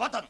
Вот он. Мама.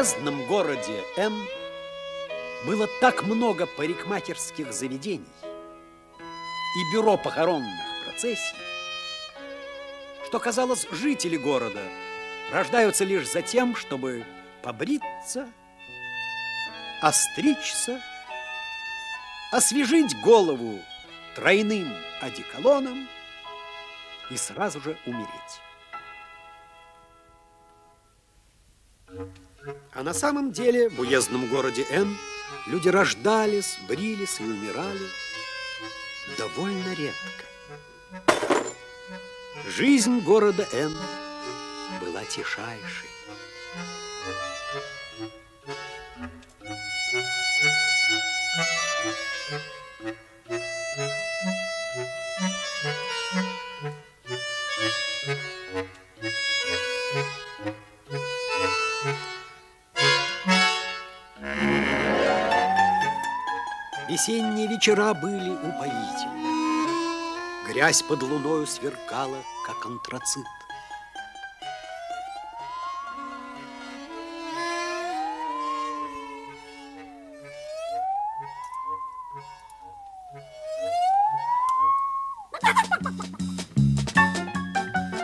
Уездном городе Н было так много парикмахерских заведений и бюро похоронных процессий, что, казалось, жители города рождаются лишь за тем, чтобы побриться, остричься, освежить голову тройным одеколоном и сразу же умереть. На самом деле в уездном городе Н люди рождались, брились и умирали довольно редко. Жизнь города Н была тишайшей. Весенние вечера были упоительны. Грязь под луною сверкала, как антрацит.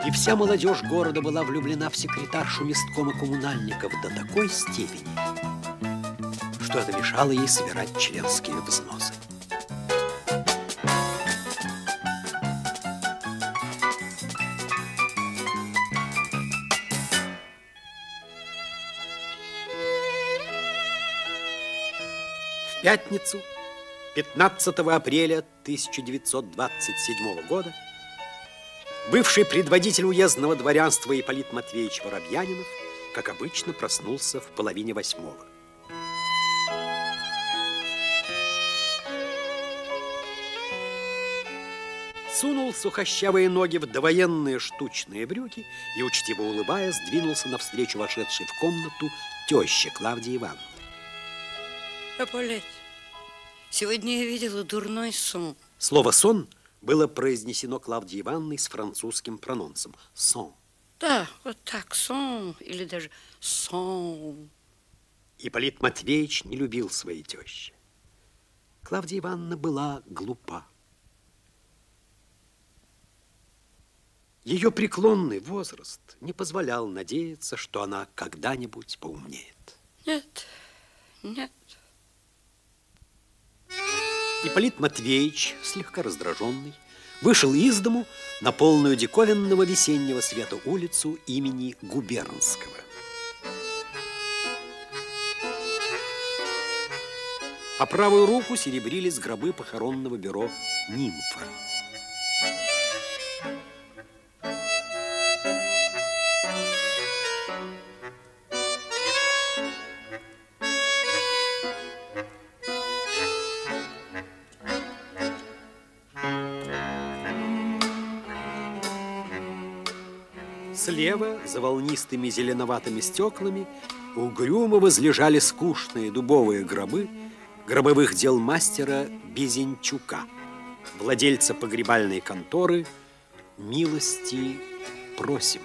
И вся молодежь города была влюблена в секретаршу месткома коммунальников до такой степени, что это мешало ей собирать членские взносы. В пятницу, 15 апреля 1927 года, бывший предводитель уездного дворянства Ипполит Матвеевич Воробьянинов, как обычно, проснулся в половине восьмого. Сунул сухощавые ноги в довоенные штучные брюки и, учтиво улыбаясь, двинулся навстречу вошедшей в комнату теще Клавдии Ивановны. Аполет, сегодня я видела дурной сон. Слово «сон» было произнесено Клавдией Ивановной с французским прононсом. «Сон». Да, вот так, сон, или даже сон. Ипполит Матвеевич не любил своей тещи. Клавдия Ивановна была глупа. Ее преклонный возраст не позволял надеяться, что она когда-нибудь поумнеет. Нет, нет. Ипполит Матвеевич, слегка раздраженный, вышел из дому на полную диковинного весеннего света улицу имени Губернского. По правую руку серебрились гробы похоронного бюро «Нимфа». Слева, за волнистыми зеленоватыми стеклами, угрюмо возлежали скучные дубовые гробы гробовых дел мастера Безенчука, владельца погребальной конторы «Милости просим».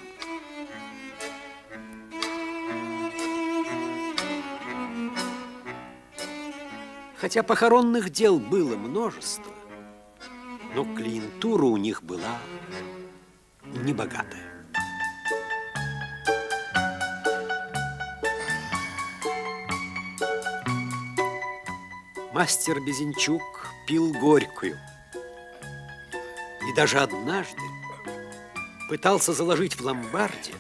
Хотя похоронных дел было множество, но клиентура у них была небогатая. Мастер Безенчук пил горькую. И даже однажды пытался заложить в ломбарде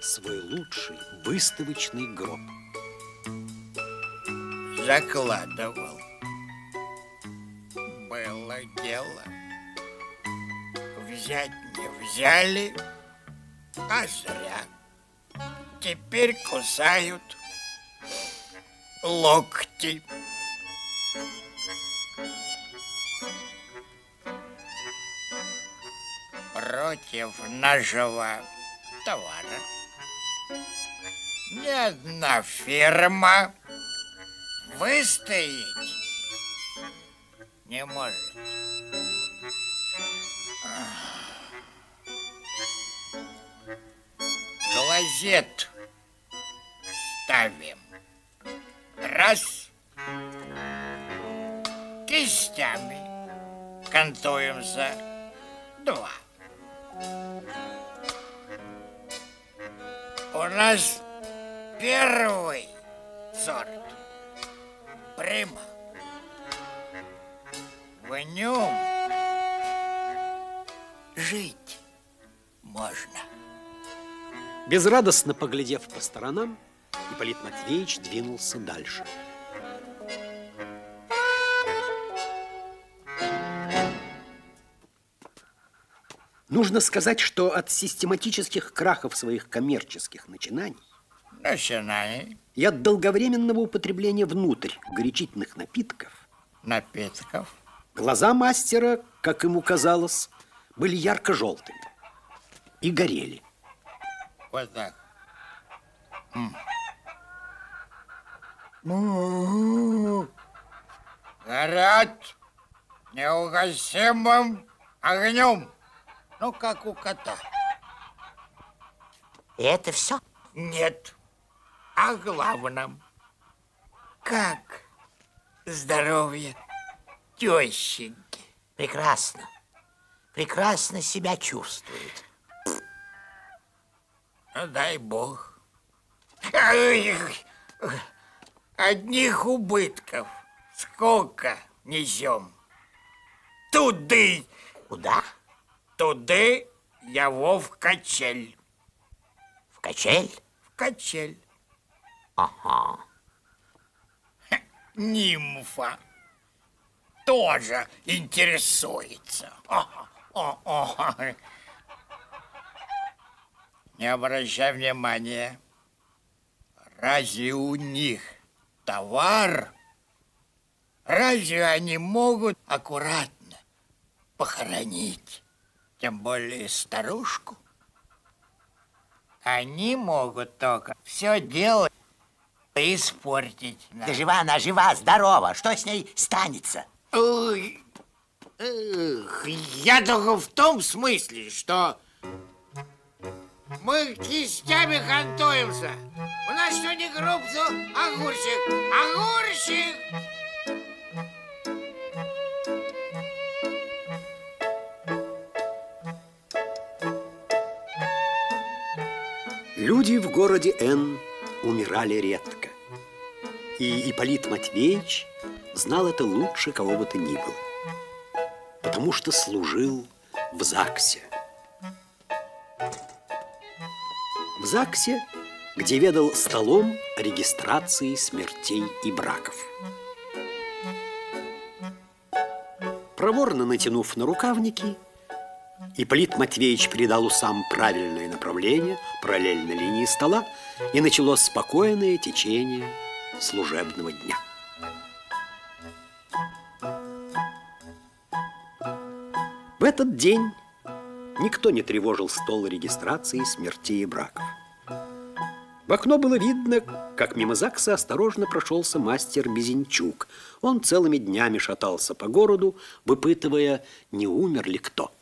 свой лучший выставочный гроб. Закладывал. Было дело. Взять не взяли, а зря. Теперь кусают локти. Против нашего товара ни одна фирма выстоять не может. Глазет ставим. Раз. Кистями кантуемся. Два. У нас первый сорт. Прима. В нем жить можно. Безрадостно поглядев по сторонам, Ипполит Матвеевич двинулся дальше. Нужно сказать, что от систематических крахов своих коммерческих начинаний Начинаний, и от долговременного употребления внутрь горячительных напитков напитков, глаза мастера, как ему казалось, были ярко-желтыми и горели. вот так. горят неугасимым огнем. Ну, как у кота. И это все? Нет. О главном. Как здоровье тещеньки? Прекрасно. Прекрасно себя чувствует. Ну, дай бог. Одних убытков сколько несем. Туды, Куда? Туды его в качель. В качель? В качель. Ага. Нимфа тоже интересуется. О, о, о. Не обращай внимания. Разве у них товар? Разве они могут аккуратно похоронить? Тем более старушку. Они могут только все делать испортить. Да жива она, жива, здорова. Что с ней станется? Ой, эх, я только в том смысле, что мы кистями хантуемся. У нас что не гроб, то огурчик. Огурчик! Люди в городе Н умирали редко. И Ипполит Матвеевич знал это лучше кого бы то ни было, потому что служил в ЗАГСе. В ЗАГСе, где ведал столом регистрации смертей и браков. Проворно натянув на рукавники, Ипполит Матвеевич передал усам правильное направление параллельно линии стола, и началось спокойное течение служебного дня. В этот день никто не тревожил стол регистрации смертей и браков. В окно было видно, как мимо ЗАГСа осторожно прошелся мастер Безенчук. Он целыми днями шатался по городу, выпытывая, не умер ли кто.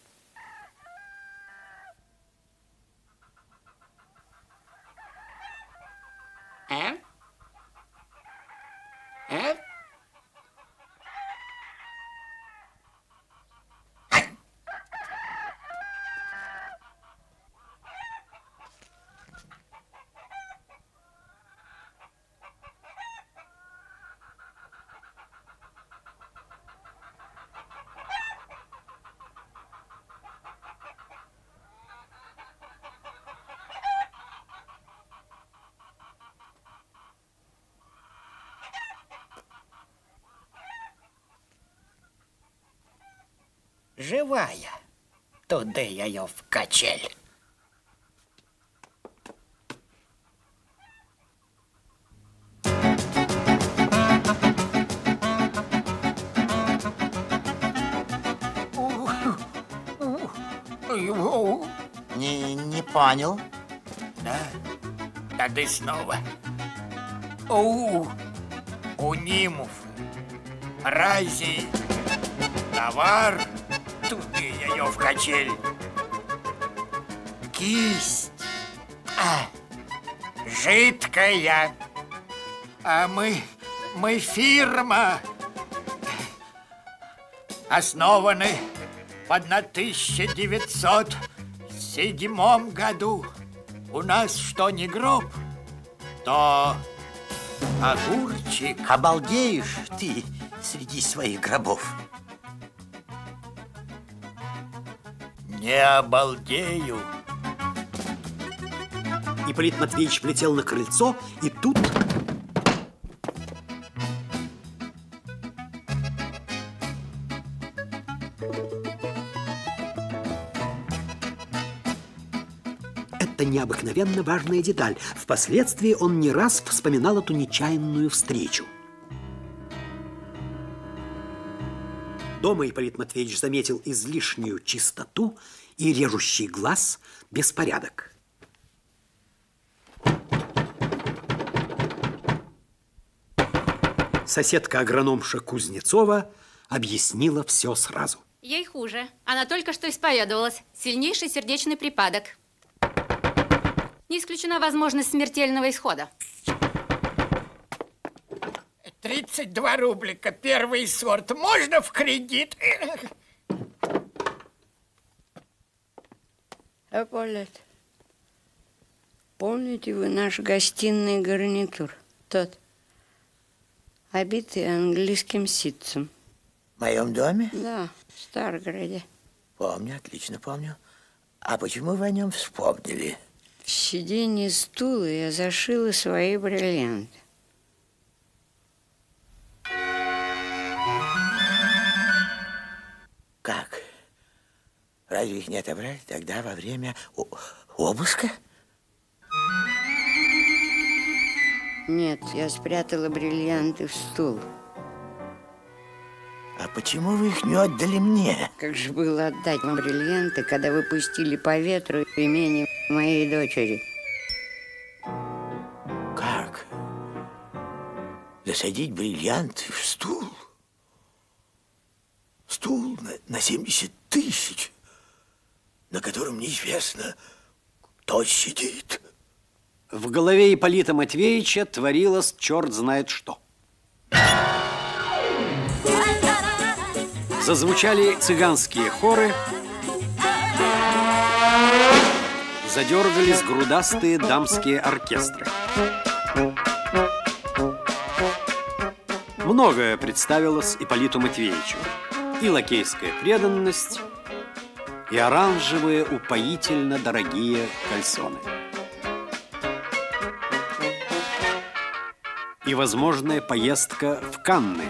Живая. Туди я ее в качель. Не, не понял. Да, тогда снова. У, у нимф разве товар? Ее в качель. Кисть. А, жидкая. А мы, мы фирма. Основаны в 1907 году. У нас что не гроб, то огурчик. Обалдеешь ты среди своих гробов. Не обалдею. Ипполит Матвеевич влетел на крыльцо, и тут... Это необыкновенно важная деталь. Впоследствии он не раз вспоминал эту нечаянную встречу. Дома Ипполит Матвеевич заметил излишнюю чистоту и режущий глаз беспорядок. Соседка-агрономша Кузнецова объяснила все сразу. Ей хуже. Она только что исповедовалась. Сильнейший сердечный припадок. Не исключена возможность смертельного исхода. 32 рублика, первый сорт. Можно в кредит? Эполет, помните вы наш гостиный гарнитур? Тот, обитый английским ситцем. В моем доме? Да, в Старгороде. Помню, отлично помню. А почему вы о нем вспомнили? В сиденье стула я зашила свои бриллианты. Разве их не отобрали тогда во время обыска? Нет, я спрятала бриллианты в стул. А почему вы их не отдали мне? Как же было отдать вам бриллианты, когда вы пустили по ветру имение моей дочери? Как? Засадить бриллианты в стул? Стул на, на 70 тысяч, на котором неизвестно, кто сидит. В голове Ипполита Матвеевича творилось черт знает что. Зазвучали цыганские хоры, задергались грудастые дамские оркестры. Многое представилось Ипполиту Матвеевичу. И лакейская преданность, и оранжевые упоительно дорогие кальсоны. И возможная поездка в Канны.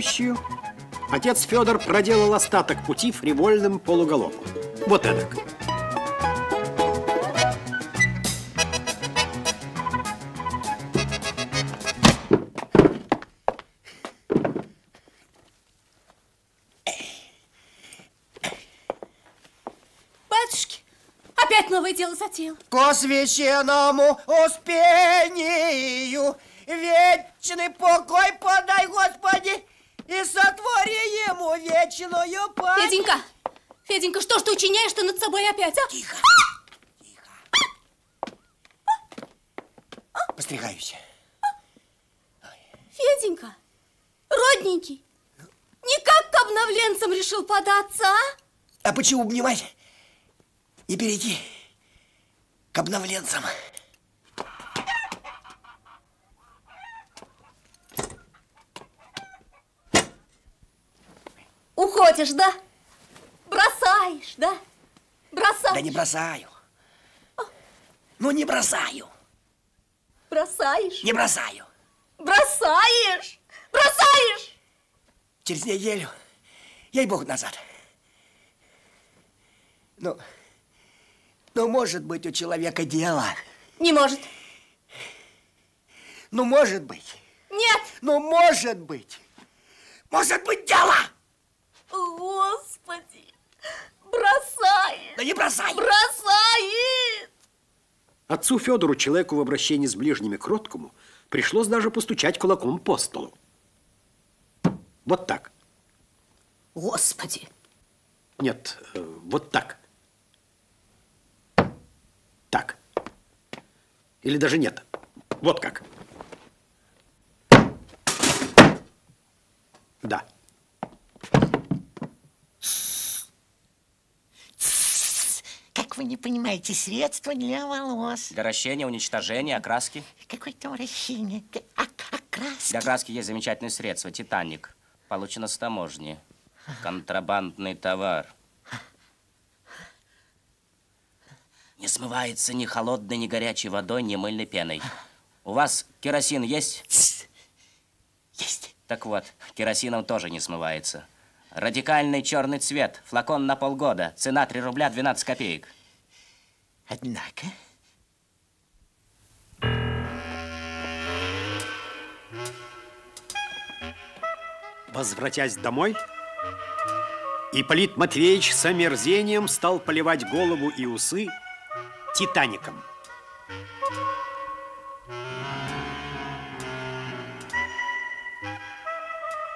Умирающую, отец Федор проделал остаток пути фривольным полуголовом. Вот эдак. Батюшки, опять новое дело затеял. Ко священному успению вечный покой подай, Господи, и сотвори ему вечную память. Феденька, Феденька, что ж ты учиняешь-то над собой опять, а? Тихо, тихо. Постригаюсь. Феденька, родненький, никак к обновленцам решил податься, а? А почему бы не мать и перейти к обновленцам? Уходишь, да? Бросаешь, да? Бросаешь. Да не бросаю. Ну, не бросаю. Бросаешь. Не бросаю. Бросаешь. Бросаешь. Через неделю, ей-богу, назад. Ну, ну, может быть, у человека дело. Не может. Ну, может быть. Нет. Ну, может быть. Может быть, дело. Господи. Бросает. Да не бросай. Бросает. Отцу Федору, человеку в обращении с ближними кроткому, пришлось даже постучать кулаком по столу. Вот так. Господи! Нет, э, вот так. Так. Или даже нет. Вот как. Да. Как вы не понимаете, средства для волос. Для ращения, уничтожения, окраски. Какое там вращение? К- а- Окраски. Для окраски есть замечательное средство. Титаник. Получено с таможни. Контрабандный товар. Не смывается ни холодной, ни горячей водой, ни мыльной пеной. У вас керосин есть? Есть. Так вот, керосином тоже не смывается. Радикальный черный цвет. Флакон на полгода. Цена 3 рубля 12 копеек. Однако... Возвратясь домой, Ипполит Матвеевич с омерзением стал поливать голову и усы титаником.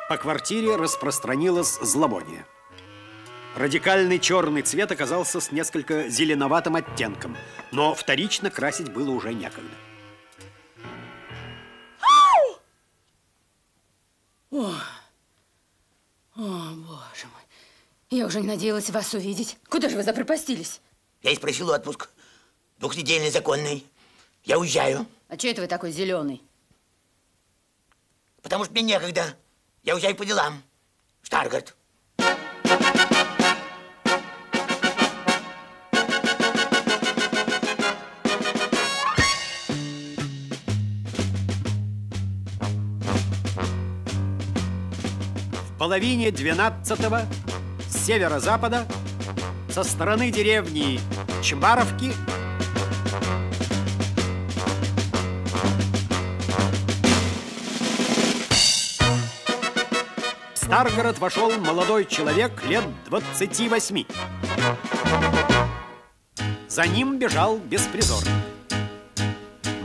По квартире распространилось зловоние. Радикальный черный цвет оказался с несколько зеленоватым оттенком, но вторично красить было уже некогда. О, боже мой. Я уже не надеялась вас увидеть. Куда же вы запропастились? Я и спросил отпуск. Двухнедельный законный. Я уезжаю, А че это вы такой зеленый? потому что мне некогда. Я уезжаю по делам. В половине 12-го с северо-запада со стороны деревни Чмаровки в Старгород вошел молодой человек лет 28. За ним бежал беспризорник.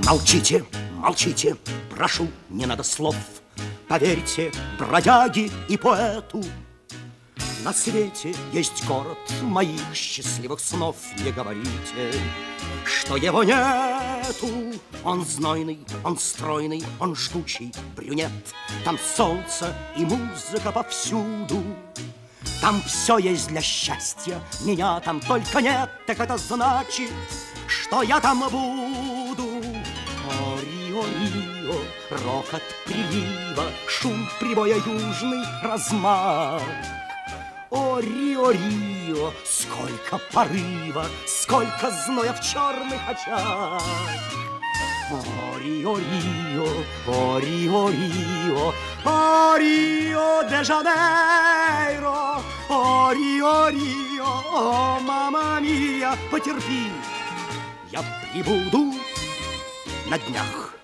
Молчите, молчите, прошу, не надо слов. Поверьте, бродяге и поэту, на свете есть город моих счастливых снов. Не говорите, что его нету. Он знойный, он стройный, он жгучий брюнет. Там солнце и музыка повсюду. Там все есть для счастья, меня там только нет, так это значит, что я там буду. О, Рио, рокот прилива, шум прибоя южный размах. О, Рио, Рио, сколько порыва, сколько зноя в черных очах. О, Рио, Рио, о, Рио, Рио, о, Рио де Жанейро, о, Рио, Рио, о, мама мия, потерпи, я прибуду на днях.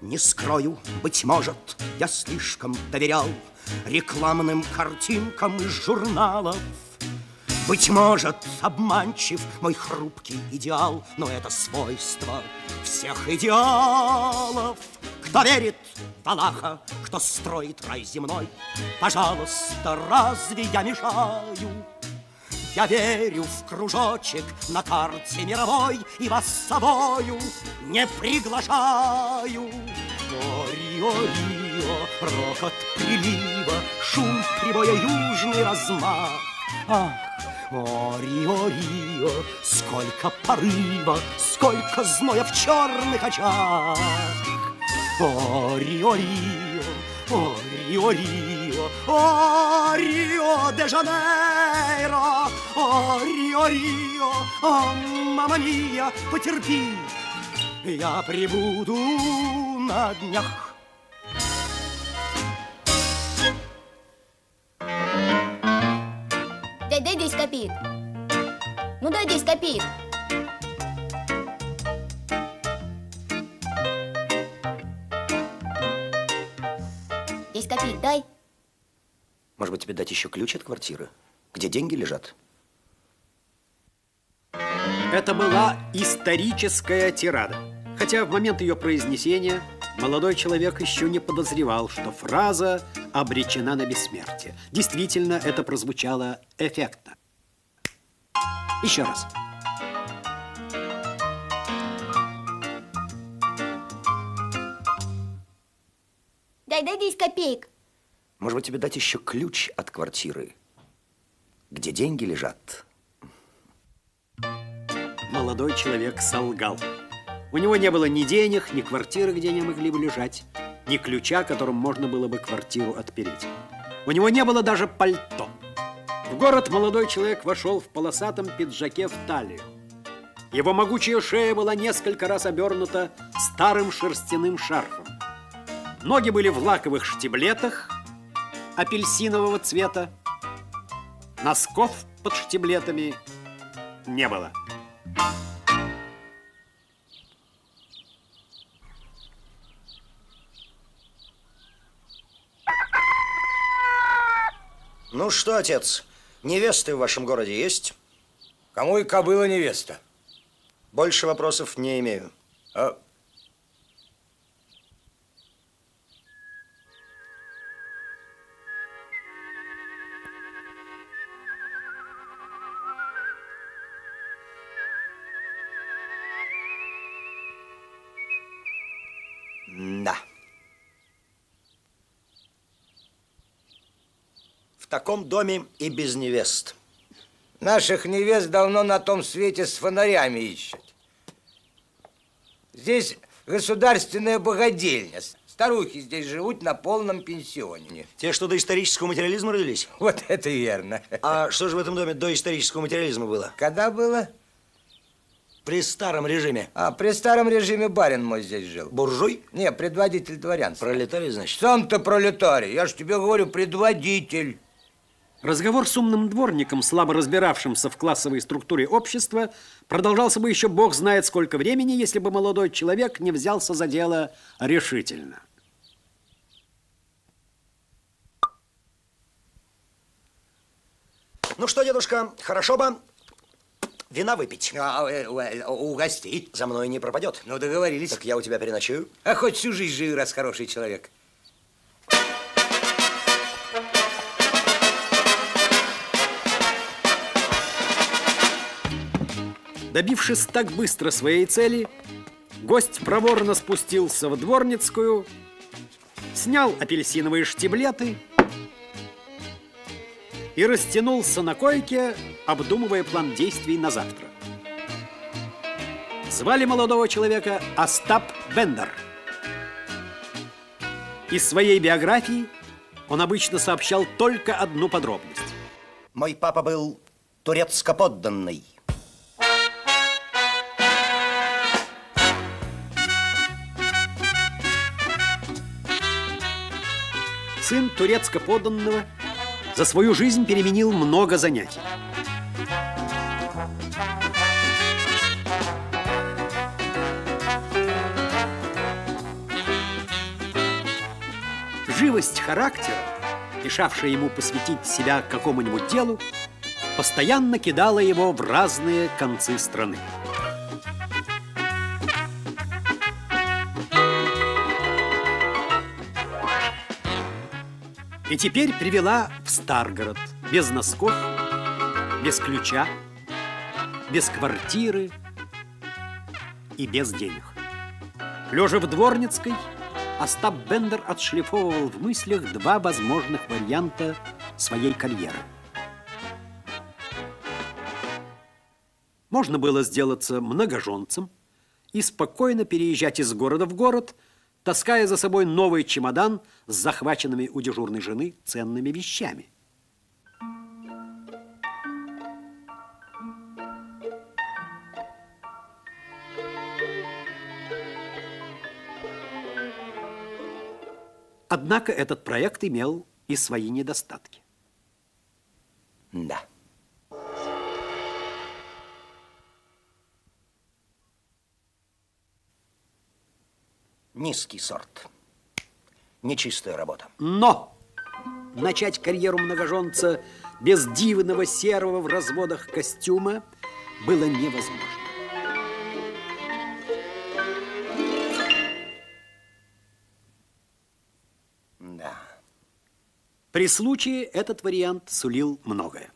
Не скрою, быть может, я слишком доверял рекламным картинкам из журналов. Быть может, обманчив мой хрупкий идеал, но это свойство всех идеалов. Кто верит в Аллаха, кто строит рай земной, пожалуйста, разве я мешаю? Я верю в кружочек на карте мировой И вас с собою не приглашаю. О, Рио, Рио, рокот прилива, Шум прибоя южный размах. Ах, о, Рио, Рио, сколько порыва, Сколько зноя в черных очах. О, Рио, Рио, о, Рио, де Жанейро, о, Рио, Рио, о, мама мия, потерпи, я прибуду на днях. Дядь, дай 10 копеек. Ну дай 10 копеек. Десять копеек дай. Может быть, тебе дать еще ключ от квартиры, где деньги лежат? Это была историческая тирада. Хотя в момент ее произнесения молодой человек еще не подозревал, что фраза обречена на бессмертие. Действительно, это прозвучало эффектно. Еще раз. Дай, дай 10 копеек. Может быть, тебе дать еще ключ от квартиры, где деньги лежат? Молодой человек солгал. У него не было ни денег, ни квартиры, где они могли бы лежать, ни ключа, которым можно было бы квартиру отпереть. У него не было даже пальто. В город молодой человек вошел в полосатом пиджаке в талию. Его могучая шея была несколько раз обернута старым шерстяным шарфом. Ноги были в лаковых штиблетах апельсинового цвета. Носков под штиблетами не было. Ну что, отец, невесты в вашем городе есть? Кому и кобыла невеста? Больше вопросов не имею. А таком доме и без невест. Наших невест давно на том свете с фонарями ищут. Здесь государственная богадельня. Старухи здесь живут на полном пенсионе. Те, что до исторического материализма родились? Вот это верно. А что же в этом доме до исторического материализма было? Когда было? При старом режиме. А, при старом режиме барин мой здесь жил. Буржуй? Не, предводитель дворянства. Пролетарий, значит? Сам ты пролетарий. Я ж тебе говорю, предводитель. Разговор с умным дворником, слабо разбиравшимся в классовой структуре общества, продолжался бы еще бог знает сколько времени, если бы молодой человек не взялся за дело решительно. Ну что, дедушка, хорошо бы вина выпить. А, э, э, угости. За мной не пропадет. Ну, договорились. Так я у тебя переночую. А хоть всю жизнь живи, раз хороший человек. Добившись так быстро своей цели, гость проворно спустился в Дворницкую, снял апельсиновые штиблеты и растянулся на койке, обдумывая план действий на завтра. Звали молодого человека Остап Бендер. Из своей биографии он обычно сообщал только одну подробность. Мой папа был турецко-подданный. Сын турецко-подданного за свою жизнь переменил много занятий. Живость характера, мешавшая ему посвятить себя какому-нибудь делу, постоянно кидала его в разные концы страны. И теперь привела в Старгород без носков, без ключа, без квартиры и без денег. Лежа в Дворницкой, Остап Бендер отшлифовывал в мыслях два возможных варианта своей карьеры. Можно было сделаться многоженцем и спокойно переезжать из города в город, таская за собой новый чемодан с захваченными у дежурной жены ценными вещами. Однако этот проект имел и свои недостатки. Да. Низкий сорт. Нечистая работа. Но начать карьеру многоженца без дивного серого в разводах костюма было невозможно. Да. При случае этот вариант сулил многое.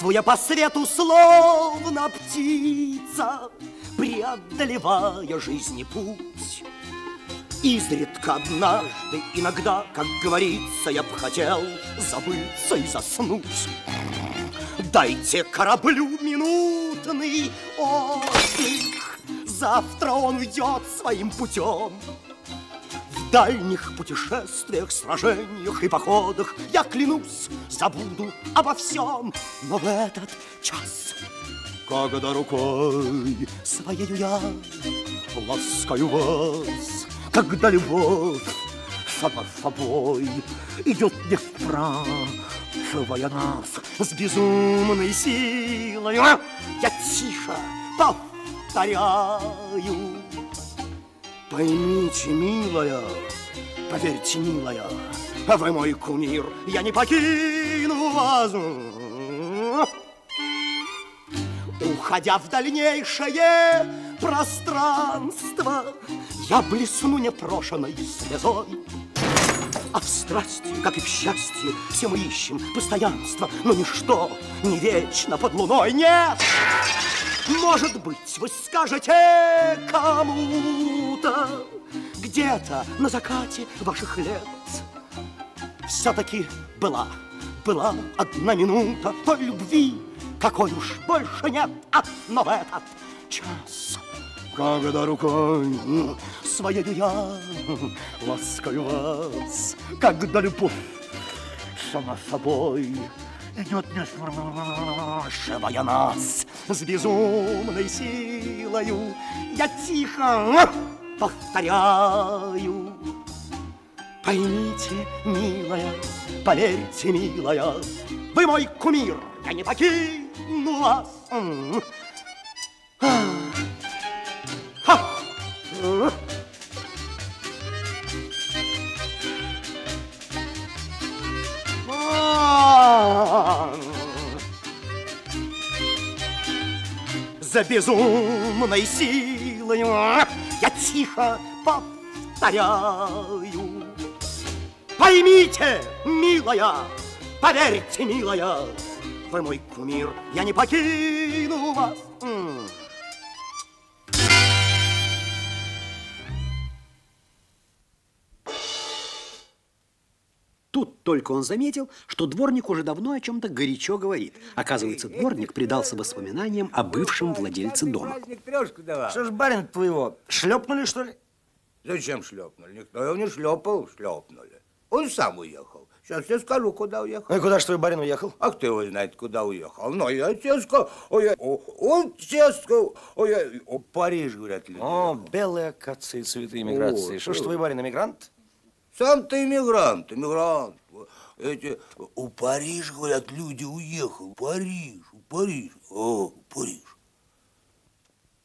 Странствуя по свету, словно птица, Преодолевая жизни путь, Изредка однажды, иногда, как говорится, Я б хотел забыться и заснуть. Дайте кораблю минутный отдых, Завтра он уйдет своим путем. В дальних путешествиях, сражениях и походах Я клянусь, забуду обо всем, но в этот час, когда рукой своею я ласкаю вас, когда любовь сама собой идет не вправо, нас с безумной силой, я тихо повторяю. Поймите, милая, поверьте, милая, вы мой кумир, я не покину вас. Уходя в дальнейшее пространство, я блесну непрошенной слезой. А в страсти, как и в счастье, все мы ищем постоянство, но ничто не вечно под луной, нет! Может быть, вы скажете кому-то где-то на закате ваших лет. Все-таки была, была одна минута той любви, какой уж больше нет, а, но в этот час, когда рукой своей я ласкаю вас, когда любовь сама собой идет не спрашивая нас с безумной силою. Я тихо повторяю. Поймите, милая, поверьте, милая, вы мой кумир, я не покину вас. За безумной силой я тихо повторяю. Поймите, милая, поверьте, милая, вы мой кумир, я не покину вас. Тут только он заметил, что дворник уже давно о чем-то горячо говорит. Оказывается, дворник предался воспоминаниям о бывшем владельце дома. Что ж, барин твоего, шлепнули, что ли? Зачем шлепнули? Никто его не шлепал, шлепнули. Он сам уехал. Сейчас я скажу, куда уехал. Ну и куда ж твой барин уехал? А кто его знает, куда уехал? Ну, я тебе скажу. Ой, он тебе скажу. Ой, о, Париж, говорят, люди. О, белые акации, цветы иммиграции. Что ж твой барин эмигрант? Сам ты иммигрант, иммигрант. Эти, у Париж, говорят, люди уехал. Париж, Париж. О, Париж.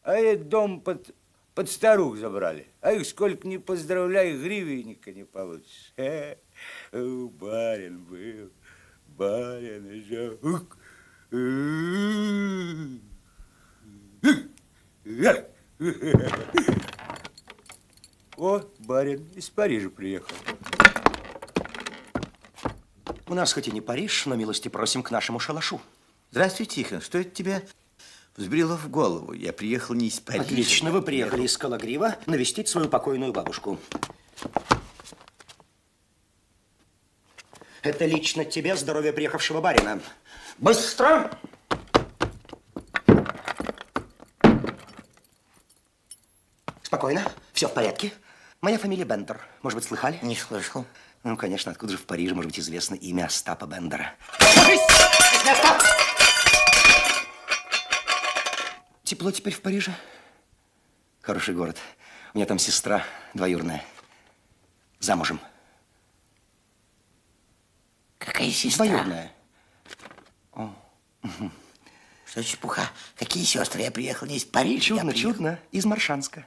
А этот дом под, под старух забрали. А их сколько не поздравляй, гривенника не получишь. Э, э, барин был, барин еще. О, барин из Парижа приехал. У нас хоть и не Париж, но милости просим к нашему шалашу. Здравствуй, Тихон. Что это тебе взбрело в голову? Я приехал не из Парижа. Отлично, вы приехали из Калагрива навестить свою покойную бабушку. Это лично тебе здоровье приехавшего барина. Быстро! Спокойно, все в порядке. Моя фамилия Бендер. Может быть, слыхали? Не слышал. Ну, конечно, откуда же в Париже может быть известно имя Остапа Бендера? Тепло теперь в Париже. Хороший город. У меня там сестра двоюрная. Замужем. Какая сестра? Двоюрная. Что чепуха? Какие сестры? Я приехал не из Парижа. Чудно, приехал- чудно. Из Маршанска.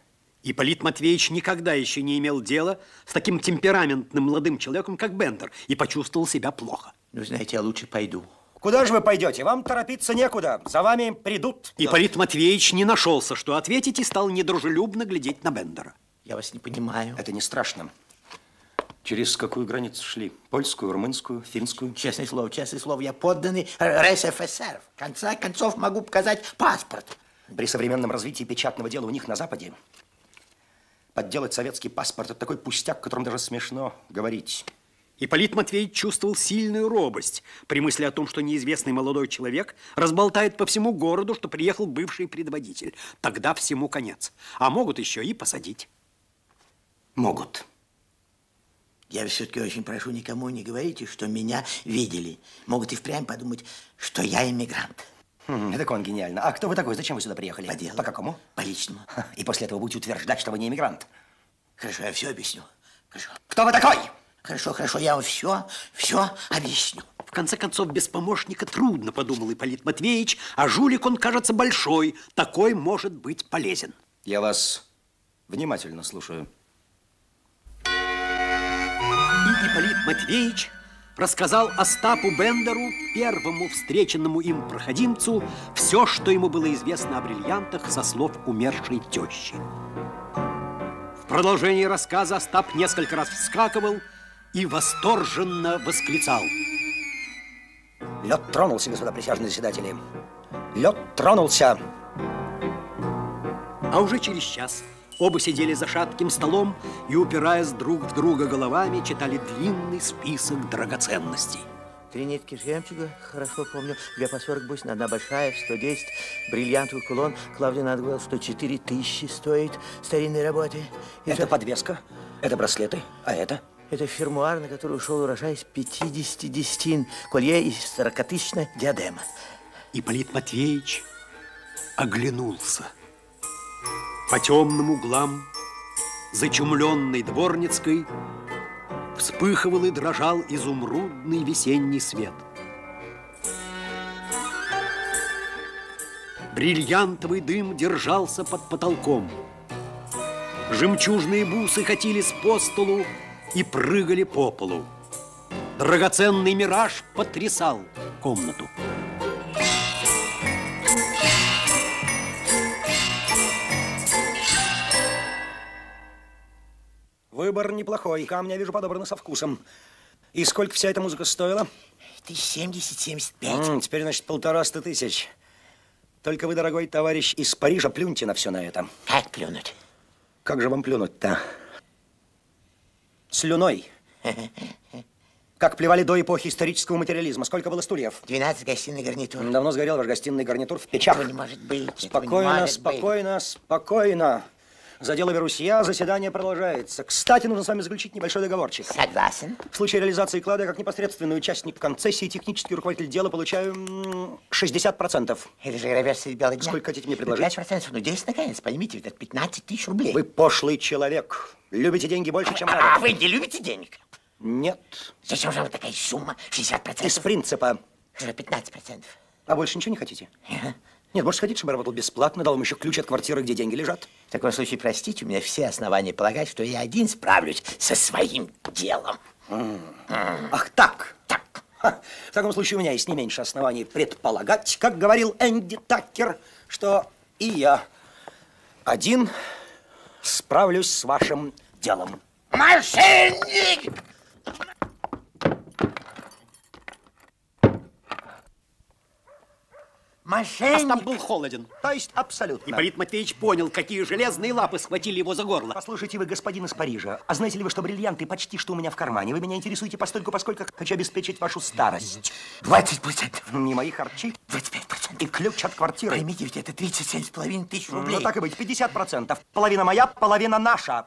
Ипполит Матвеевич никогда еще не имел дела с таким темпераментным молодым человеком, как Бендер, и почувствовал себя плохо. Ну, знаете, я лучше пойду. Куда же вы пойдете? Вам торопиться некуда. За вами придут. Ипполит Матвеевич не нашелся, что ответить, и стал недружелюбно глядеть на Бендера. Я вас не понимаю. Это не страшно. Через какую границу шли? Польскую, румынскую, финскую? Честное слово, честное слово, я подданный РСФСР. В конце концов могу показать паспорт. При современном развитии печатного дела у них на Западе подделать советский паспорт – это такой пустяк, о котором даже смешно говорить. Ипполит Матвеевич чувствовал сильную робость при мысли о том, что неизвестный молодой человек разболтает по всему городу, что приехал бывший предводитель. Тогда всему конец. А могут еще и посадить. Могут. Я все-таки очень прошу, никому не говорите, что меня видели. Могут и впрямь подумать, что я иммигрант. Это он гениально. А кто вы такой? Зачем вы сюда приехали? По делу. По какому? По личному. И после этого будете утверждать, что вы не иммигрант. Хорошо, я все объясню. Хорошо. Кто вы такой? Хорошо, хорошо, я вам все, все объясню. В конце концов, без помощника трудно, подумал Ипполит Матвеевич, а жулик он, кажется, большой. Такой может быть полезен. Я вас внимательно слушаю. И Ипполит Матвеевич рассказал Остапу Бендеру, первому встреченному им проходимцу, все, что ему было известно о бриллиантах со слов умершей тещи. В продолжении рассказа Остап несколько раз вскакивал и восторженно восклицал. Лед тронулся, господа присяжные заседатели. Лед тронулся. А уже через час оба сидели за шатким столом и, упираясь друг в друга головами, читали длинный список драгоценностей. Три нитки жемчуга, хорошо помню, две по 40 бусин, одна большая, 110, бриллиантовый кулон, Клавдия надо что 4 тысячи стоит старинной работы. И Это то- подвеска, это браслеты, а это? Это фермуар, на который ушел урожай из 50 десятин, колье и 40-тысячная диадема. Ипполит Матвеевич оглянулся. По темным углам зачумленной дворницкой вспыхивал и дрожал изумрудный весенний свет. Бриллиантовый дым держался под потолком. Жемчужные бусы катились по столу и прыгали по полу. Драгоценный мираж потрясал комнату. Выбор неплохой. Камни, я вижу, подобраны со вкусом. И сколько вся эта музыка стоила? Тысяч 70-75. М, теперь, значит, полтораста тысяч. Только вы, дорогой товарищ, из Парижа плюньте на все на это. Как плюнуть? Как же вам плюнуть-то? Слюной. Как плевали до эпохи исторического материализма. Сколько было стульев? 12 гостиный гарнитур. Давно сгорел ваш гостиный гарнитур в печах. Этого не может быть. этого не Спокойно, может быть. спокойно, спокойно. За дело берусь я, заседание продолжается. Кстати, нужно с вами заключить небольшой договорчик. Согласен. В случае реализации клада, как непосредственный участник концессии, технический руководитель дела, получаю м, 60%. Это же гравер среди белых дня. Сколько хотите мне предложить? 5%, ну 10 наконец, поймите, это 15 тысяч рублей. Вы пошлый человек. Любите деньги больше, чем А надо. вы не любите денег? Нет. Зачем же вам такая сумма? 60%? Из принципа. Хорошо, 15%. А больше ничего не хотите? Нет, может, хотите, чтобы я работал бесплатно, дал вам еще ключ от квартиры, где деньги лежат? В таком случае, простите, у меня все основания полагать, что я один справлюсь со своим делом. Ах, так. Так. В таком случае у меня есть не меньше оснований предполагать, как говорил Энди Таккер, что и я один справлюсь с вашим делом. Мошенник! Мошенник! Остап был холоден. То есть абсолютно. Ипполит Матвеевич понял, какие железные лапы схватили его за горло. Послушайте вы, господин из Парижа, а знаете ли вы, что бриллианты почти что у меня в кармане? Вы меня интересуете постольку, поскольку хочу обеспечить вашу старость. 20%. Не мои харчи. 25%. И ключ от квартиры. Поймите, ведь это 37,5 тысяч рублей. Ну, так и быть, 50%. Половина моя, половина наша.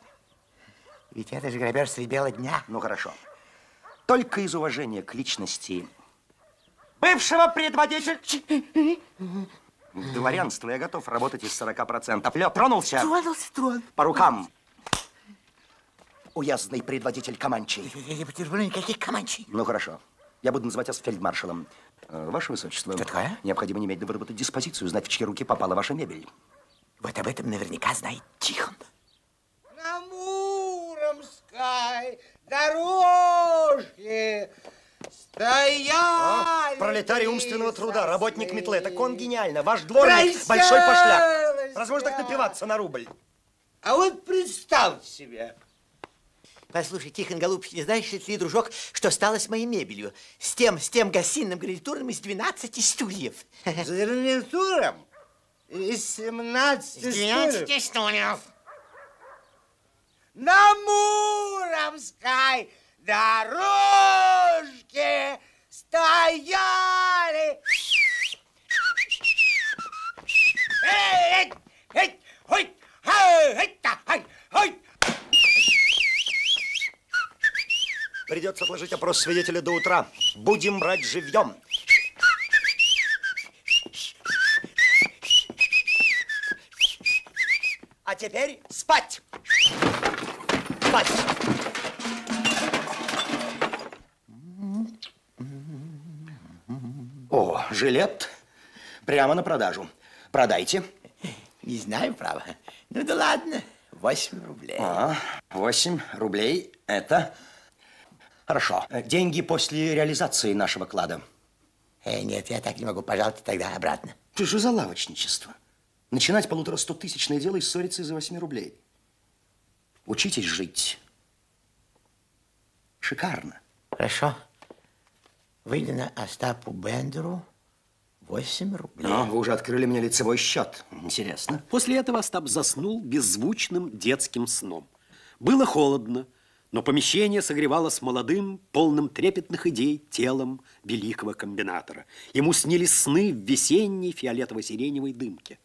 Ведь это же грабеж средь бела дня. Ну, хорошо. Только из уважения к личности бывшего предводителя... Дворянство я готов работать из 40%. Лед тронулся? Тронулся, трон. По рукам. Уездный предводитель Каманчи. Я не потерплю никаких команчей. Ну, хорошо. Я буду называть вас фельдмаршалом. Э, Ваше Высочество. Что такое? Необходимо немедленно выработать диспозицию, знать, в чьи руки попала ваша мебель. Вот об этом наверняка знает Тихон. На Муромской дорожке стояли... Пролетарий умственного труда, работник метлы. Это он гениально. Ваш дворник большой пошляк. Разве можно так напиваться на рубль? А вот представьте себе, Послушай, Тихон, голубчик, не знаешь ли ты, дружок, что стало с моей мебелью? С тем, с тем гостиным гарнитуром из 12 стульев. с гарнитуром из 17 стульев стульев. на Муромской дорожке стояли... Придется отложить опрос свидетеля до утра. Будем брать живьем. А теперь спать. Спать. О, жилет прямо на продажу. Продайте. Не знаю, право. Ну да ладно, 8 рублей. А, 8 рублей – это... Хорошо. Деньги после реализации нашего клада. Э, нет, я так не могу. Пожалуйста, тогда обратно. Ты же за лавочничество. Начинать полутора стотысячное дело и ссориться из-за 8 рублей. Учитесь жить. Шикарно. Хорошо. Выйди на Остапу Бендеру 8 рублей. Но вы уже открыли мне лицевой счет. Интересно. После этого Остап заснул беззвучным детским сном. Было холодно, но помещение согревалось молодым, полным трепетных идей телом великого комбинатора. Ему снились сны в весенней фиолетово-сиреневой дымке.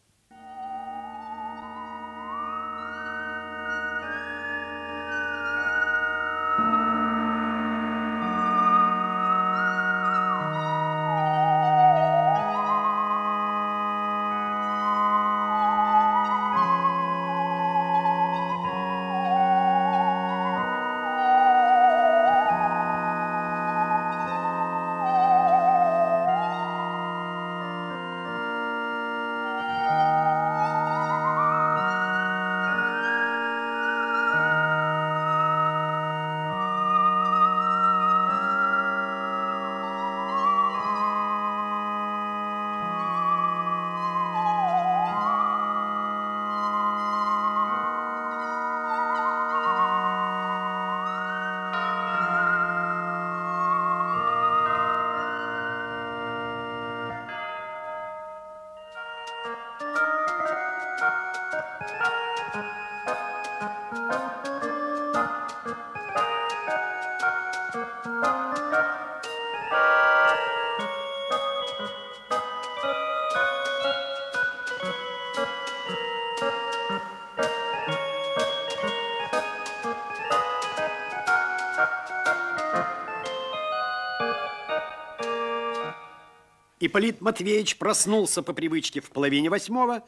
Ипполит Матвеевич проснулся по привычке в половине восьмого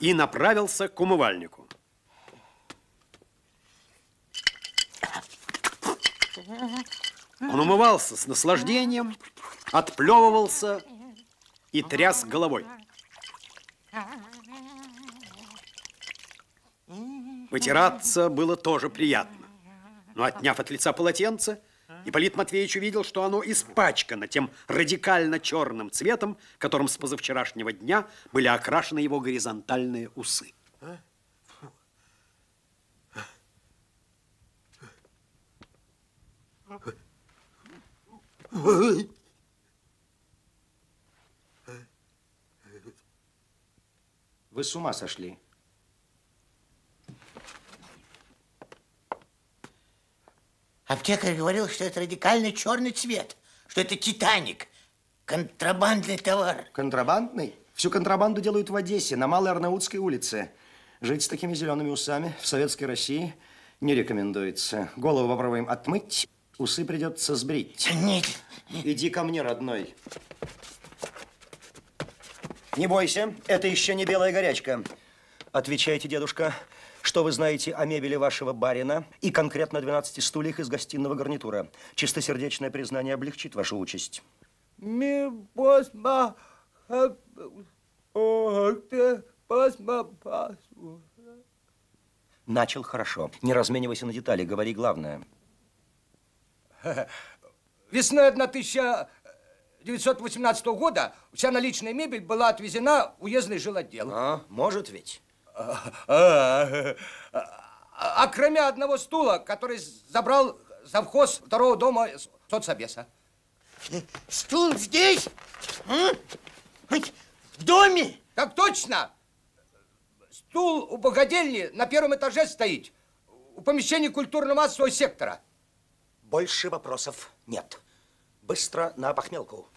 и направился к умывальнику. Он умывался с наслаждением, отплевывался и тряс головой. Вытираться было тоже приятно. Но отняв от лица полотенце, Ипполит Матвеевич увидел, что оно испачкано тем радикально черным цветом, которым с позавчерашнего дня были окрашены его горизонтальные усы. Вы с ума сошли. Аптекарь говорил, что это радикально черный цвет, что это Титаник, контрабандный товар. Контрабандный? Всю контрабанду делают в Одессе, на Малой Арнаутской улице. Жить с такими зелеными усами в советской России Не рекомендуется. Голову попробуем отмыть, усы придется сбрить. Нет. Иди ко мне, родной. Не бойся, это еще не белая горячка. Отвечайте, дедушка, что вы знаете о мебели вашего барина и конкретно 12 стульях из гостиного гарнитура? Чистосердечное признание облегчит вашу участь. Начал хорошо. Не разменивайся на детали, говори главное. Весной 1918 года вся наличная мебель была отвезена в уездный жилотдел. А, может ведь? А, а, а кроме одного стула, который забрал завхоз второго дома соцобеса. Стул здесь? В доме? Так точно! Стул у богадельни на первом этаже стоит. У помещения культурно-массового сектора. Больше вопросов нет. Быстро на похмелку.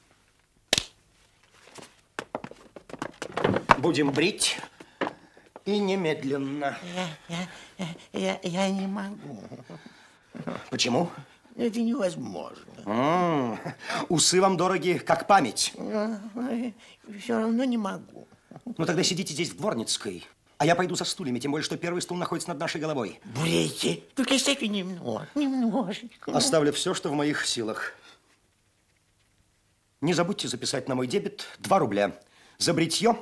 Будем брить и немедленно. Я, я, я, я не могу. Почему? Это невозможно. М, усы вам дороги, как память. Все равно не могу. Ну тогда сидите здесь в дворницкой. А я пойду за стульями, тем более, что первый стул находится над нашей головой. Брейте, только всякий немного, немножечко. Оставлю все, что в моих силах. Не забудьте записать на мой дебет 2 рубля за бритье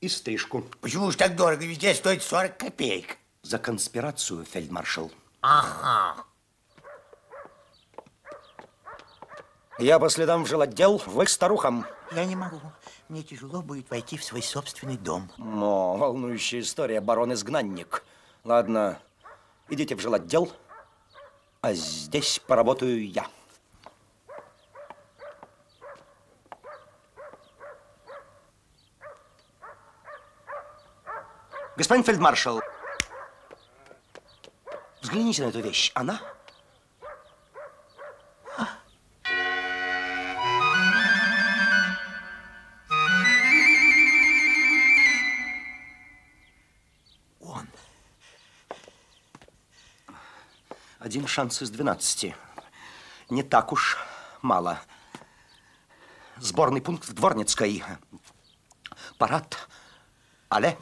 и стрижку. Почему же так дорого? Везде стоит 40 копеек. За конспирацию, фельдмаршал. Ага. Я по следам в жилотдел, вы к старухам. Я не могу. Мне тяжело будет войти в свой собственный дом. Но волнующая история, барон-изгнанник. Ладно, идите в жилотдел, а здесь поработаю я. Господин фельдмаршал, взгляните на эту вещь. Она? Он. Один шанс из 12. Не так уж мало. Сборный пункт в Дворницкой. Парад. Але.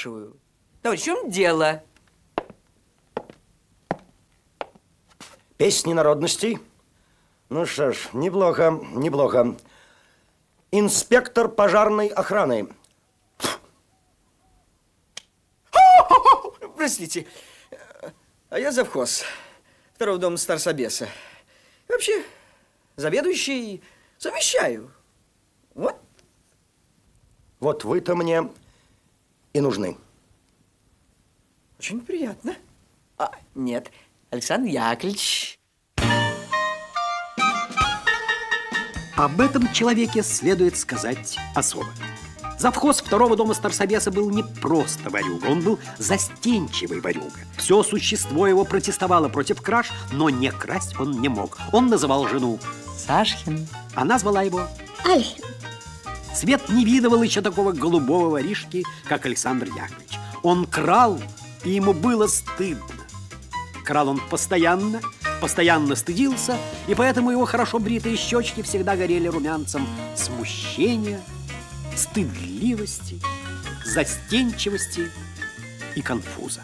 Спрашиваю. Товарищ, в чем дело? Песни народностей. Ну что ж, неплохо, неплохо. Инспектор пожарной охраны. Простите, а я завхоз второго дома Старсобеса. И Вообще, заведующий совещаю. Вот. Вот вы-то мне и нужны. Очень приятно. А, нет, Александр Яковлевич. Об этом человеке следует сказать особо. Завхоз второго дома Старсобеса был не просто варюга, он был застенчивый варюга. Все существо его протестовало против краж, но не красть он не мог. Он называл жену Сашкин. Она звала его Свет не видывал еще такого голубого воришки, как Александр Яковлевич. Он крал, и ему было стыдно. Крал он постоянно, постоянно стыдился, и поэтому его хорошо бритые щечки всегда горели румянцем смущения, стыдливости застенчивости и конфуза.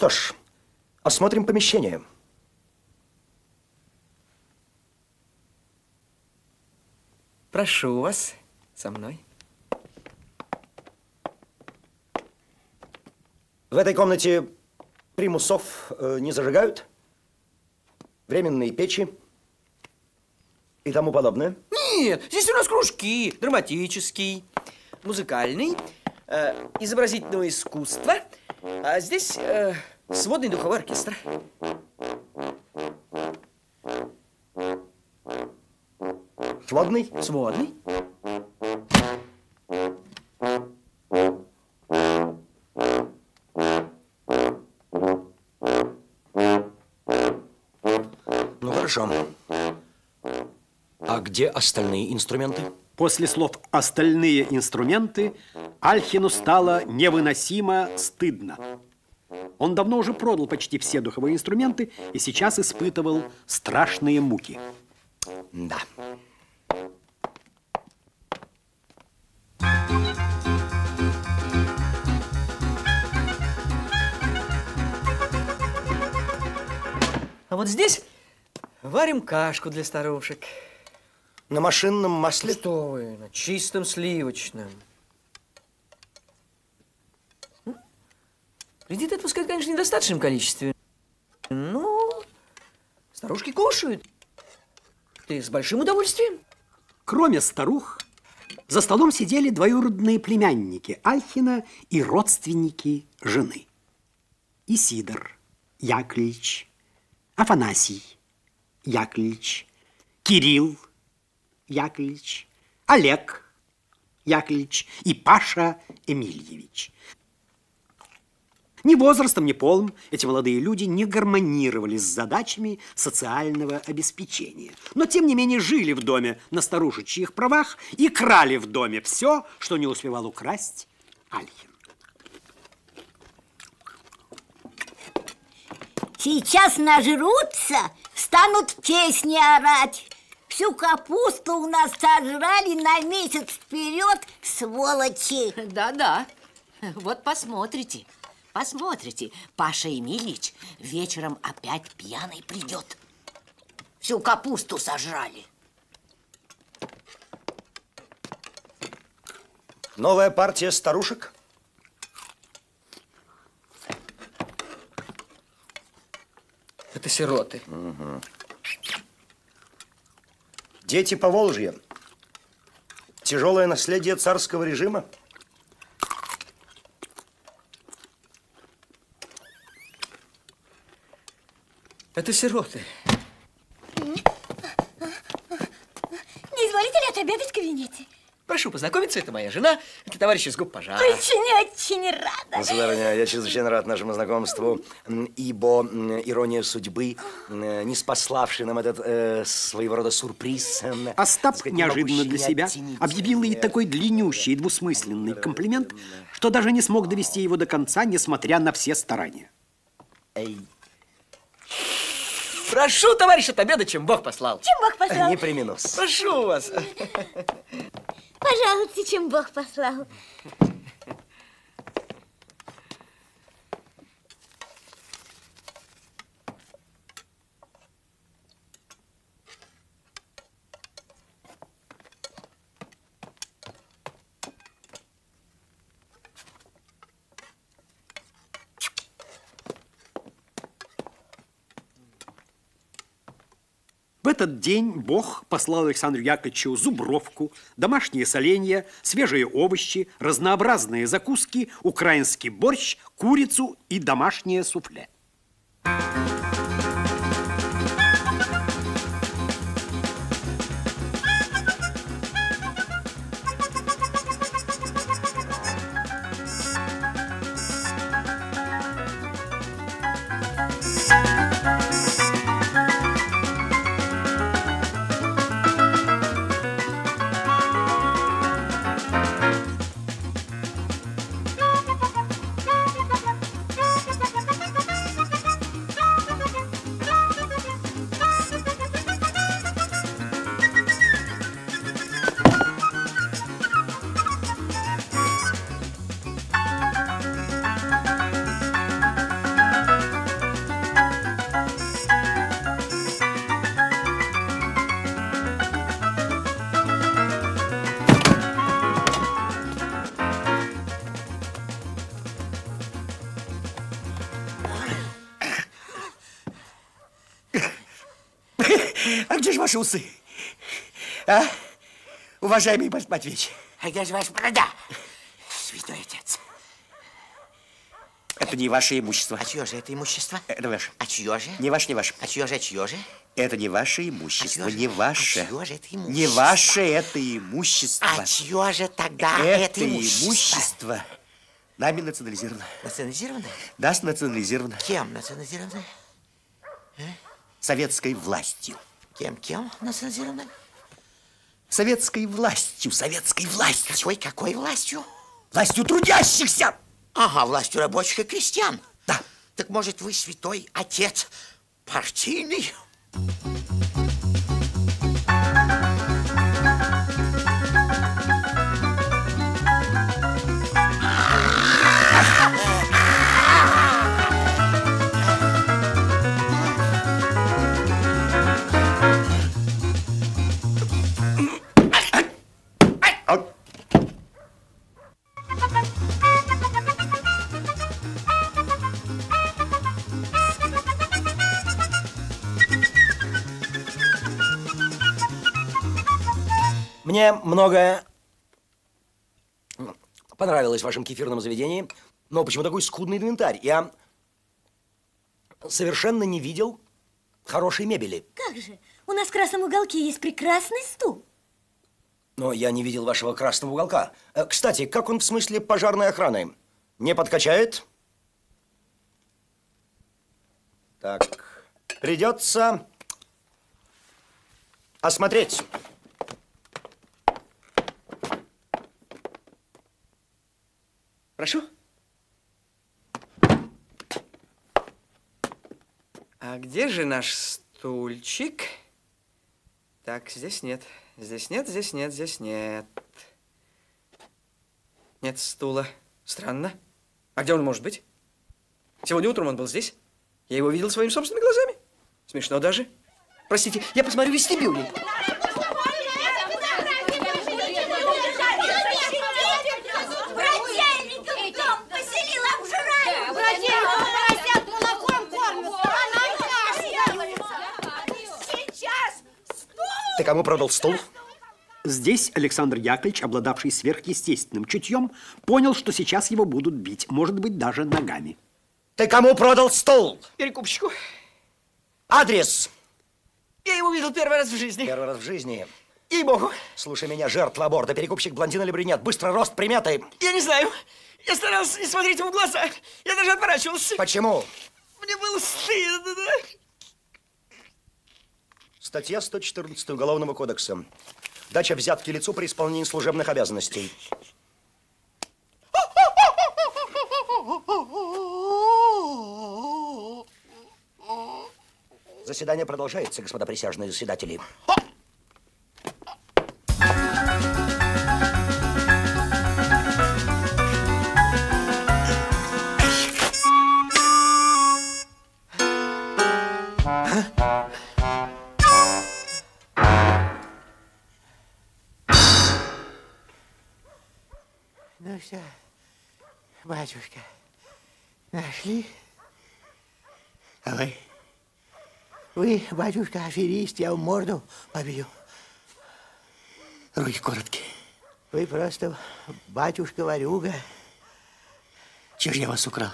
Что ж, осмотрим помещение. Прошу вас со мной. В этой комнате примусов э, не зажигают, временные печи и тому подобное. Нет, здесь у нас кружки. Драматический, музыкальный, э, изобразительного искусства. А здесь э, сводный духовой оркестр. Сводный? Сводный. Ну, хорошо. А где остальные инструменты? После слов «остальные инструменты» Альхину стало невыносимо стыдно. Он давно уже продал почти все духовые инструменты и сейчас испытывал страшные муки. Да. А вот здесь варим кашку для старушек. На машинном масле? Что вы, на чистом сливочном. Кредит отпускать, конечно, в недостаточном количестве. Но старушки кушают. Ты с большим удовольствием. Кроме старух, за столом сидели двоюродные племянники Альхина и родственники жены. Исидор Яковлевич, Афанасий Яковлевич, Кирилл Яковлевич, Олег Яковлевич и Паша Эмильевич. Ни возрастом, ни полом эти молодые люди не гармонировали с задачами социального обеспечения. Но, тем не менее, жили в доме на старушечьих правах и крали в доме все, что не успевал украсть Альхин. Сейчас нажрутся, станут песни орать. Всю капусту у нас сожрали на месяц вперед, сволочи. Да-да, вот посмотрите. Посмотрите, Паша Емельич вечером опять пьяный придет. Всю капусту сожрали. Новая партия старушек. Это сироты. Дети по Волжье. Тяжелое наследие царского режима. Это сироты. Не изволите ли отобедать в кабинете? Прошу познакомиться, это моя жена, это товарищ из губ пожара. Очень-очень рада. Сударыня, я чрезвычайно рад нашему знакомству, ибо ирония судьбы, не спаславший нам этот э, своего рода сюрприз... м, Остап сказать, неожиданно для себя объявил ей такой длиннющий и двусмысленный комплимент, что даже не смог довести его до конца, несмотря на все старания. Прошу, товарищ, отобеда, чем Бог послал. Чем Бог послал? Не примену. Прошу вас. Пожалуйста, чем Бог послал. Этот день Бог послал Александру Яковлевичу зубровку, домашние соленья, свежие овощи, разнообразные закуски, украинский борщ, курицу и домашнее суфле. А где ваши усы? А? Уважаемый Ипполит Матвеевич. А где же ваша борода, святой отец? Это не ваше имущество. А чье же это имущество? Это ваше. А чье же? Не ваше, не ваше. А чье же, а чье же? Это не ваше имущество, А не ваше. А чье же это имущество? Не ваше это имущество. А чье же тогда это, это имущество? имущество нами национализировано. Национализировано? Да, национализировано. Кем национализировано? Советской властью. Кем, кем национализировано? Советской властью, советской властью. Какой, какой властью? Властью трудящихся. Ага, властью рабочих и крестьян. Да. Так может вы святой отец партийный? Мне многое понравилось в вашем кефирном заведении, но почему такой скудный инвентарь? Я совершенно не видел хорошей мебели. Как же? У нас в красном уголке есть прекрасный стул. Но я не видел вашего красного уголка. Э, Кстати, как он в смысле пожарной охраны? Не подкачает? Так, придется осмотреть. Прошу. А где же наш стульчик? Так, здесь нет. Здесь нет, здесь нет, здесь нет. Нет стула. Странно. А где он может быть? Сегодня утром он был здесь. Я его видел своими собственными глазами. Смешно даже. Простите, я посмотрю вестибюле. Кому продал стул? Здесь Александр Яковлевич, обладавший сверхъестественным чутьем, понял, что сейчас его будут бить, может быть, даже ногами. Ты кому продал стул? Перекупщику. Адрес. Я его видел первый раз в жизни. Первый раз в жизни. Ей-богу. Слушай меня, жертва аборта, перекупщик, блондин или брюнет, быстро рост, приметы. Я не знаю. Я старался не смотреть ему в глаза. Я даже отворачивался. Почему? Мне было стыдно. Статья 114 Уголовного кодекса. Дача взятки лицу при исполнении служебных обязанностей. Заседание продолжается, господа присяжные заседатели. Батюшка, нашли? А вы? Вы, батюшка, аферист, я в морду побью. Руки короткие. Вы просто батюшка-ворюга. Чего ж я вас украл?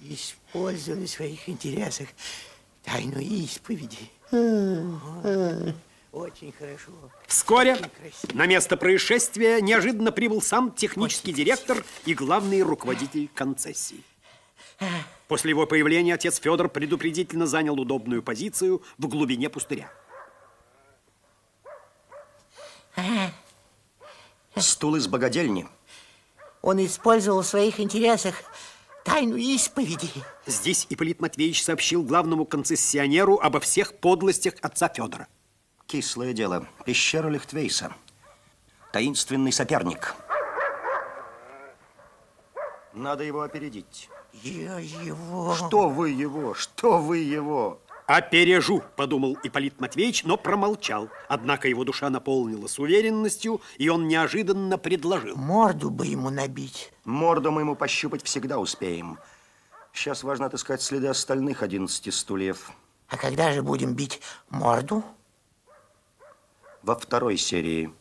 Использовали в своих интересах тайну исповеди. Очень хорошо. Вскоре на место происшествия неожиданно прибыл сам технический директор и главный руководитель концессии. После его появления отец Федор предупредительно занял удобную позицию в глубине пустыря. Стул из богадельни. Он использовал в своих интересах тайну исповеди. Здесь Ипполит Матвеевич сообщил главному концессионеру обо всех подлостях отца Федора. Кислое дело. Пещера Лихтвейса. Таинственный соперник. Надо его опередить. Я его... Что вы его? Что вы его? «Опережу», — подумал Ипполит Матвеевич, но промолчал. Однако его душа наполнилась уверенностью, и он неожиданно предложил. Морду бы ему набить. Морду мы ему пощупать всегда успеем. Сейчас важно отыскать следы остальных 11 стульев. А когда же будем бить морду? Во второй серии.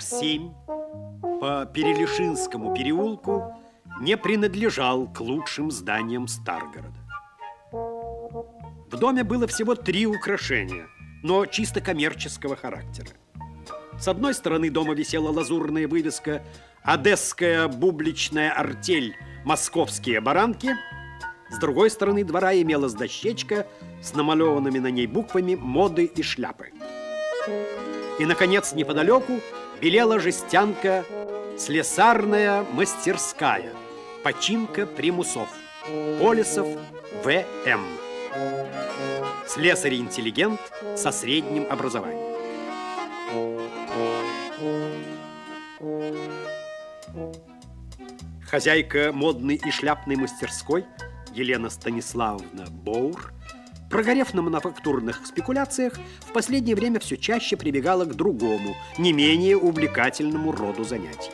Номер семь по Перелишинскому переулку не принадлежал к лучшим зданиям Старгорода. В доме было всего три украшения, но чисто коммерческого характера. С одной стороны дома висела лазурная вывеска «Одесская бубличная артель. Московские баранки». С другой стороны двора имелась дощечка с намалеванными на ней буквами «Моды и шляпы». И, наконец, неподалеку белела жестянка «Слесарная мастерская. Починка примусов. Полисов В.М.» Слесарь-интеллигент со средним образованием. Хозяйка модной и шляпной мастерской Елена Станиславовна Боур, прогорев на мануфактурных спекуляциях, в последнее время все чаще прибегала к другому, не менее увлекательному роду занятий.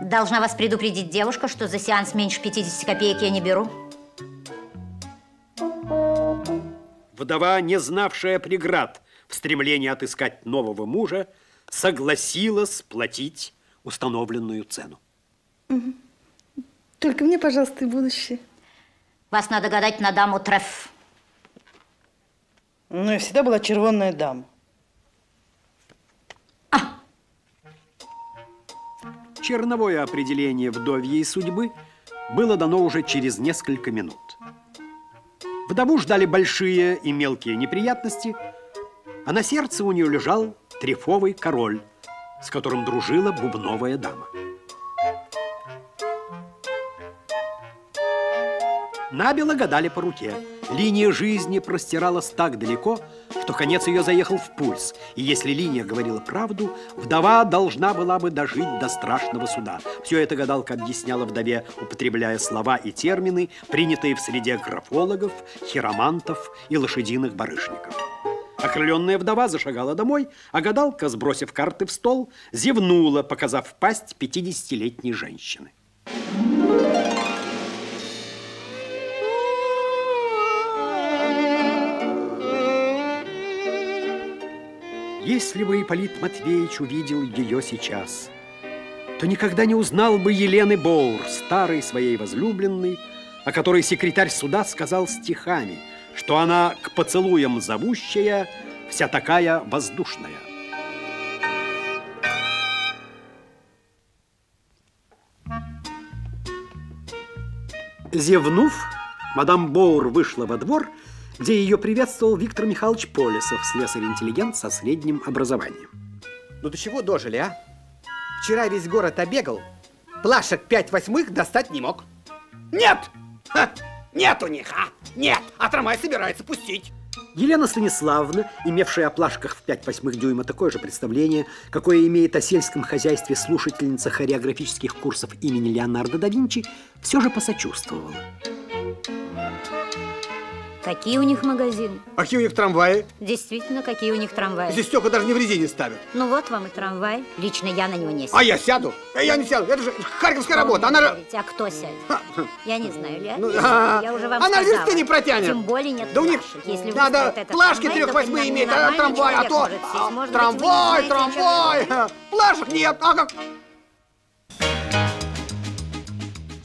Должна вас предупредить девушка, что за сеанс меньше 50 копеек я не беру. Вдова, не знавшая преград в стремлении отыскать нового мужа, согласилась платить установленную цену. Только мне, пожалуйста, и будущее. Вас надо гадать на даму Треф. Ну, я всегда была червонная дама. Черновое определение вдовьей судьбы было дано уже через несколько минут. Вдову ждали большие и мелкие неприятности, а на сердце у нее лежал трефовый король, с которым дружила бубновая дама. Набело гадали по руке. Линия жизни простиралась так далеко, что конец ее заехал в пульс. И если линия говорила правду, вдова должна была бы дожить до страшного суда. Все это гадалка объясняла вдове, употребляя слова и термины, принятые в среде графологов, хиромантов и лошадиных барышников. Окрыленная вдова зашагала домой, а гадалка, сбросив карты в стол, зевнула, показав пасть 50-летней женщины. Если бы Ипполит Матвеевич увидел ее сейчас, то никогда не узнал бы Елены Боур, старой своей возлюбленной, о которой секретарь суда сказал стихами, что она к поцелуям зовущая, вся такая воздушная. Зевнув, мадам Боур вышла во двор, где ее приветствовал Виктор Михайлович Полесов, слесарь-интеллигент со средним образованием. Ну до чего дожили, а? Вчера весь город обегал, плашек пять восьмых достать не мог. Нет! Ха! Нет у них, а? Нет! А трамвай собирается пустить. Елена Станиславовна, имевшая о плашках в 5 восьмых дюйма такое же представление, какое имеет о сельском хозяйстве слушательница хореографических курсов имени Леонардо да Винчи, все же посочувствовала. Какие у них магазины? А какие у них трамваи? Действительно, какие у них трамваи? Здесь стекла даже не в резине ставят. Ну вот вам и трамвай. Лично я на него не сяду. А я сяду? Э, Я не сяду. Это же харьковская работа. Она... же- А кто сядет? Я не знаю, я, Ну, а, я уже вам она сказала. версты не протянет. Тем более нет Да у них. Если надо плашки трамвай, трех то восьми нормальный иметь, а трамвай, а то а, трамвай, трамвай. Плашек нет. А как?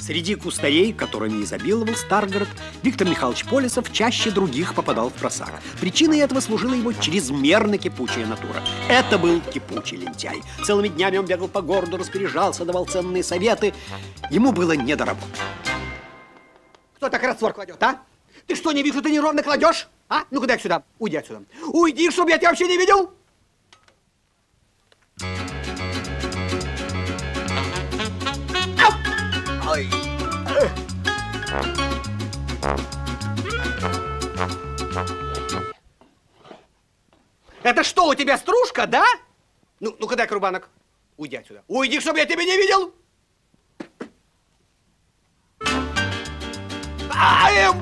Среди кустарей, которыми изобиловал Старгород, Виктор Михайлович Полесов чаще других попадал в просак. Причиной этого служила его чрезмерно кипучая натура. Это был кипучий лентяй. Целыми днями он бегал по городу, распоряжался, давал ценные советы. Ему было не до работы. Кто так раствор кладет, а? Ты что, не что ты неровно кладешь? А? Ну-ка дай сюда. Уйди отсюда. Уйди, чтобы я тебя вообще не видел. Ой. Это что, у тебя стружка, да? Ну, ну-ка дай рубанок. Уйди отсюда. Уйди, чтобы я тебя не видел. А.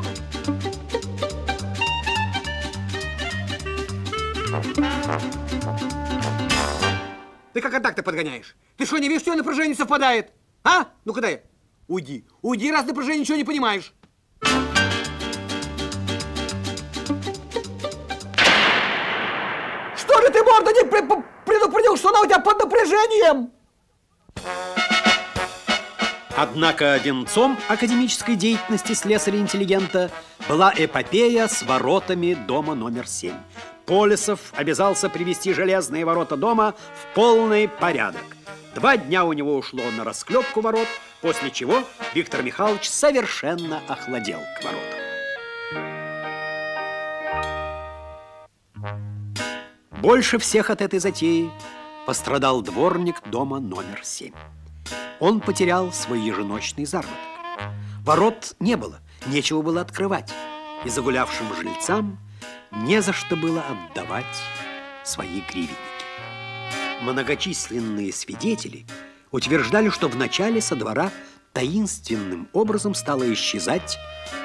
Ты как так-то подгоняешь? Ты что, не видишь, что напряжение не совпадает? А? Ну-ка дай. Уйди. Уйди, раз напряжение ничего не понимаешь. Что же ты, морда, не пре- предупредил, что она у тебя под напряжением? Однако венцом академической деятельности слесаря-интеллигента была эпопея с воротами дома номер 7. Полесов обязался привести железные ворота дома в полный порядок. Два дня у него ушло на расклепку ворот, после чего Виктор Михайлович совершенно охладел к воротам. Больше всех от этой затеи пострадал дворник дома номер 7. Он потерял свой еженочный заработок. Ворот не было, нечего было открывать. И загулявшим жильцам не за что было отдавать свои гривенники. Многочисленные свидетели утверждали, что вначале со двора таинственным образом стало исчезать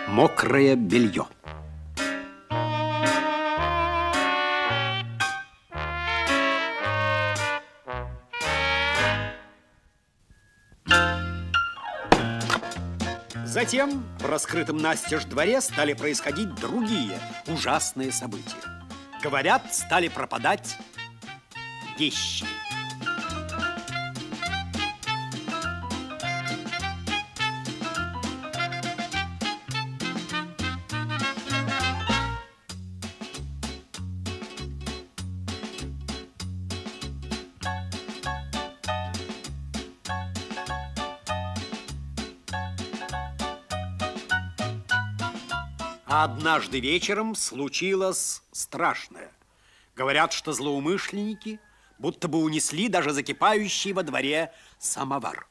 мокрое белье. Затем в раскрытом настежь дворе стали происходить другие ужасные события. Говорят, стали пропадать вещи. Однажды вечером случилось страшное. Говорят, что злоумышленники будто бы унесли даже закипающий во дворе самовар.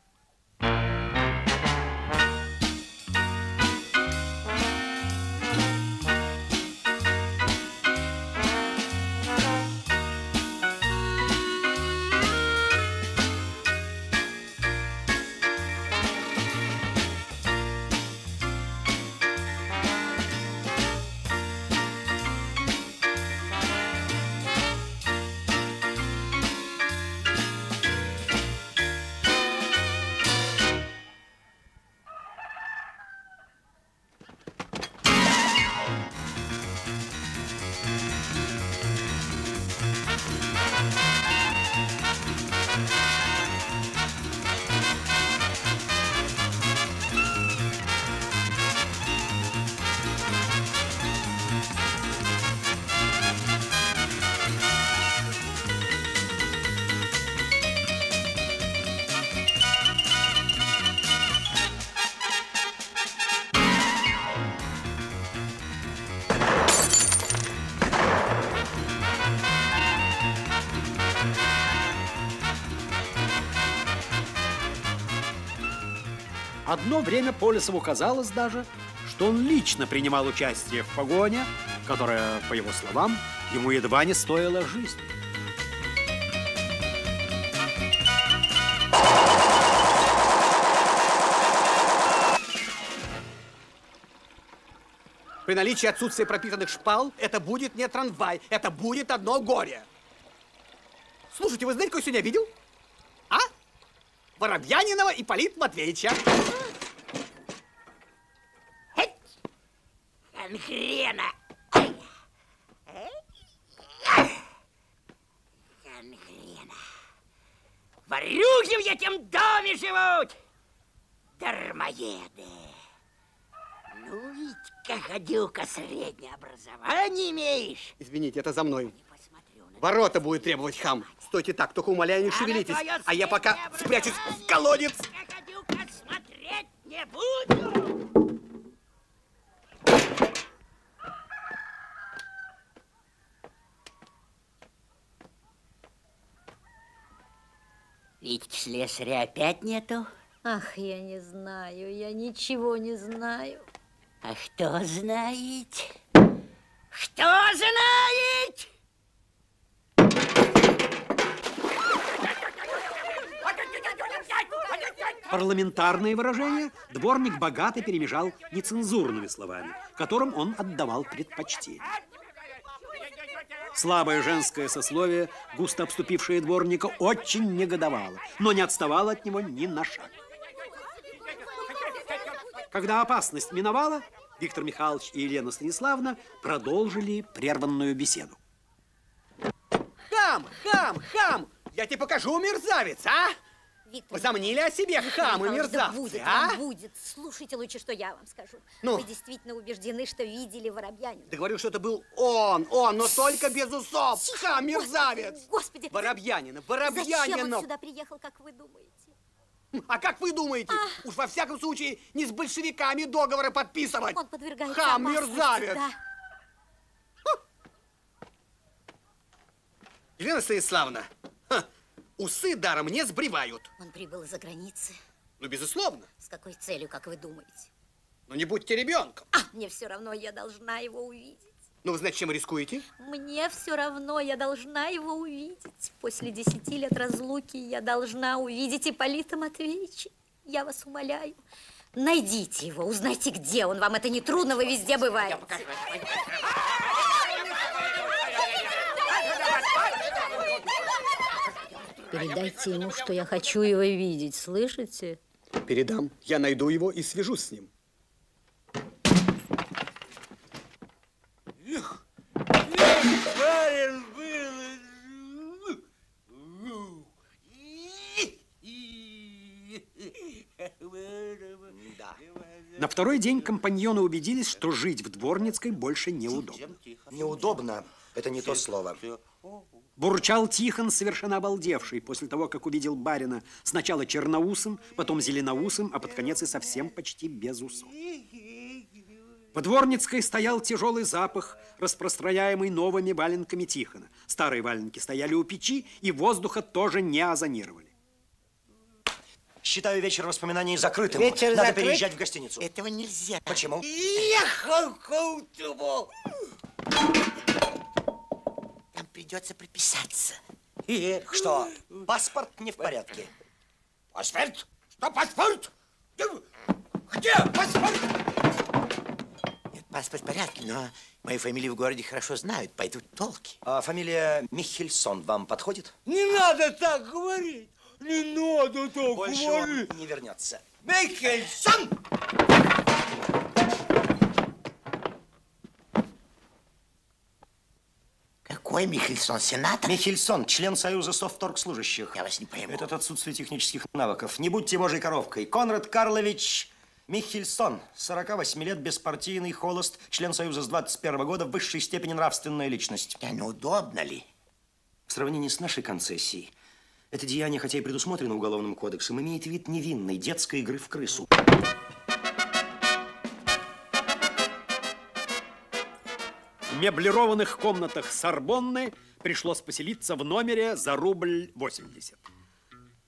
Время Полисову казалось даже, что он лично принимал участие в погоне, которая, по его словам, ему едва не стоила жизни. При наличии отсутствия пропитанных шпал это будет не трамвай, это будет одно горе. Слушайте, вы знаете, кого сегодня видел? А? Воробьянинова и Полит Матвеевича. Хрена! Ворюги в этом доме живут! Дармоеды! Ну ведь, гадюка, среднее образование имеешь. Извините, это за мной. Ворота будет требовать хам. Стойте так, только умоляю, не шевелитесь. А я пока спрячусь в колодец. Гадюка, смотреть не буду! Ведь слесаря опять нету. Ах, я не знаю, я ничего не знаю. А кто знает? Кто знает? Парламентарные выражения дворник богато перемежал нецензурными словами, которым он отдавал предпочтение. Слабое женское сословие, густо обступившее дворника, очень негодовало, но не отставало от него ни на шаг. Когда опасность миновала, Виктор Михайлович и Елена Станиславовна продолжили прерванную беседу. Хам, хам, хам! Я тебе покажу, мерзавец, а? Виктор Возомнили о себе хамы, Михайлович, да мерзавцы, будет, а? вам будет. Слушайте лучше, что я вам скажу. Ну? Вы действительно убеждены, что видели Воробьянина. Ты говорил, что это был он, он, но только без усов. Хам, мерзавец! Господи! Воробьянинов, Зачем он сюда приехал, как вы думаете? А как вы думаете? Уж во всяком случае не с большевиками договоры подписывать. Он подвергается Хам, мерзавец! да. Елена Станиславовна, усы даром не сбривают. Он прибыл из-за границы. Ну, безусловно. С какой целью, как вы думаете? Но не будьте ребенком. А, мне все равно, я должна его увидеть. Ну, вы знаете, чем рискуете? Мне все равно, я должна его увидеть. После десяти лет разлуки я должна увидеть Ипполита Матвеевича. Я вас умоляю, найдите его, узнайте, где он. Вам это не трудно, вы везде бываете. Передайте ему, что я хочу его видеть, слышите? Передам. Я найду его и свяжусь с ним. Барин На второй день компаньоны убедились, что жить в Дворницкой больше неудобно. Неудобно – это не то слово. Бурчал Тихон, совершенно обалдевший, после того, как увидел барина сначала черноусым, потом зеленоусым, а под конец и совсем почти без усов. По Дворницкой стоял тяжелый запах, распространяемый новыми валенками Тихона. Старые валенки стояли у печи, и воздуха тоже не озонировали. Считаю вечер воспоминаний закрытым. Вечер Надо закрыт? переезжать в гостиницу. Этого нельзя. Почему? Ехал Нам придется прописаться. И что? Паспорт не в порядке. Паспорт? Что паспорт? Где паспорт? Нет, паспорт в порядке, но мою фамилию в городе хорошо знают, пойдут толки. А фамилия Михельсон вам подходит? Не надо так говорить. Не надо так Больше говорить. он не вернется. Михельсон! Какой Михельсон, сенатор? Михельсон, член Союза совторгслужащих. Я вас не пойму. Этот отсутствие технических навыков. Не будьте божьей коровкой. Конрад Карлович Михельсон, 48 лет, беспартийный, холост, член Союза с 21 года, в высшей степени нравственная личность. Да ну удобно ли? В сравнении с нашей концессией, это деяние, хотя и предусмотрено Уголовным кодексом, имеет вид невинной детской игры в крысу. В меблированных комнатах Сорбонны пришлось поселиться в номере за рубль 80.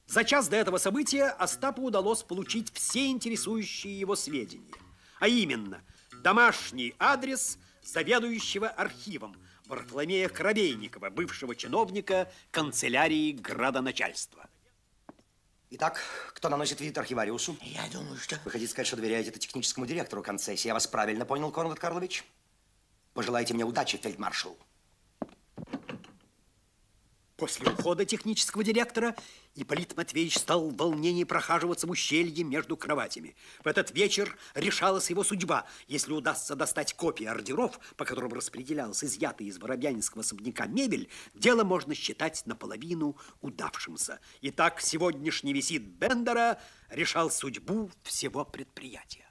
За час до этого события Остапу удалось получить все интересующие его сведения. А именно, домашний адрес заведующего архивом Варфоломея Коробейникова, бывшего чиновника канцелярии градоначальства. Итак, кто наносит визит архивариусу? Я думаю, что... Вы хотите сказать, что доверяете это техническому директору концессии. Я вас правильно понял, Конрад Карлович? Пожелайте мне удачи, фельдмаршал. После ухода технического директора Ипполит Матвеевич стал в волнении прохаживаться в ущелье между кроватями. В этот вечер решалась его судьба. Если удастся достать копии ордеров, по которым распределялась изъятая из Воробьянинского особняка мебель, дело можно считать наполовину удавшимся. Итак, сегодняшний визит Бендера решал судьбу всего предприятия.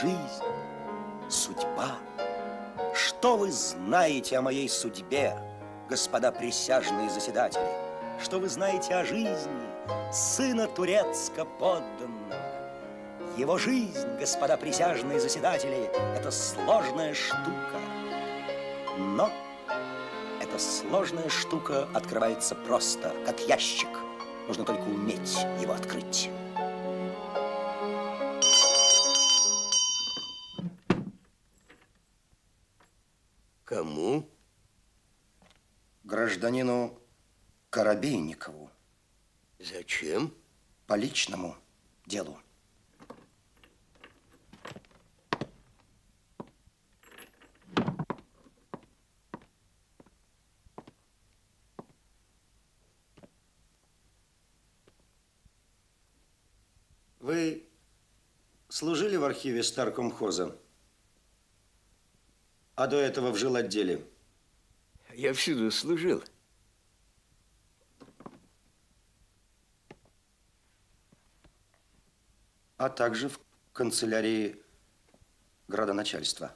Жизнь, судьба. Что вы знаете о моей судьбе, господа присяжные заседатели? Что вы знаете о жизни сына турецко-подданного? Его жизнь, господа присяжные заседатели, это сложная штука. Но эта сложная штука открывается просто, как ящик. Нужно только уметь его открыть. Кому? Гражданину Коробейникову. Зачем? По личному делу. Вы служили в архиве Старкомхоза? А до этого в жилотделе? Я всюду служил. А также в канцелярии градоначальства.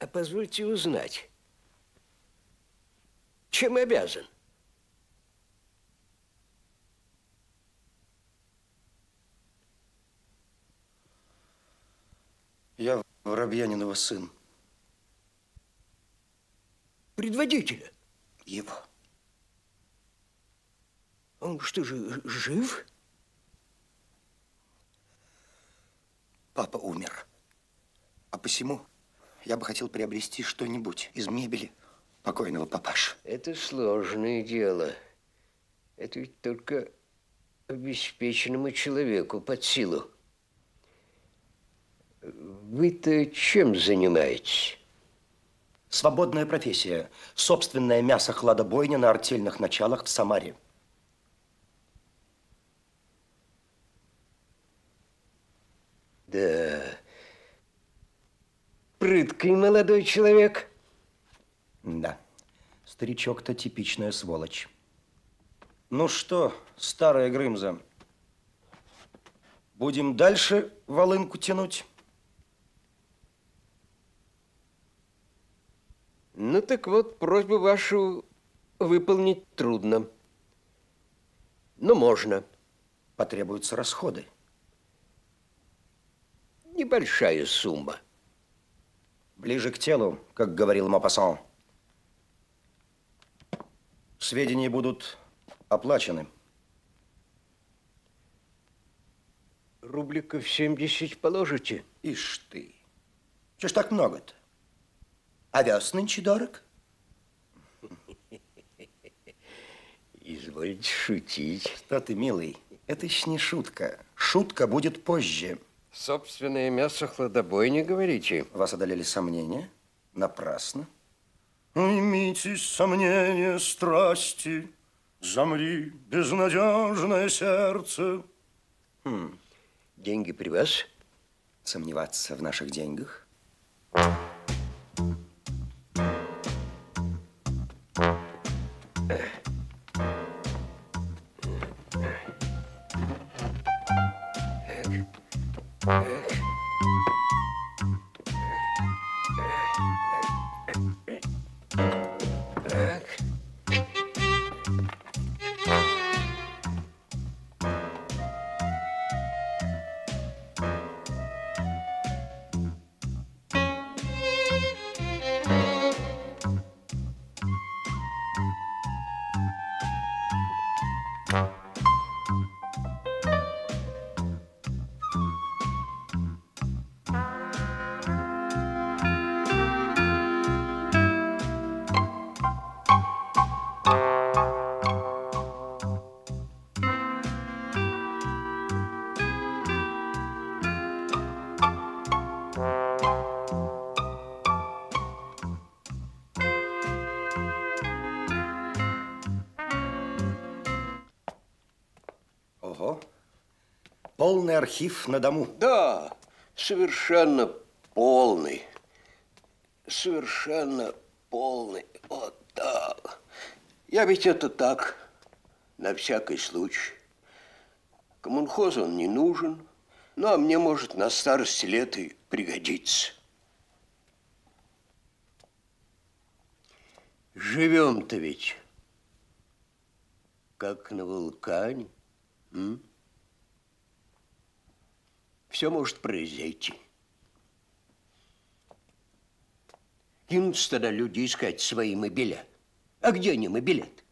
А позвольте узнать, чем обязан? Я Воробьянинова сын. Предводителя? Его. Он что же, жив? Папа умер. А посему я бы хотел приобрести что-нибудь из мебели покойного папаши. Это сложное дело. Это ведь только обеспеченному человеку под силу. Вы-то чем занимаетесь? Свободная профессия. Собственное мясо хладобойня на артельных началах в Самаре. Да. Прыткий молодой человек. Да. Старичок-то типичная сволочь. Ну что, старая Грымза, будем дальше волынку тянуть? Ну так вот, просьбу вашу выполнить трудно. Ну, можно. Потребуются расходы. Небольшая сумма. Ближе к телу, как говорил Мопассан. Сведения будут оплачены. Рубликов 70 положите? Ишь ты. Чего ж так много-то? Овес нынче дорог? Извольте шутить. Что ты, милый, это еще не шутка. Шутка будет позже. Собственное мясо хладобой не говорите. Вас одолели сомнения? Напрасно. Уймите сомнения, страсти, Замри, безнадежное сердце. Хм. Деньги при вас? Сомневаться в наших деньгах? Ого. Полный архив на дому. Да, совершенно полный. Совершенно полный. Вот так. Я ведь это так, на всякий случай. Коммунхоз он не нужен, ну, а мне, может, на старости лет и пригодится. Живем-то ведь как на вулкане. М? Все может произойти. Кинутся тогда люди искать свои мобиля. А где они, мобилят?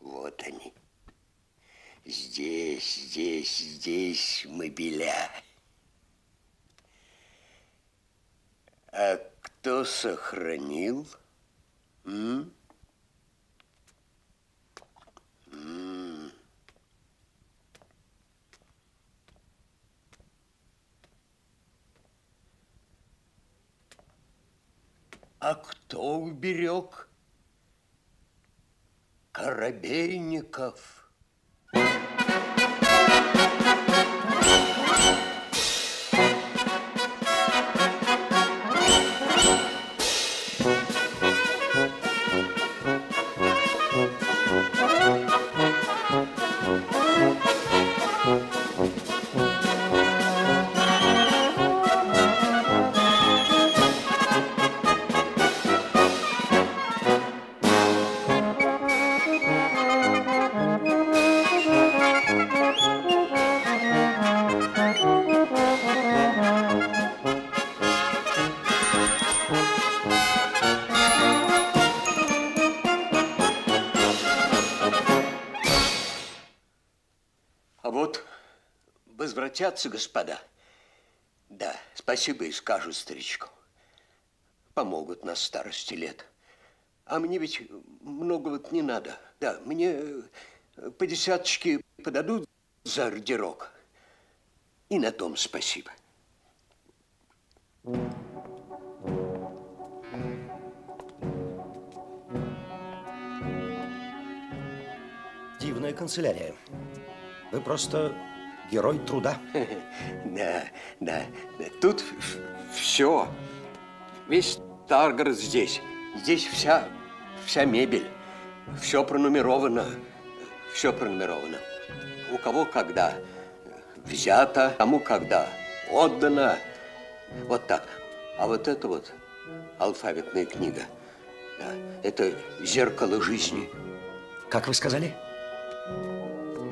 Вот они. Здесь, здесь, здесь мобиля. А кто сохранил? М? М. А кто уберег? Коробейников. А возвратятся господа. Да, спасибо и скажут старичку. Помогут на старости лет. А мне ведь много вот не надо. Да, мне э, по десяточке подадут за ордерок. И на том спасибо. Дивная канцелярия. Вы просто герой труда. Да, да, да. Тут все. Весь Таргород здесь. Здесь вся, вся мебель. Все пронумеровано. Все пронумеровано. У кого когда взято, кому когда отдано. Вот так. А вот это вот алфавитная книга. Да, это зеркало жизни. Как вы сказали?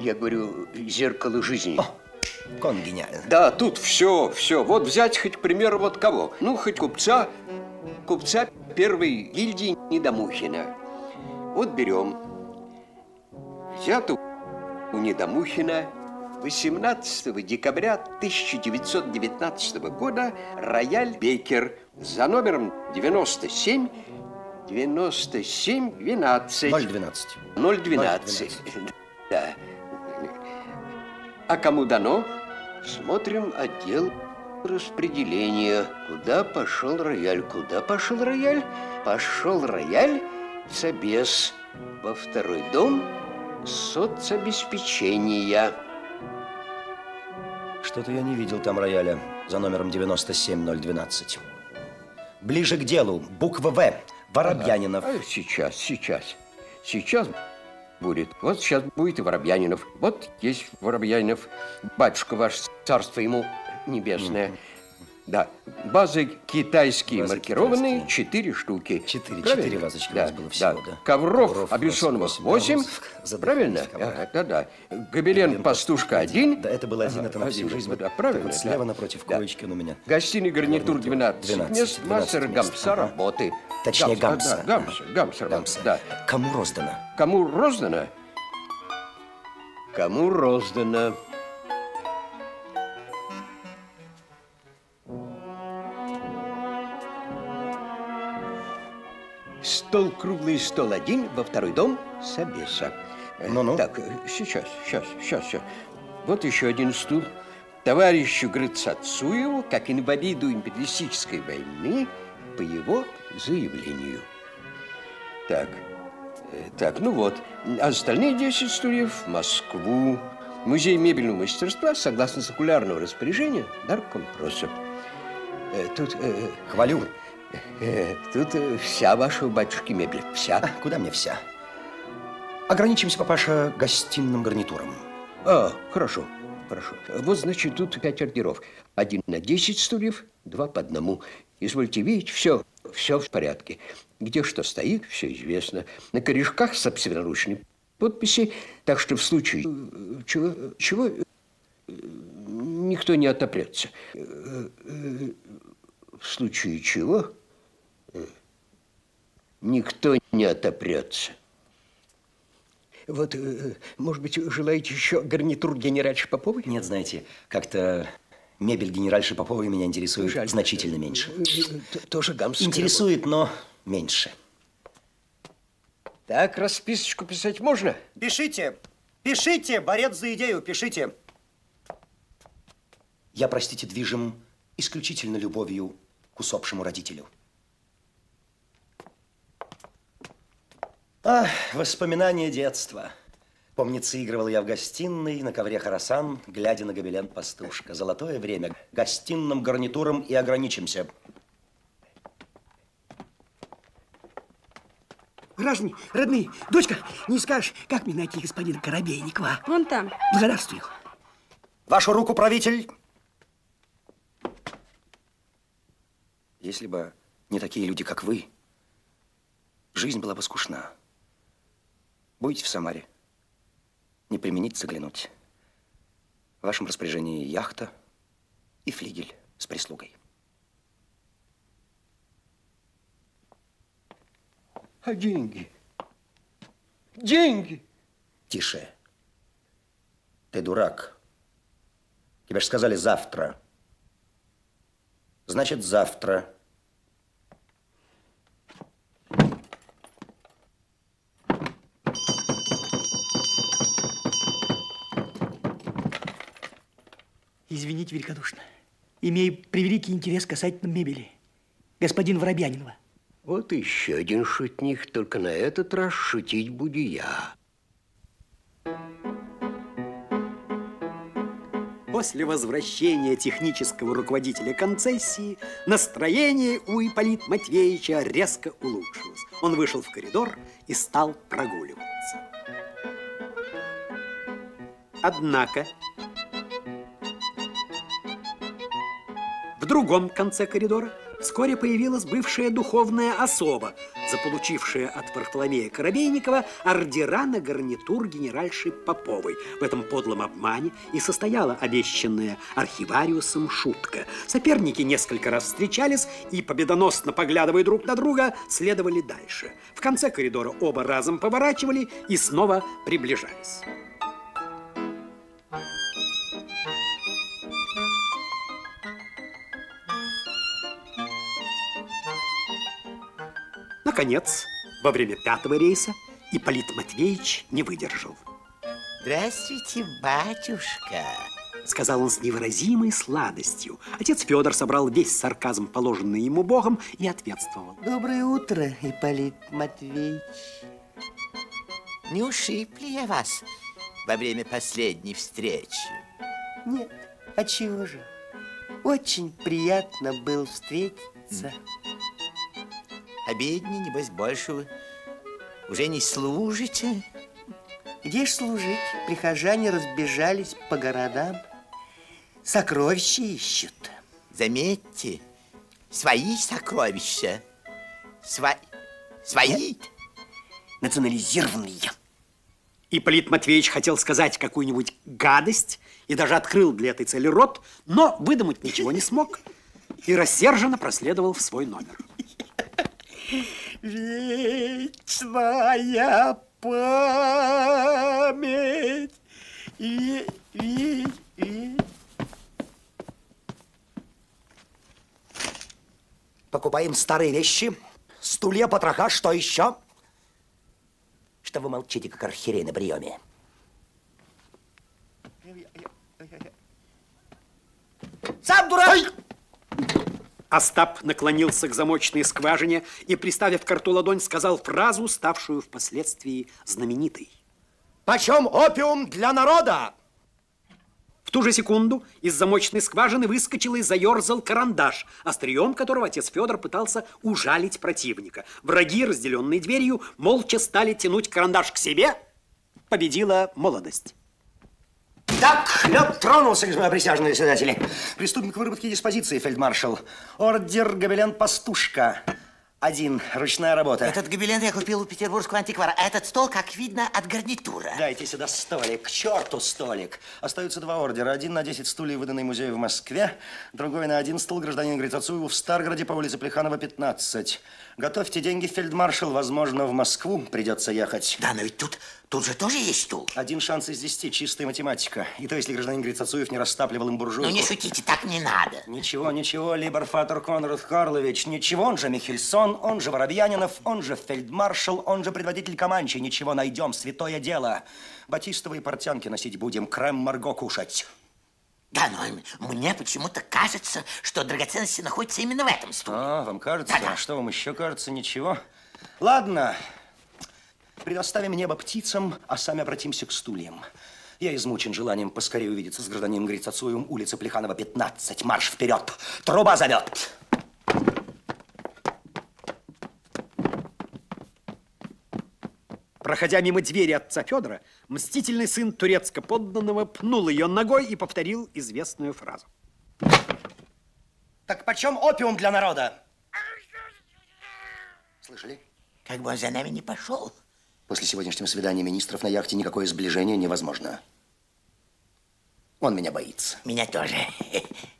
Я говорю, зеркало жизни. Кон гениален. Да, тут все, все. Вот взять хоть, к примеру, вот кого? Ну, хоть купца, купца первой гильдии Недомухина. Вот берем. Взято у Недомухина 18 декабря 1919 года рояль Бейкер за номером 97 97 12 012. 012. Да. А кому дано? Смотрим отдел распределения. Куда пошел рояль? Куда пошел рояль? Пошел рояль собес. Во второй дом соцобеспечения. Что-то я не видел там рояля за номером 97012. Ближе к делу. Буква В. Воробьянинов. А, Сейчас, сейчас. Сейчас будет. Вот сейчас будет и Воробьянинов. Вот есть Воробьянинов. Батюшка ваш, царство ему небесное. Да. Базы китайские маркированные, четыре штуки. Четыре, Правильно? четыре вазочки у да, вас было всего, да. Ковров, Ковров Абельсоновых восемь, восемь. Задохнулся Правильно? в коврах. Ага, Да, да. Гобелен, пастушка один. Да, это был один, это на всю Один, жизнь. да, правильно. так вот слева да. напротив Да. у меня. Гостиный гарнитур 12, 12, мест, 12 мастер мест. Гамса Ага. работы. Точнее, Гамса, Гамса. Да, Гамса, Гамса, работы, да. Кому роздано? Кому роздано? Кому роздано? Стол круглый, стол один, во второй дом Собеса. Ну-ну. Так, э, сейчас, сейчас, сейчас, сейчас. Вот еще один стул. Товарищу Грыцацуеву, как инвалиду империалистической войны, по его заявлению. Так, э, так, ну вот. Остальные 10 стульев в Москву. Музей мебельного мастерства, согласно циркулярного распоряжения, Даркомпроса. Э, Тут... Хвалю. Тут э, вся ваша, у батюшки, мебель. Вся. Куда мне вся? Ограничимся, папаша, гостиным гарнитуром. А, хорошо, хорошо. Вот, значит, тут пять ордеров. Один на 10 стульев, два по одному. Извольте видеть, все, все в порядке. Где что стоит, все известно. На корешках собственноручные подписи, так что в случае э, чего, чего э, никто не отопрется. Э, э, В случае чего э, никто не отопрется. Вот, э, может быть, желаете еще гарнитур генеральши Поповой? Нет, знаете, как-то мебель генеральши Поповой меня интересует Жаль. значительно меньше. Т- Тоже гамская Интересует, но меньше. Так, расписочку писать можно? Пишите, пишите, борец за идею, пишите. Я, простите, движим исключительно любовью к усопшему родителю. Ах, воспоминания детства. Помнится, игрывал я в гостиной на ковре Харасан, глядя на гобелен пастушка. Золотое время. Гостиным гарнитуром и ограничимся. Граждане, родные, дочка, не скажешь, как мне найти господина Коробейникова? Вон там. Благодарствую. Вашу руку, правитель. Если бы не такие люди, как вы, жизнь была бы скучна. Будете в Самаре? Не применить заглянуть. В вашем распоряжении яхта и флигель с прислугой. А деньги? Деньги? Тише. Ты дурак. Тебе же сказали завтра. Значит, завтра. Извините великодушно. Имею превеликий интерес касательно мебели. Господин Воробьянинова. Вот еще один шутник, только на этот раз шутить буду я. После возвращения технического руководителя концессии настроение у Ипполита Матвеевича резко улучшилось. Он вышел в коридор и стал прогуливаться. Однако другом конце коридора вскоре появилась бывшая духовная особа заполучившая от Варфоломея Коробейникова ордера на гарнитур генеральши Поповой. В этом подлом обмане и состояла обещанная архивариусом шутка. Соперники несколько раз встречались и, победоносно поглядывая друг на друга, следовали дальше. В конце коридора оба разом поворачивали и снова приближались. Наконец, во время пятого рейса Ипполит Матвеевич не выдержал. Здравствуйте, батюшка. Сказал он с невыразимой сладостью. Отец Федор собрал весь сарказм, положенный ему Богом, и ответствовал. Доброе утро, Ипполит Матвеевич. Не ушиб ли я вас во время последней встречи? Нет, а чего же? Очень приятно было встретиться. Обедни, небось, больше вы уже не служите? Где ж служить? Прихожане разбежались по городам. Сокровища ищут. Заметьте, свои сокровища. Сва... Свои? Национализированные. Ипполит Матвеевич хотел сказать какую-нибудь гадость и даже открыл для этой цели рот, но выдумать ничего не смог и рассерженно проследовал в свой номер. Вечная память. И, и, и. Покупаем старые вещи, стулья, потроха, что еще? Что вы молчите, как архиерей на приеме? Сам дурак! Остап наклонился к замочной скважине и, приставив к рту ладонь, сказал фразу, ставшую впоследствии знаменитой. Почем опиум для народа? В ту же секунду из замочной скважины выскочил и заерзал карандаш, острием которого отец Федор пытался ужалить противника. Враги, разделенные дверью, молча стали тянуть карандаш к себе. Победила молодость. Так, лед тронулся, господа присяжные заседатели. Приступим к выработке диспозиции, фельдмаршал. Ордер Гобелен Пастушка. Один, ручная работа. Этот гобелен я купил у петербургского антиквара, а этот стол, как видно, от гарнитура. Дайте сюда столик, к черту столик. Остаются два ордера. Один на 10 стульев, выданный музею в Москве, другой на один стул гражданин Грицацуеву в Старгороде по улице Плеханова, 15. Готовьте деньги, фельдмаршал. Возможно, в Москву придется ехать. Да, но ведь тут, тут же тоже есть стул. Один шанс из десяти, чистая математика. И то, если гражданин Грицацуев не растапливал им буржуйку. Ну не шутите, так не надо. Ничего, ничего, Либерфатор Конрад Карлович, ничего, он же Михельсон, он же Воробьянинов, он же фельдмаршал, он же предводитель Команчи. Ничего, найдем, святое дело. Батистовые портянки носить будем, крем Марго кушать. Да, но мне почему-то кажется, что драгоценности находятся именно в этом стуле. А, вам кажется? Да-да. Что вам еще кажется? Ничего. Ладно, предоставим небо птицам, а сами обратимся к стульям. Я измучен желанием поскорее увидеться с гражданином Грицацуевым, улица Плеханова, 15. Марш вперед! Труба зовет! Проходя мимо двери отца Федора, мстительный сын турецко-подданного пнул ее ногой и повторил известную фразу. Так почем опиум для народа? Слышали? Как бы он за нами не пошел. После сегодняшнего свидания министров на яхте никакое сближение невозможно. Он меня боится. Меня тоже.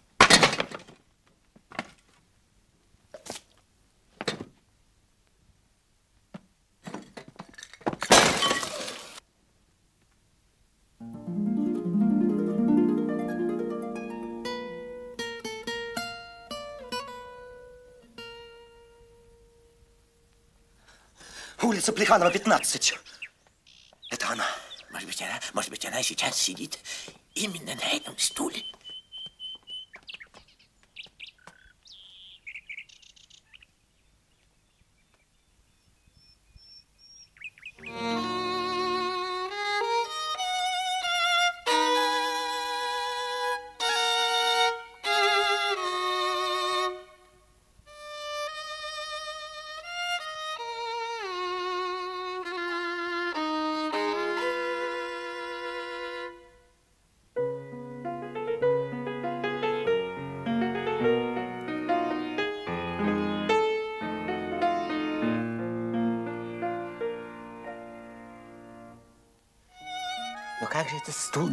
Улица Плеханова, 15. Это она. Может быть, она, может быть, она сейчас сидит именно на этом стуле.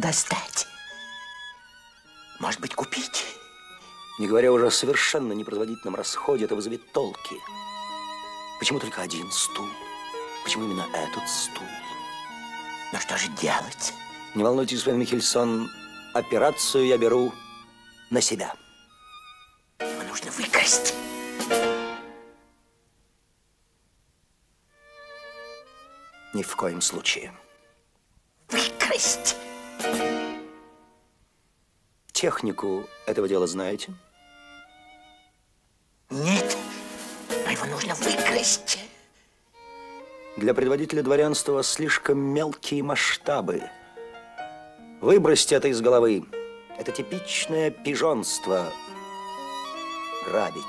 Достать? Может быть, купить? Не говоря уже о совершенно непроизводительном расходе, это вызовет толки. Почему только один стул? Почему именно этот стул? Но что же делать? Не волнуйтесь, господин Михельсон, операцию я беру на себя. Его нужно выкрасть. Ни в коем случае. Технику этого дела знаете? Нет, но его нужно выкрасть. Для предводителя дворянства слишком мелкие масштабы. Выбросьте это из головы. Это типичное пижонство. Грабить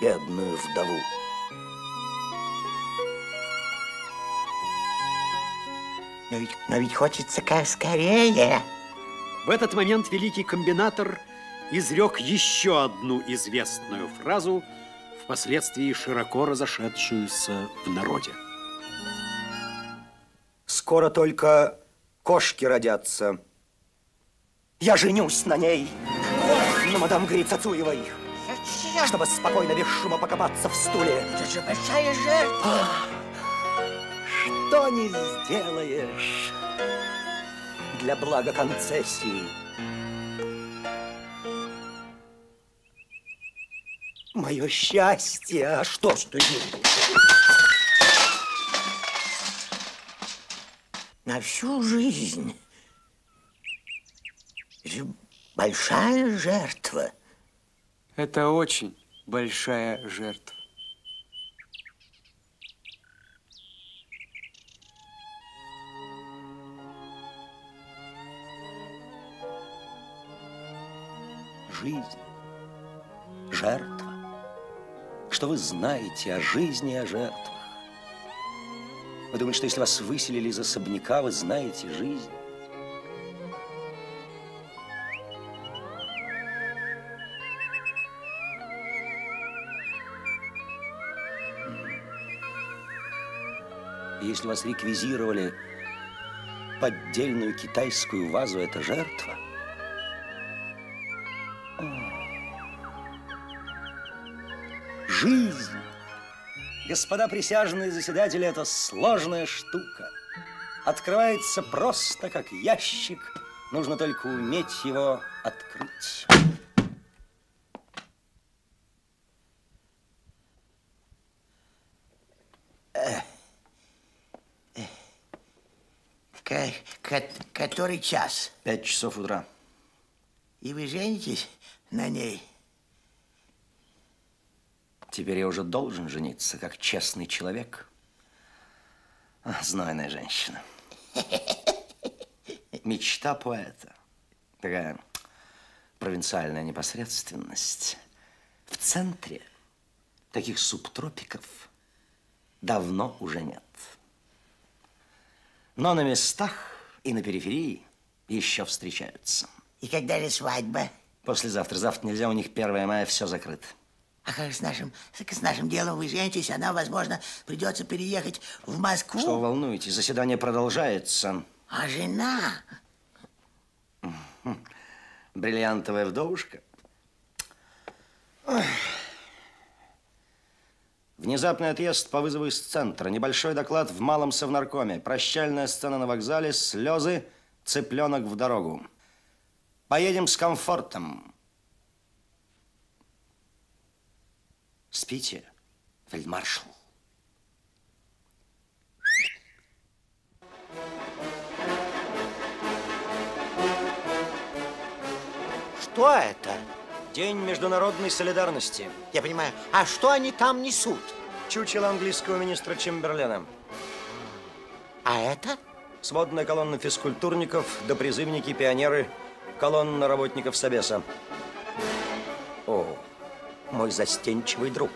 бедную вдову. Но ведь, но ведь хочется как скорее. В этот момент великий комбинатор изрек еще одну известную фразу, впоследствии широко разошедшуюся в народе. Скоро только кошки родятся. Я женюсь на ней, на мадам Грицацуевой, чтобы спокойно без шума покопаться в стуле. Это же большая жертва. Что не сделаешь для блага концессии. Мое счастье, а что ж ты? На всю жизнь. Большая жертва. Это очень большая жертва. Жизнь, жертва. Что вы знаете о жизни и о жертвах? Вы думаете, что если вас выселили из особняка, вы знаете жизнь? Если вас реквизировали поддельную китайскую вазу, это жертва. Жизнь. Господа присяжные заседатели, это сложная штука. Открывается просто как ящик. Нужно только уметь его открыть. Ко- ко- который час? Пять часов утра. И вы женитесь на ней? Теперь я уже должен жениться, как честный человек. А, Знойная женщина. Мечта поэта. Такая провинциальная непосредственность. В центре таких субтропиков давно уже нет. Но на местах и на периферии еще встречаются. И когда же свадьба? Послезавтра. Завтра нельзя, у них 1 мая, все закрыто. А как с нашим, с нашим делом вы женитесь, она, возможно, придется переехать в Москву. Что вы волнуетесь? Заседание продолжается. А жена? Бриллиантовая вдовушка. Ой. Внезапный отъезд по вызову из центра. Небольшой доклад в малом совнаркоме. Прощальная сцена на вокзале. Слезы. Цыпленок в дорогу. Поедем с комфортом. Спите, фельдмаршал. Что это? День международной солидарности. Я понимаю. А что они там несут? Чучело английского министра Чемберлена. А это? Сводная колонна физкультурников, допризывники, пионеры, колонна работников Собеса. О, мой застенчивый друг.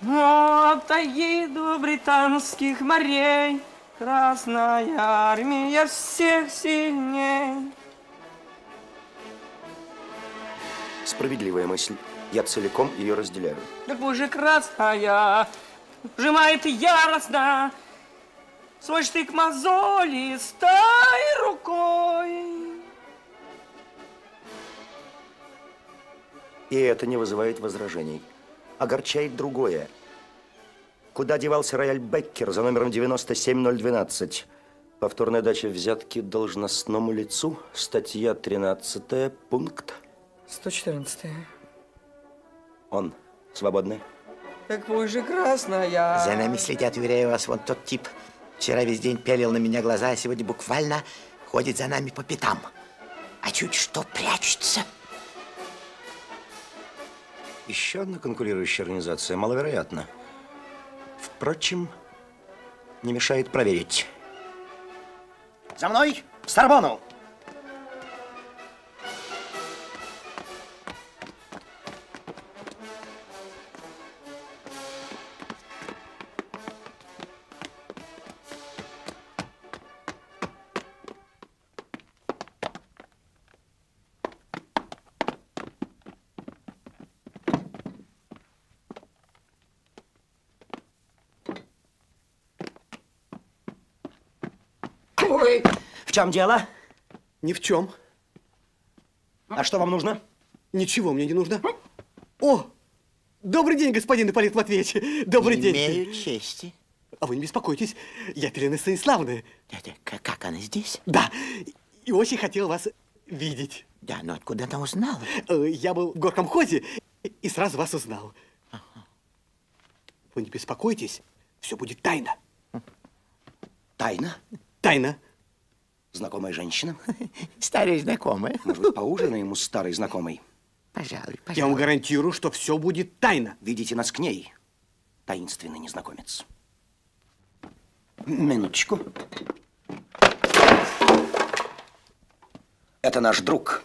Вот до британских морей Красная армия всех сильней. Справедливая мысль. Я целиком ее разделяю. Так пусть же красная сжимает яростно свой штык мозолистой рукой. И это не вызывает возражений. Огорчает другое. Куда девался рояль Беккер за номером 97012? Повторная дача взятки должностному лицу. Статья 13, пункт. 114. Он свободный. Как позже красная. За нами следят, уверяю вас, вон тот тип. Вчера весь день пялил на меня глаза, а сегодня буквально ходит за нами по пятам. А чуть что прячется. Еще одна конкурирующая организация, маловероятно. Впрочем, не мешает проверить. За мной! В Сорбону! Чем дело? Ни в чем. А что вам нужно? Ничего мне не нужно. О, добрый день, господин Ипполит Матвеевич. Добрый день. Имею чести. А вы не беспокойтесь, я Пелена Станиславовна. Дядя, как, как она здесь? Да, и очень хотел вас видеть. Да, но откуда она узнала? Э, Я был в горкомхозе и сразу вас узнал. Вы не беспокойтесь, все будет тайно. Тайна? Тайна. Знакомая женщина? Старые знакомые. Может быть, поужинаем с старой знакомой? Пожалуй, пожалуй. Я вам гарантирую, что все будет тайно. Ведите нас к ней, таинственный незнакомец. Минуточку. Это наш друг.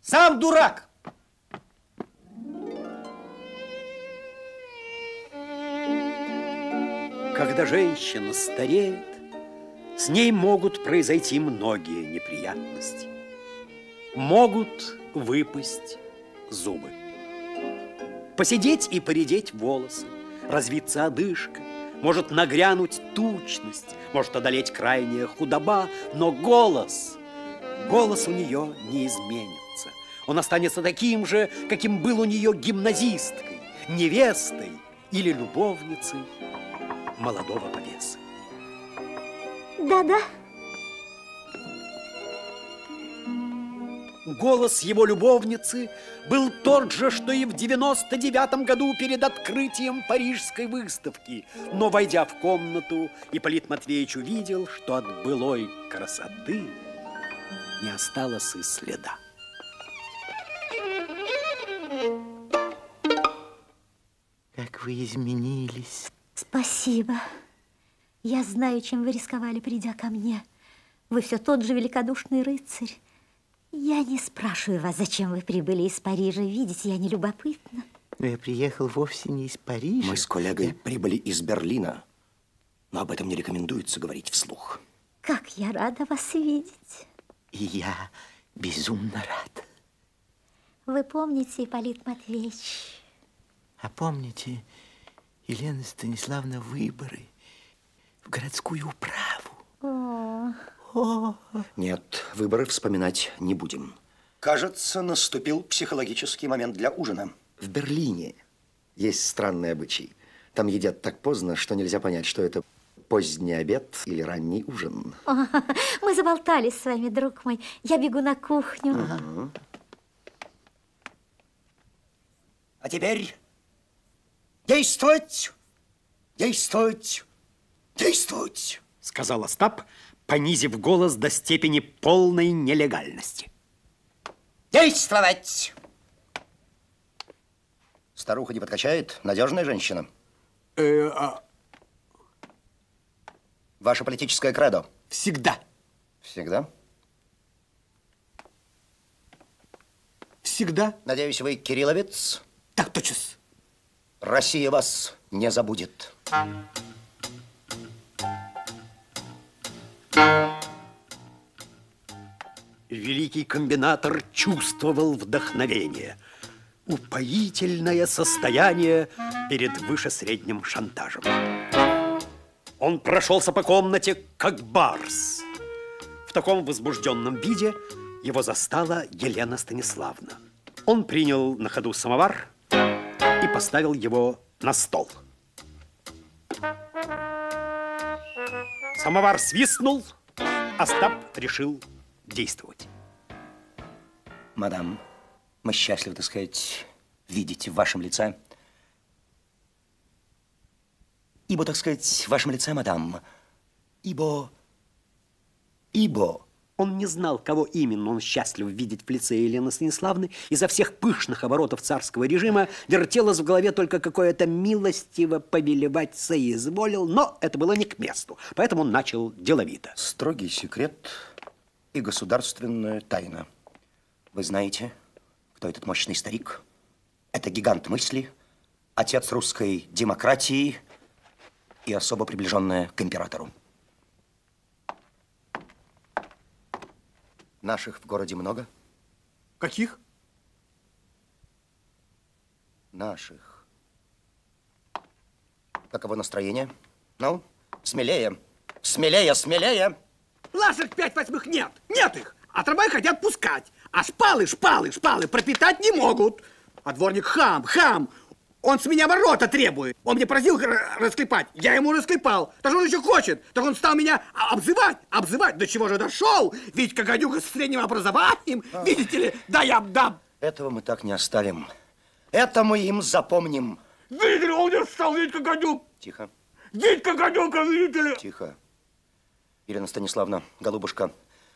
Сам дурак! Когда женщина стареет, с ней могут произойти многие неприятности. Могут выпасть зубы. Посидеть и поредеть волосы, развиться одышка, может нагрянуть тучность, может одолеть крайняя худоба, но голос, голос у нее не изменится. Он останется таким же, каким был у нее гимназисткой, невестой или любовницей молодого повесы. Да-да. Голос его любовницы был тот же, что и в 99 году перед открытием Парижской выставки. Но, войдя в комнату, Ипполит Матвеевич увидел, что от былой красоты не осталось и следа. Как вы изменились. Спасибо. Я знаю, чем вы рисковали, придя ко мне. Вы все тот же великодушный рыцарь. Я не спрашиваю вас, зачем вы прибыли из Парижа. Видите, я не любопытна. Но я приехал вовсе не из Парижа. Мы с коллегой прибыли из Берлина, но об этом не рекомендуется говорить вслух. Как я рада вас видеть. И я безумно рад. Вы помните, Ипполит Матвеевич, А помните, Елена Станиславна, выборы в городскую управу? О, Нет, выборы вспоминать не будем. Кажется, наступил психологический момент для ужина. В Берлине есть странный обычай. Там едят так поздно, что нельзя понять, что это поздний обед или ранний ужин. о, мы заболтались с вами, друг мой. Я бегу на кухню. А теперь действовать, действовать, действовать. Сказал Остап, понизив голос до степени полной нелегальности. Действовать! Старуха не подкачает, надежная женщина. Э, а Ваше политическое кредо. всегда, Всегда? всегда. Надеюсь, вы кирилловец? Так точно. Россия вас не забудет. Великий комбинатор чувствовал вдохновение. Упоительное состояние перед вышесредним шантажем. Он прошелся по комнате, как барс. В таком возбужденном виде его застала Елена Станиславна. Он принял на ходу самовар и поставил его на стол. Самовар свистнул, Остап решил действовать. Мадам, мы счастливы, так сказать, видеть в вашем лице. Ибо, так сказать, в вашем лице, мадам, ибо, ибо... Он не знал, кого именно он счастлив видеть в лице Елены Станиславны. Изо всех пышных оборотов царского режима вертелось в голове только какое-то милостиво повелевать соизволил, но это было не к месту, поэтому он начал деловито. Строгий секрет и государственная тайна. Вы знаете, кто этот мощный старик? Это гигант мысли, отец русской демократии и особо приближенная к императору. Наших в городе много? Каких? Наших. Каково настроение? Ну, смелее, смелее, смелее. Плашек пять восьмых нет, нет их. А трамвай хотят пускать. А шпалы, шпалы, шпалы пропитать не могут. А дворник хам, хам. Он с меня ворота требует. Он мне просил расклепать. Я ему расклепал. Так он еще хочет. Так он стал меня а- обзывать, обзывать. До чего же дошел? Ведь Кагадюка с средним образованием. Видите ли, да я дам. Этого мы так не оставим. Это мы им запомним. Видите ли, он мне стал, Витька Гадюк. Тихо, Витька Гадюка, видите ли. тихо. Елена Станиславна, голубушка,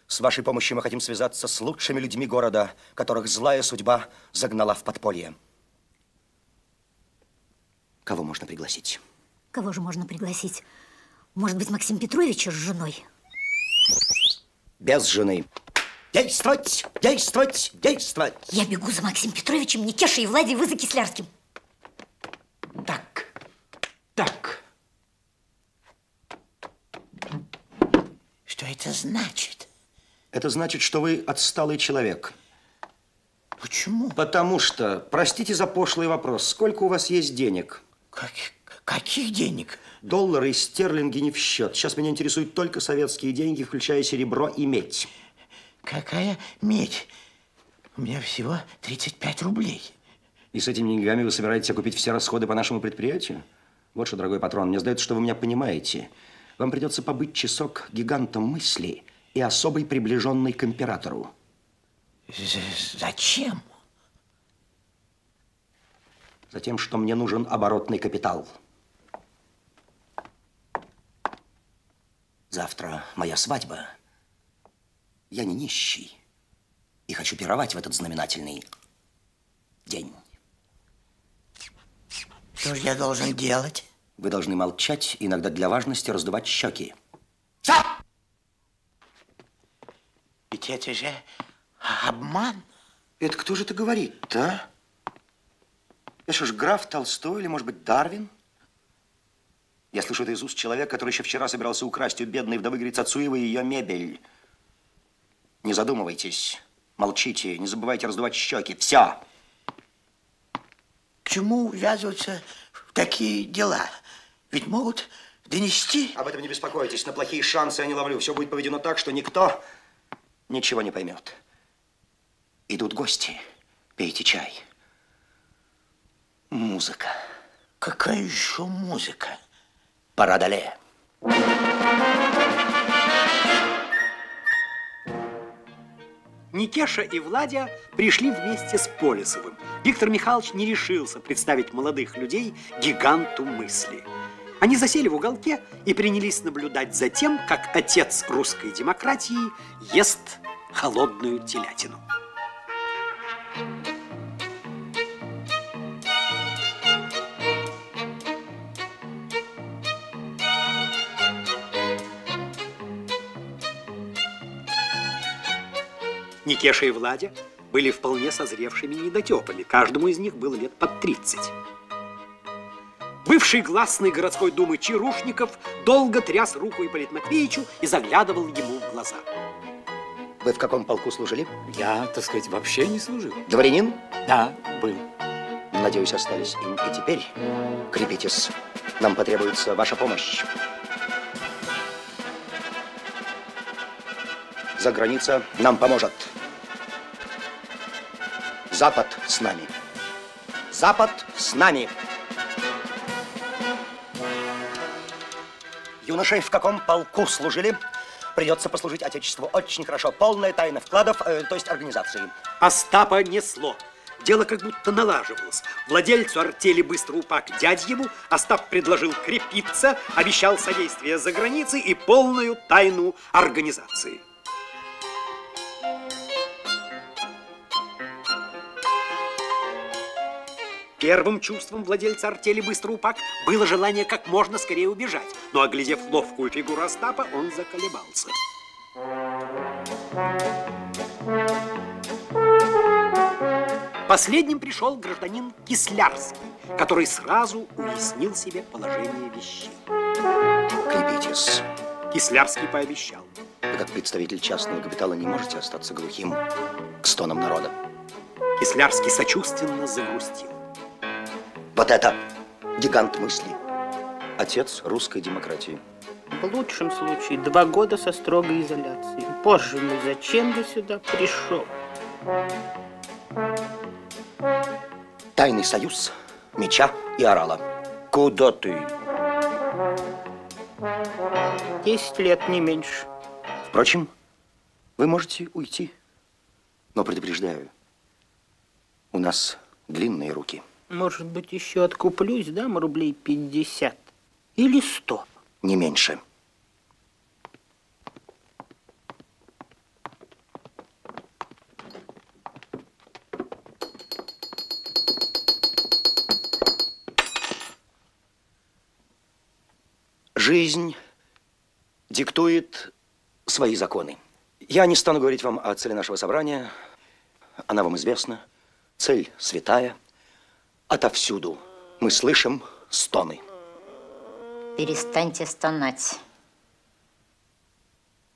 с вашей помощью мы хотим связаться с лучшими людьми города, которых злая судьба загнала в подполье. Кого можно пригласить? Кого же можно пригласить? Может быть, Максим Петровича с женой? Без жены. Действовать, действовать, действовать. Я бегу за Максимом Петровичем, Никешей и Владей вы за Кислярским. Так, так. Что это значит? Это значит, что вы отсталый человек. Почему? Потому что, простите за пошлый вопрос, сколько у вас есть денег? Как, каких денег? Доллары и стерлинги не в счет. Сейчас меня интересуют только советские деньги, включая серебро и медь. Какая медь? У меня всего 35 рублей. И с этими деньгами вы собираетесь окупить все расходы по нашему предприятию? Вот что, дорогой патрон, мне сдается, что вы меня понимаете. Вам придется побыть часок гигантом мысли и особой приближенной к императору. Зачем? Затем, что мне нужен оборотный капитал. Завтра моя свадьба. Я не нищий. И хочу пировать в этот знаменательный день. Что же я должен делать? Вы должны молчать, иногда для важности раздувать щеки. Ведь это же обман. Это кто же это говорит-то, а? Это что ж, граф Толстой или, может быть, Дарвин? Я слышу это из уст человека, который еще вчера собирался украсть у бедной вдовы Грицацуевой ее мебель. Не задумывайтесь, молчите, не забывайте раздувать щеки. Все. К чему ввязываться в такие дела? Ведь могут донести... Об этом не беспокойтесь, на плохие шансы я не ловлю. Все будет поведено так, что никто ничего не поймет. Идут гости, пейте чай. Музыка. Какая еще музыка? Парадоле. Никеша и Владя пришли вместе с Полисовым. Виктор Михайлович не решился представить молодых людей гиганту мысли. Они засели в уголке и принялись наблюдать за тем, как отец русской демократии ест холодную телятину. Никеша и Владя были вполне созревшими недотепами. Каждому из них было лет под 30. Бывший гласный городской думы Чарушников долго тряс руку Ипполиту Матвеевичу и заглядывал ему в глаза. Вы в каком полку служили? Я, так сказать, вообще не служил. Дворянин? Да, был. Надеюсь, остались им и теперь. Крепитесь. Нам потребуется ваша помощь. За граница нам поможет. Запад с нами. Запад с нами. Юноши в каком полку служили? Придется послужить Отечеству очень хорошо. Полная тайна вкладов, э, то есть организации. Остапа несло. Дело как будто налаживалось. Владельцу артели быстро упак Дядьеву Остап предложил крепиться, обещал содействие за границей и полную тайну организации. Первым чувством владельца артели быстро упак было желание как можно скорее убежать. Но, оглядев ловкую фигуру Остапа, он заколебался. Последним пришел гражданин Кислярский, который сразу уяснил себе положение вещей. Крепитесь. Кислярский пообещал. Вы, как представитель частного капитала, не можете остаться глухим к стонам народа. Кислярский сочувственно загрустил. Вот это гигант мысли. Отец русской демократии. В лучшем случае два года со строгой изоляцией. Позже, ну зачем я сюда пришел? Тайный союз меча и орала. Куда ты? Десять лет, не меньше. Впрочем, вы можете уйти. Но предупреждаю, у нас длинные руки. Может быть, еще откуплюсь, дам рублей пятьдесят. Или сто. Не меньше. Жизнь диктует свои законы. Я не стану говорить вам о цели нашего собрания. Она вам известна. Цель святая. Отовсюду мы слышим стоны. Перестаньте стонать.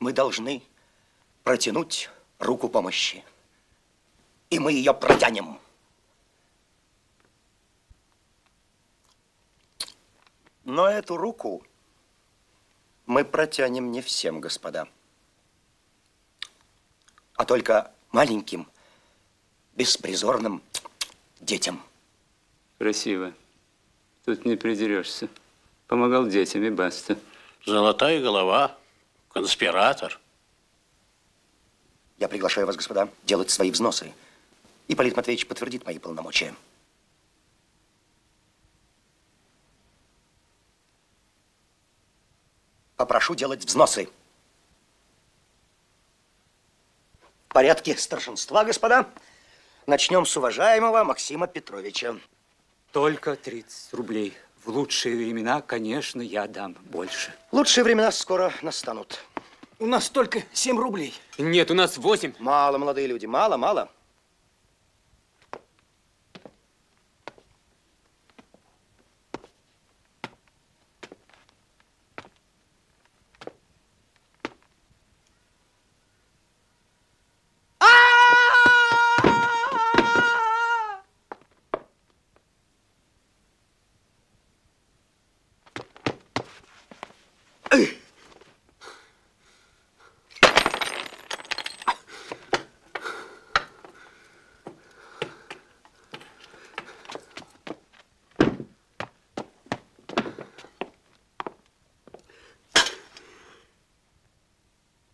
Мы должны протянуть руку помощи. И мы ее протянем. Но эту руку мы протянем не всем, господа, а только маленьким, беспризорным детям. Красиво. Тут не придерешься. Помогал детям и баста. Золотая голова, конспиратор. Я приглашаю вас, господа, делать свои взносы. И Полит Матвеевич подтвердит мои полномочия. Попрошу делать взносы. В порядке старшинства, господа. Начнем с уважаемого Максима Петровича. Только 30 рублей. В лучшие времена, конечно, я дам больше. Лучшие времена скоро настанут. У нас только 7 рублей. Нет, у нас 8. Мало, молодые люди, мало, мало.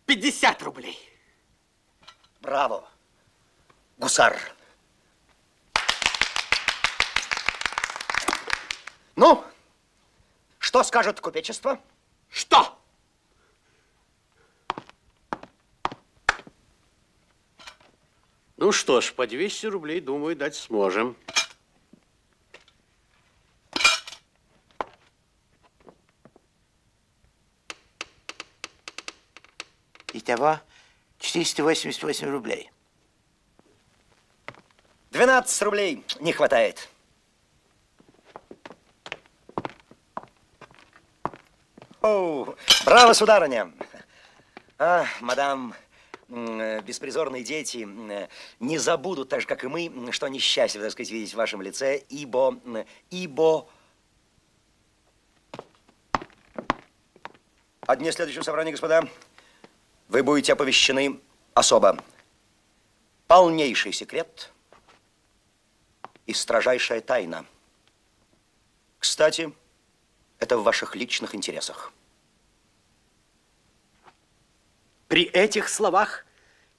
Пятьдесят рублей. Браво, гусар. Ну, купечество? Что? Ну что ж, по 200 рублей, думаю, дать сможем. Итого 488 рублей. 12 рублей не хватает. О, браво, сударыня. А, мадам, беспризорные дети не забудут, так же, как и мы, что они счастливы, так сказать, видеть в вашем лице, ибо, ибо... О дне следующего собрания, господа, вы будете оповещены особо полнейший секрет и строжайшая тайна. Кстати, это в ваших личных интересах. При этих словах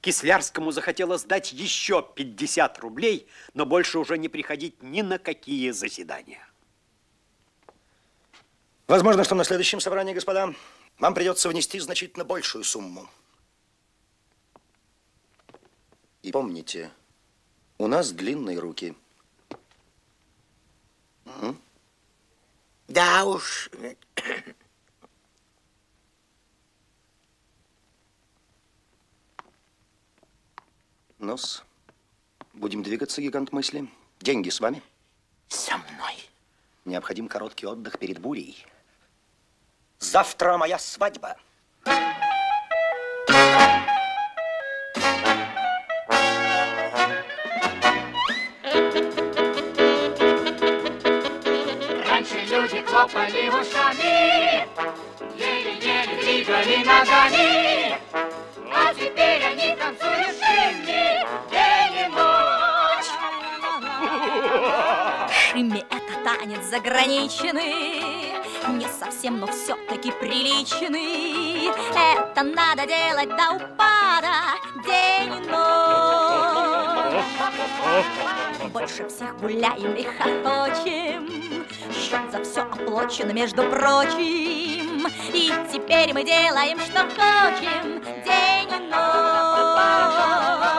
Кислярскому захотелось дать еще 50 рублей, но больше уже не приходить ни на какие заседания. Возможно, что на следующем собрании, господа, вам придется внести значительно большую сумму. И помните, у нас длинные руки. Да уж. Нос. Будем двигаться, гигант мысли. Деньги с вами? Со мной. Необходим короткий отдых перед бурей. Завтра моя свадьба. Раньше люди хлопали ушами, еле-еле двигали ногами, а теперь они танцуют Шимми – это танец заграничный, не совсем, но все-таки приличный. Это надо делать до упада день и ночь. Больше всех гуляем и хохочем, счет за все оплачено, между прочим. И теперь мы делаем, что хотим, день и ночь.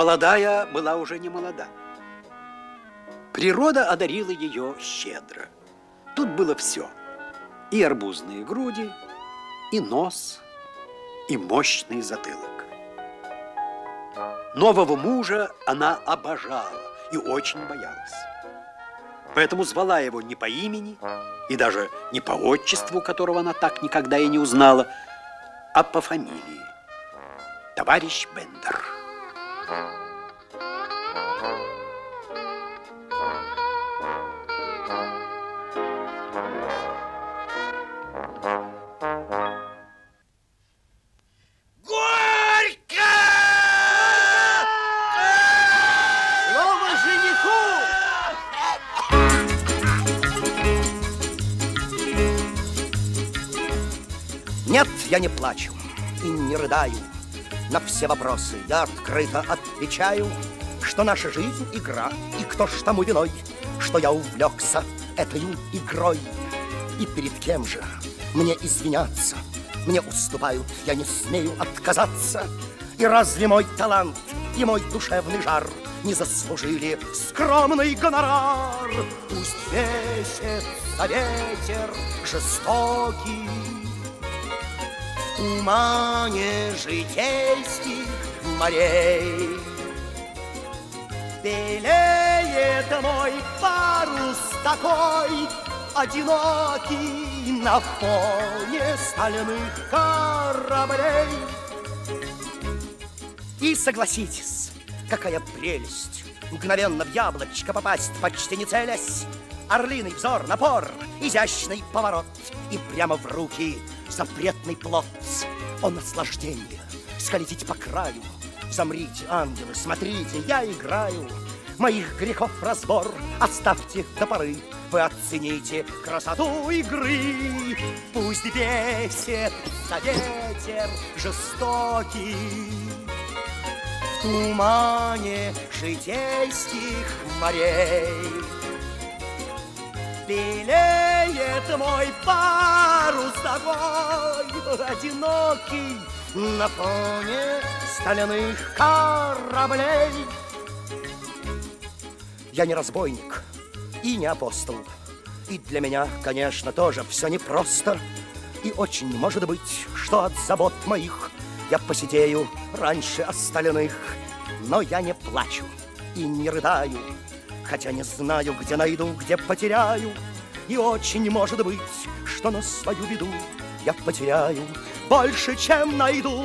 Молодая была уже не молода. Природа одарила ее щедро. Тут было все. И арбузные груди, и нос, и мощный затылок. Нового мужа она обожала и очень боялась. Поэтому звала его не по имени и даже не по отчеству, которого она так никогда и не узнала, а по фамилии. Товарищ Бендер. Я не плачу и не рыдаю. На все вопросы я открыто отвечаю, что наша жизнь — игра, и кто ж тому виной, что я увлекся этой игрой. И перед кем же мне извиняться? Мне уступают, я не смею отказаться. И разве мой талант и мой душевный жар не заслужили скромный гонорар? Пусть весится ветер жестокий, в тумане житейских морей. Белеет мой парус такой, одинокий на фоне стальных кораблей. И согласитесь, какая прелесть Мгновенно в яблочко попасть, почти не целясь Орлиный взор, напор, изящный поворот И прямо в руки запретный плод. О наслаждение, скользить по краю Замрите, ангелы, смотрите, я играю. Моих грехов разбор оставьте до поры. Вы оцените красоту игры. Пусть бесит за ветер жестокий. В тумане житейских морей. Белеет мой парус такой одинокий на фоне стальных кораблей. Я не разбойник и не апостол. И для меня, конечно, тоже все непросто. И очень может быть, что от забот моих я посидею раньше остальных. Но я не плачу и не рыдаю, хотя не знаю, где найду, где потеряю. И очень может быть, что на свою беду я потеряю больше, чем найду.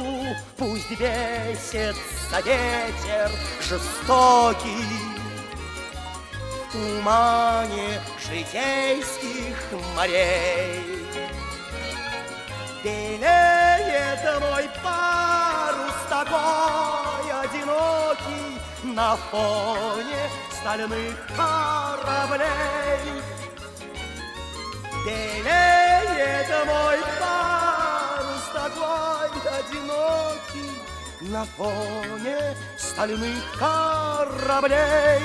пусть бесится ветер жестокий. Тумане житейских морей Белеет мой парус такой одинокий На фоне стальных кораблей. Белеет мой парус такой одинокий На фоне стальных кораблей.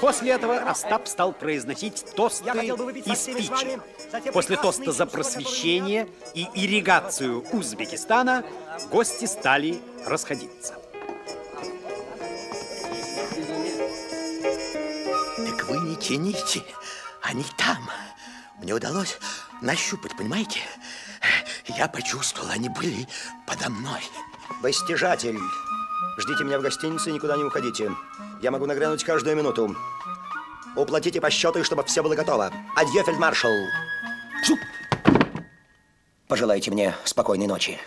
После этого Остап стал произносить тосты и спичи. После тоста за просвещение и ирригацию Узбекистана гости стали расходиться. Так вы не тяните, они там. Мне удалось нащупать, понимаете? Я почувствовал, они были подо мной. Достижатель, ждите меня в гостинице и никуда не уходите. Я могу нагрянуть каждую минуту. Уплатите по счету, чтобы все было готово. Адье, фельдмаршал. Фу. Пожелайте мне спокойной ночи.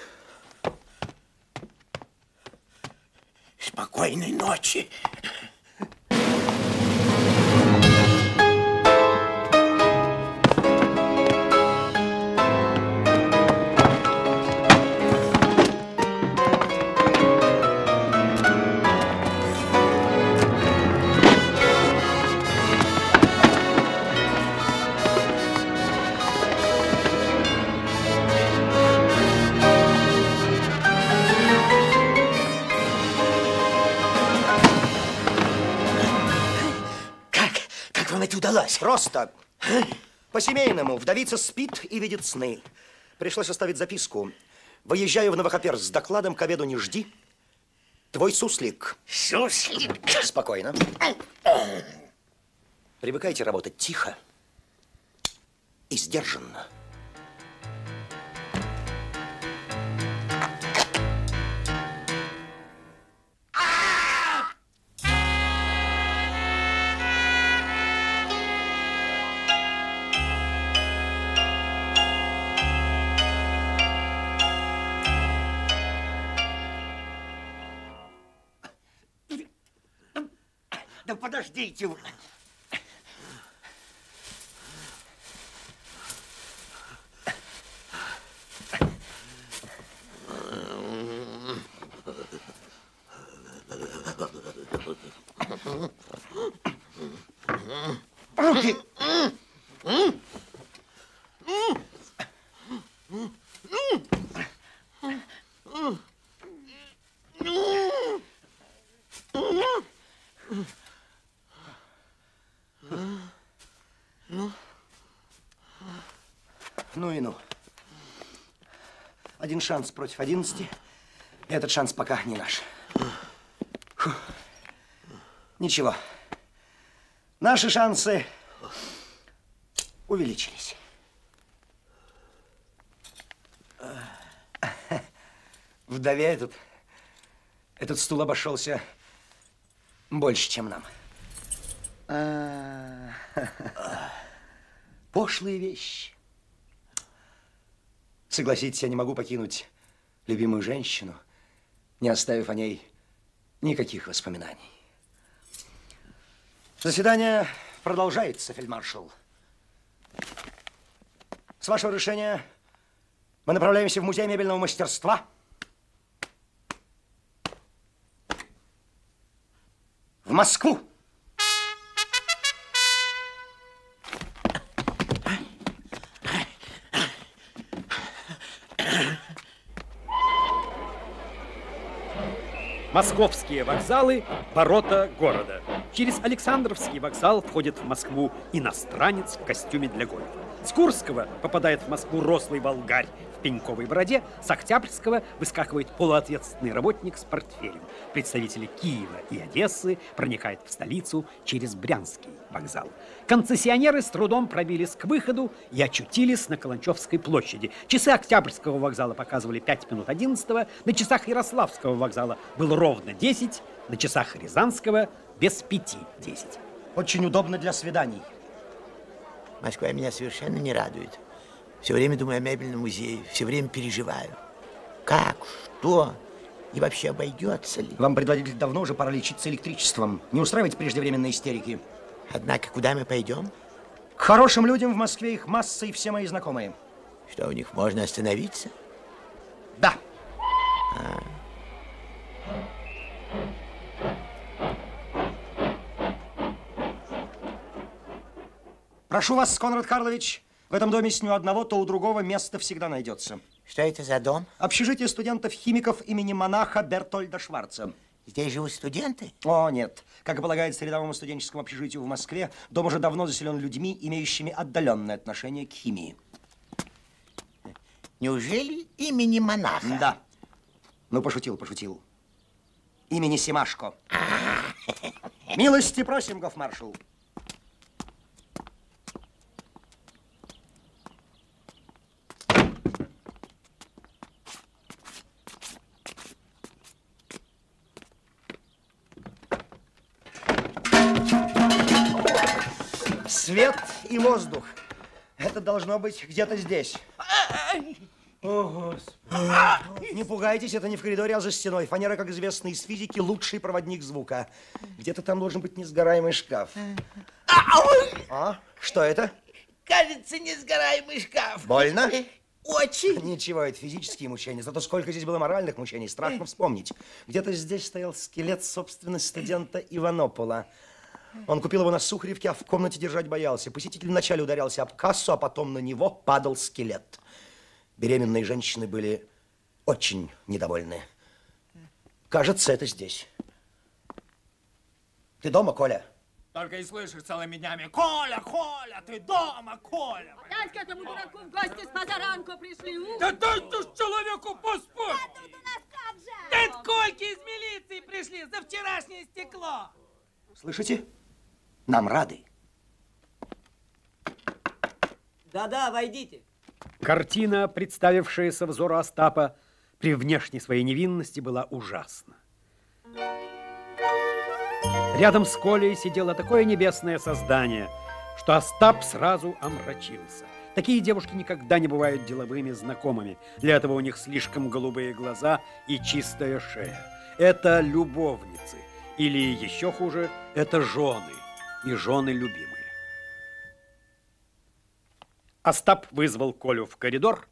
Спокойной ночи. Удалось? Просто. По-семейному. Вдовица спит и видит сны. Пришлось оставить записку. Выезжаю в Новохоперск с докладом, к обеду не жди. Твой суслик. Суслик? Спокойно. Привыкайте работать тихо и сдержанно. Подождите вы. Руки! Ну и ну. Один шанс против одиннадцати. Этот шанс пока не наш. Фу. Ничего. Наши шансы увеличились. Вдове этот, этот стул обошелся больше, чем нам. А, Пошлые вещи. Согласитесь, я не могу покинуть любимую женщину, не оставив о ней никаких воспоминаний. Заседание продолжается, фельдмаршал. С вашего решения мы направляемся в музей мебельного мастерства. В Москву. Московские вокзалы – ворота города. Через Александровский вокзал входит в Москву иностранец в костюме для гольфа. С Курского попадает в Москву рослый волгарь в пеньковой бороде, с Октябрьского выскакивает полуответственный работник с портфелем. Представители Киева и Одессы проникают в столицу через Брянский вокзал. Концессионеры с трудом пробились к выходу и очутились на Каланчевской площади. Часы Октябрьского вокзала показывали 5 минут 11 на часах Ярославского вокзала было ровно 10 На часах Рязанского без пяти десять. Очень удобно для свиданий. Москва меня совершенно не радует. Все время думаю о мебельном музее, все время переживаю. Как, что и вообще обойдется ли? Вам, предводитель, давно уже пора лечиться электричеством. Не устраивайте преждевременные истерики. Однако, куда мы пойдем? К хорошим людям в Москве их масса и все мои знакомые. Что, у них можно остановиться? Да. Прошу вас, Конрад Карлович, в этом доме с у одного, то у другого место всегда найдется. Что это за дом? Общежитие студентов-химиков имени монаха Бертольда Шварца. Здесь живут студенты? О, нет. Как и полагается рядовому студенческому общежитию в Москве, дом уже давно заселен людьми, имеющими отдаленное отношение к химии. Неужели имени монаха? Да. Ну, пошутил, пошутил. Имени Симашко. Милости просим, гофмаршал. Свет и воздух. Это должно быть где-то здесь. О, Господи. Не пугайтесь, это не в коридоре, а за стеной. Фанера, как известно из физики, лучший проводник звука. Где-то там должен быть несгораемый шкаф. А? Что это? Кажется, несгораемый шкаф. Больно? Очень. Ничего, это физические мучения. Зато сколько здесь было моральных мучений, страшно вспомнить. Где-то здесь стоял скелет, собственно, студента Иванопола. Он купил его на Сухаревке, а в комнате держать боялся. Посетитель вначале ударялся об кассу, а потом на него падал скелет. Беременные женщины были очень недовольны. Кажется, это здесь. Ты дома, Коля? Только и слышишь целыми днями, Коля, Коля, ты дома, Коля. Опять к этому дураку в гости с позаранку пришли. У. Да дай ты ж человеку поспать. Да тут у нас как же? Да это Кольки из милиции пришли за вчерашнее стекло. Слышите? Нам рады. Да-да, войдите. Картина, представившаяся взору Остапа, при внешней своей невинности была ужасна. Рядом с Колей сидело такое небесное создание, что Остап сразу омрачился. Такие девушки никогда не бывают деловыми знакомыми. Для этого у них слишком голубые глаза и чистая шея. Это любовницы. Или еще хуже, это жены. И жены любимые. Остап вызвал Колю в коридор,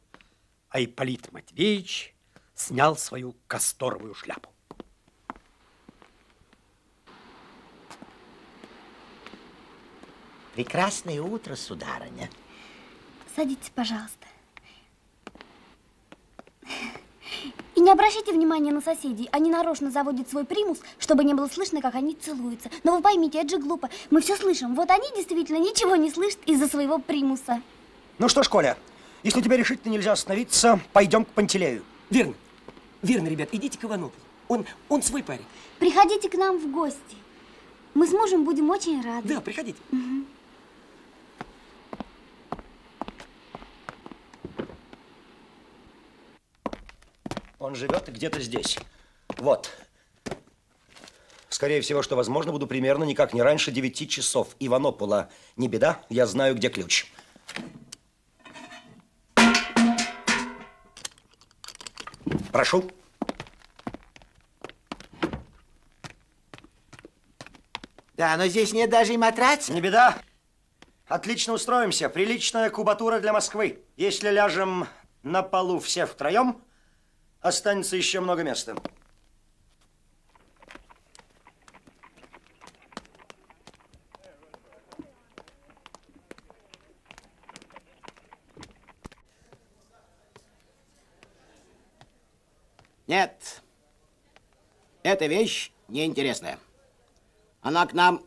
а Ипполит Матвеевич снял свою касторовую шляпу. Прекрасное утро, сударыня. Садитесь, пожалуйста. И не обращайте внимания на соседей. Они нарочно заводят свой примус, чтобы не было слышно, как они целуются. Но вы поймите, это же глупо. Мы все слышим. Вот они действительно ничего не слышат из-за своего примуса. Ну что ж, Коля, если тебе решительно нельзя остановиться, пойдем к Пантелею. Верно. Верно, ребят, идите к Иванополу. Он, он свой парень. Приходите к нам в гости. Мы с мужем будем очень рады. Да, приходите. Угу. Он живет где-то здесь. Вот. Скорее всего, что возможно, буду примерно никак не раньше 9 часов. Иванопола. Не беда, я знаю, где ключ. Прошу. Да, но здесь нет даже и матраца. Не беда. Отлично устроимся. Приличная кубатура для Москвы. Если ляжем на полу все втроем, останется еще много места. Нет, эта вещь неинтересная. Она к нам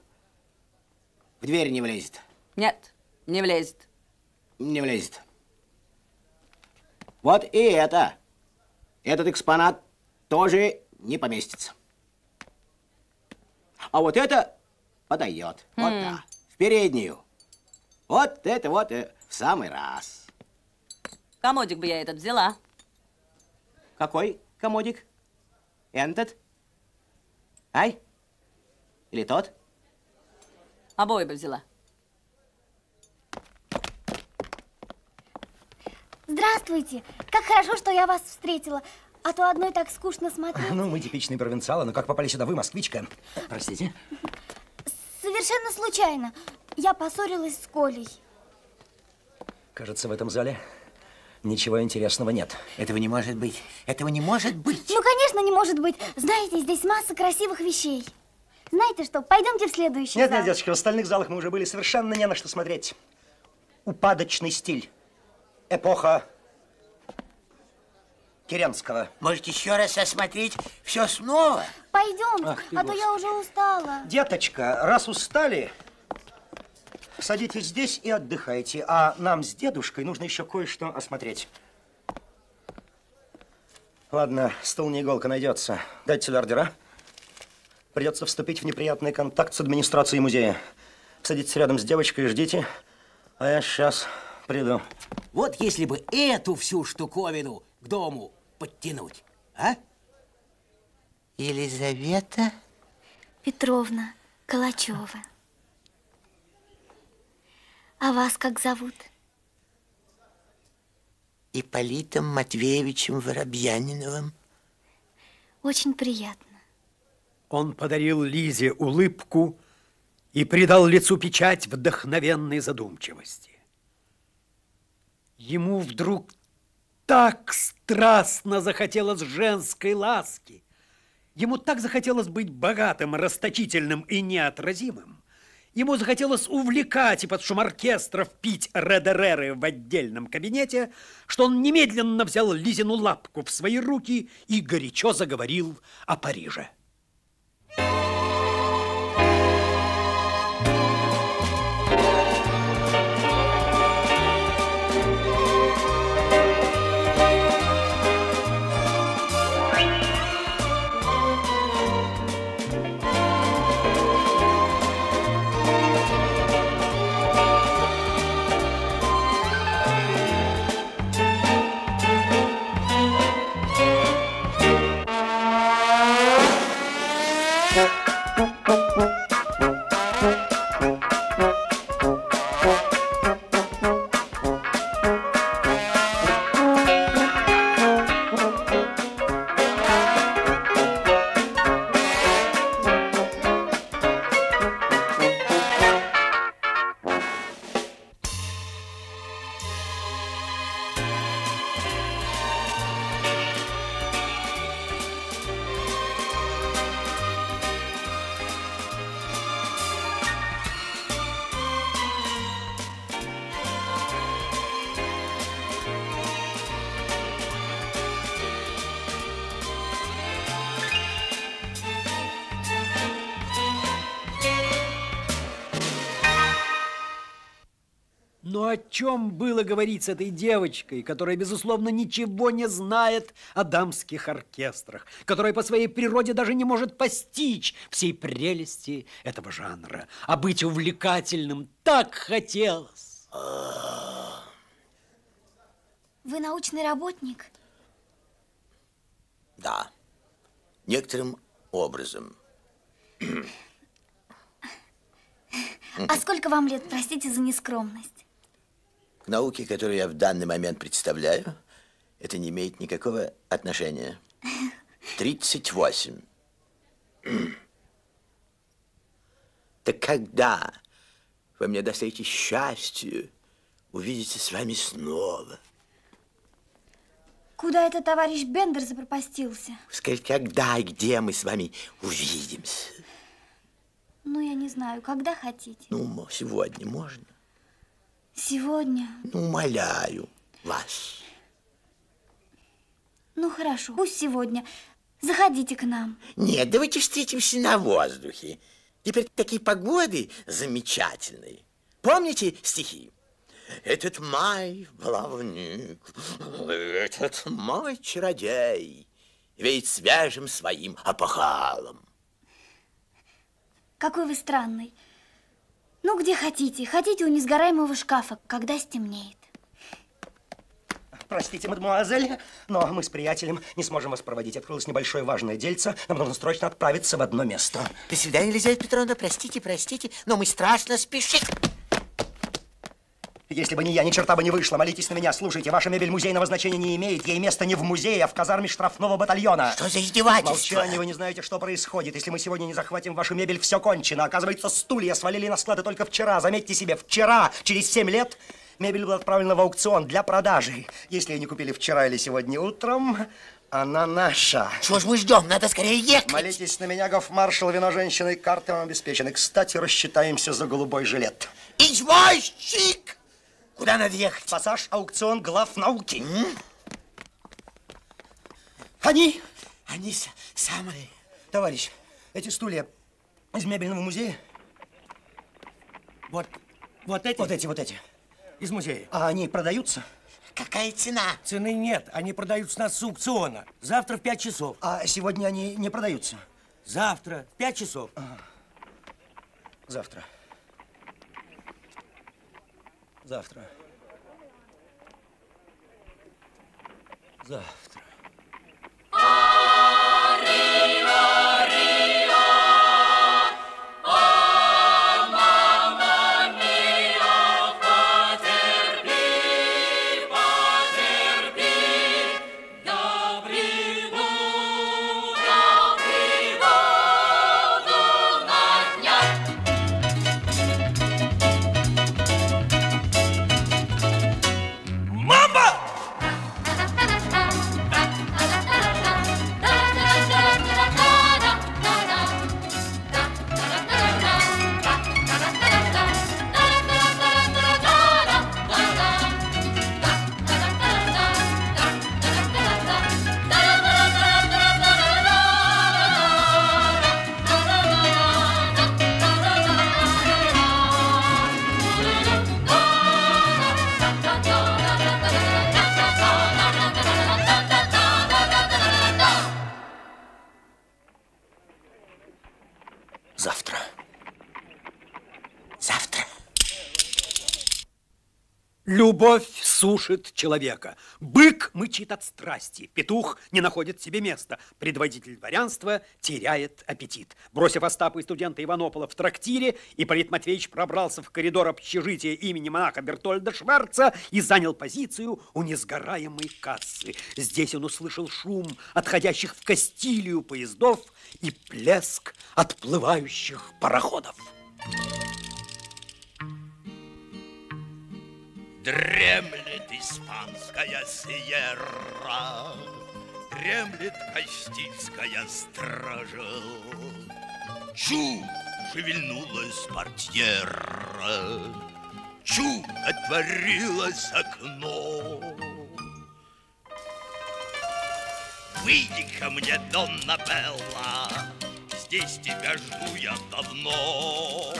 в дверь не влезет. Нет, не влезет. Не влезет. Вот и это. Этот экспонат тоже не поместится. А вот это подойдет. Вот Хм. да. В переднюю. Вот это вот э, в самый раз. Комодик бы я этот взяла. Какой комодик? Этот? Ай? Или тот? Обои бы взяла. Здравствуйте. Как хорошо, что я вас встретила. А то одной так скучно смотреть. Ну, мы типичные провинциалы, но как попали сюда вы, москвичка? Простите. Совершенно случайно. Я поссорилась с Колей. Кажется, в этом зале ничего интересного нет. Этого не может быть. Этого не может быть. Ну, конечно, не может быть. Знаете, здесь масса красивых вещей. Знаете что, пойдемте в следующий Нет, зал. нет, девочки, в остальных залах мы уже были совершенно не на что смотреть. Упадочный стиль. Эпоха Керенского. Может, еще раз осмотреть все снова? Пойдем, Ах а то я уже устала. Деточка, раз устали, садитесь здесь и отдыхайте. А нам с дедушкой нужно еще кое-что осмотреть. Ладно, стол не иголка найдется. Дайте сюда ордера. Придется вступить в неприятный контакт с администрацией музея. Садитесь рядом с девочкой и ждите, а я сейчас приду. Вот если бы эту всю штуковину к дому подтянуть, а? Елизавета? Петровна Калачева. А вас как зовут? Ипполитом Матвеевичем Воробьяниновым. Очень приятно. Он подарил Лизе улыбку и придал лицу печать вдохновенной задумчивости. Ему вдруг так страстно захотелось женской ласки. Ему так захотелось быть богатым, расточительным и неотразимым. Ему захотелось увлекать и под шум оркестров пить редереры в отдельном кабинете, что он немедленно взял Лизину лапку в свои руки и горячо заговорил о Париже. Чем было говорить с этой девочкой, которая, безусловно, ничего не знает о дамских оркестрах, которая по своей природе даже не может постичь всей прелести этого жанра, а быть увлекательным так хотелось. Вы научный работник? Да, некоторым образом. А сколько вам лет, простите за нескромность? К науке, которую я в данный момент представляю, это не имеет никакого отношения. 38. Так когда вы мне доставите счастье увидеться с вами снова? Куда этот товарищ Бендер запропастился? Скажите, когда и где мы с вами увидимся? Ну, я не знаю, когда хотите. Ну, сегодня можно? Сегодня? Ну, умоляю вас. Ну, хорошо, пусть сегодня. Заходите к нам. Нет, давайте встретимся на воздухе. Теперь такие погоды замечательные. Помните стихи? Этот май баловник, этот мой чародей, веет свежим своим опахалом. Какой вы странный. Ну, где хотите. Хотите у несгораемого шкафа, когда стемнеет. Простите, мадемуазель, но мы с приятелем не сможем вас проводить. Открылось небольшое важное дельце. Нам нужно срочно отправиться в одно место. До свидания, Елизавета Петровна. Простите, простите, но мы страшно спешим. Если бы не я, ни черта бы не вышло. Молитесь на меня. Слушайте, ваша мебель музейного значения не имеет. Ей место не в музее, а в казарме штрафного батальона. Что за издевательство? Молчание, вы не знаете, что происходит. Если мы сегодня не захватим вашу мебель, все кончено. Оказывается, стулья свалили на склады только вчера. Заметьте себе, вчера, через семь лет, мебель была отправлена в аукцион для продажи. Если ее не купили вчера или сегодня утром, она наша. Что ж мы ждем? Надо скорее ехать. Молитесь на меня, гофмаршал, вино женщины, карты вам обеспечены. Кстати, рассчитаемся за голубой жилет. Извозчик! Куда надо ехать? Пассаж, аукцион, глав науки. Они? Они с- самые. Товарищ, эти стулья из мебельного музея? Вот, вот эти? Вот эти, вот эти. Из музея. А они продаются? Какая цена? Цены нет, они продаются нас с аукциона. Завтра в 5 часов. А сегодня они не продаются? Завтра в 5 часов. Завтра. Завтра. Завтра. Мама! Любовь сушит человека. Бык мычит от страсти. Петух не находит себе места. Предводитель дворянства теряет аппетит. Бросив Остапа и студента Иванопола в трактире, Ипполит Матвеевич пробрался в коридор общежития имени монаха Бертольда Шварца и занял позицию у несгораемой кассы. Здесь он услышал шум отходящих в Кастилию поездов и плеск отплывающих пароходов. Дремлет испанская сьерра, Дремлет кастильская стража. Чу, шевельнулась портьера, Чу, отворилось окно. Выйди ко мне, Донна Белла, Здесь тебя жду я давно.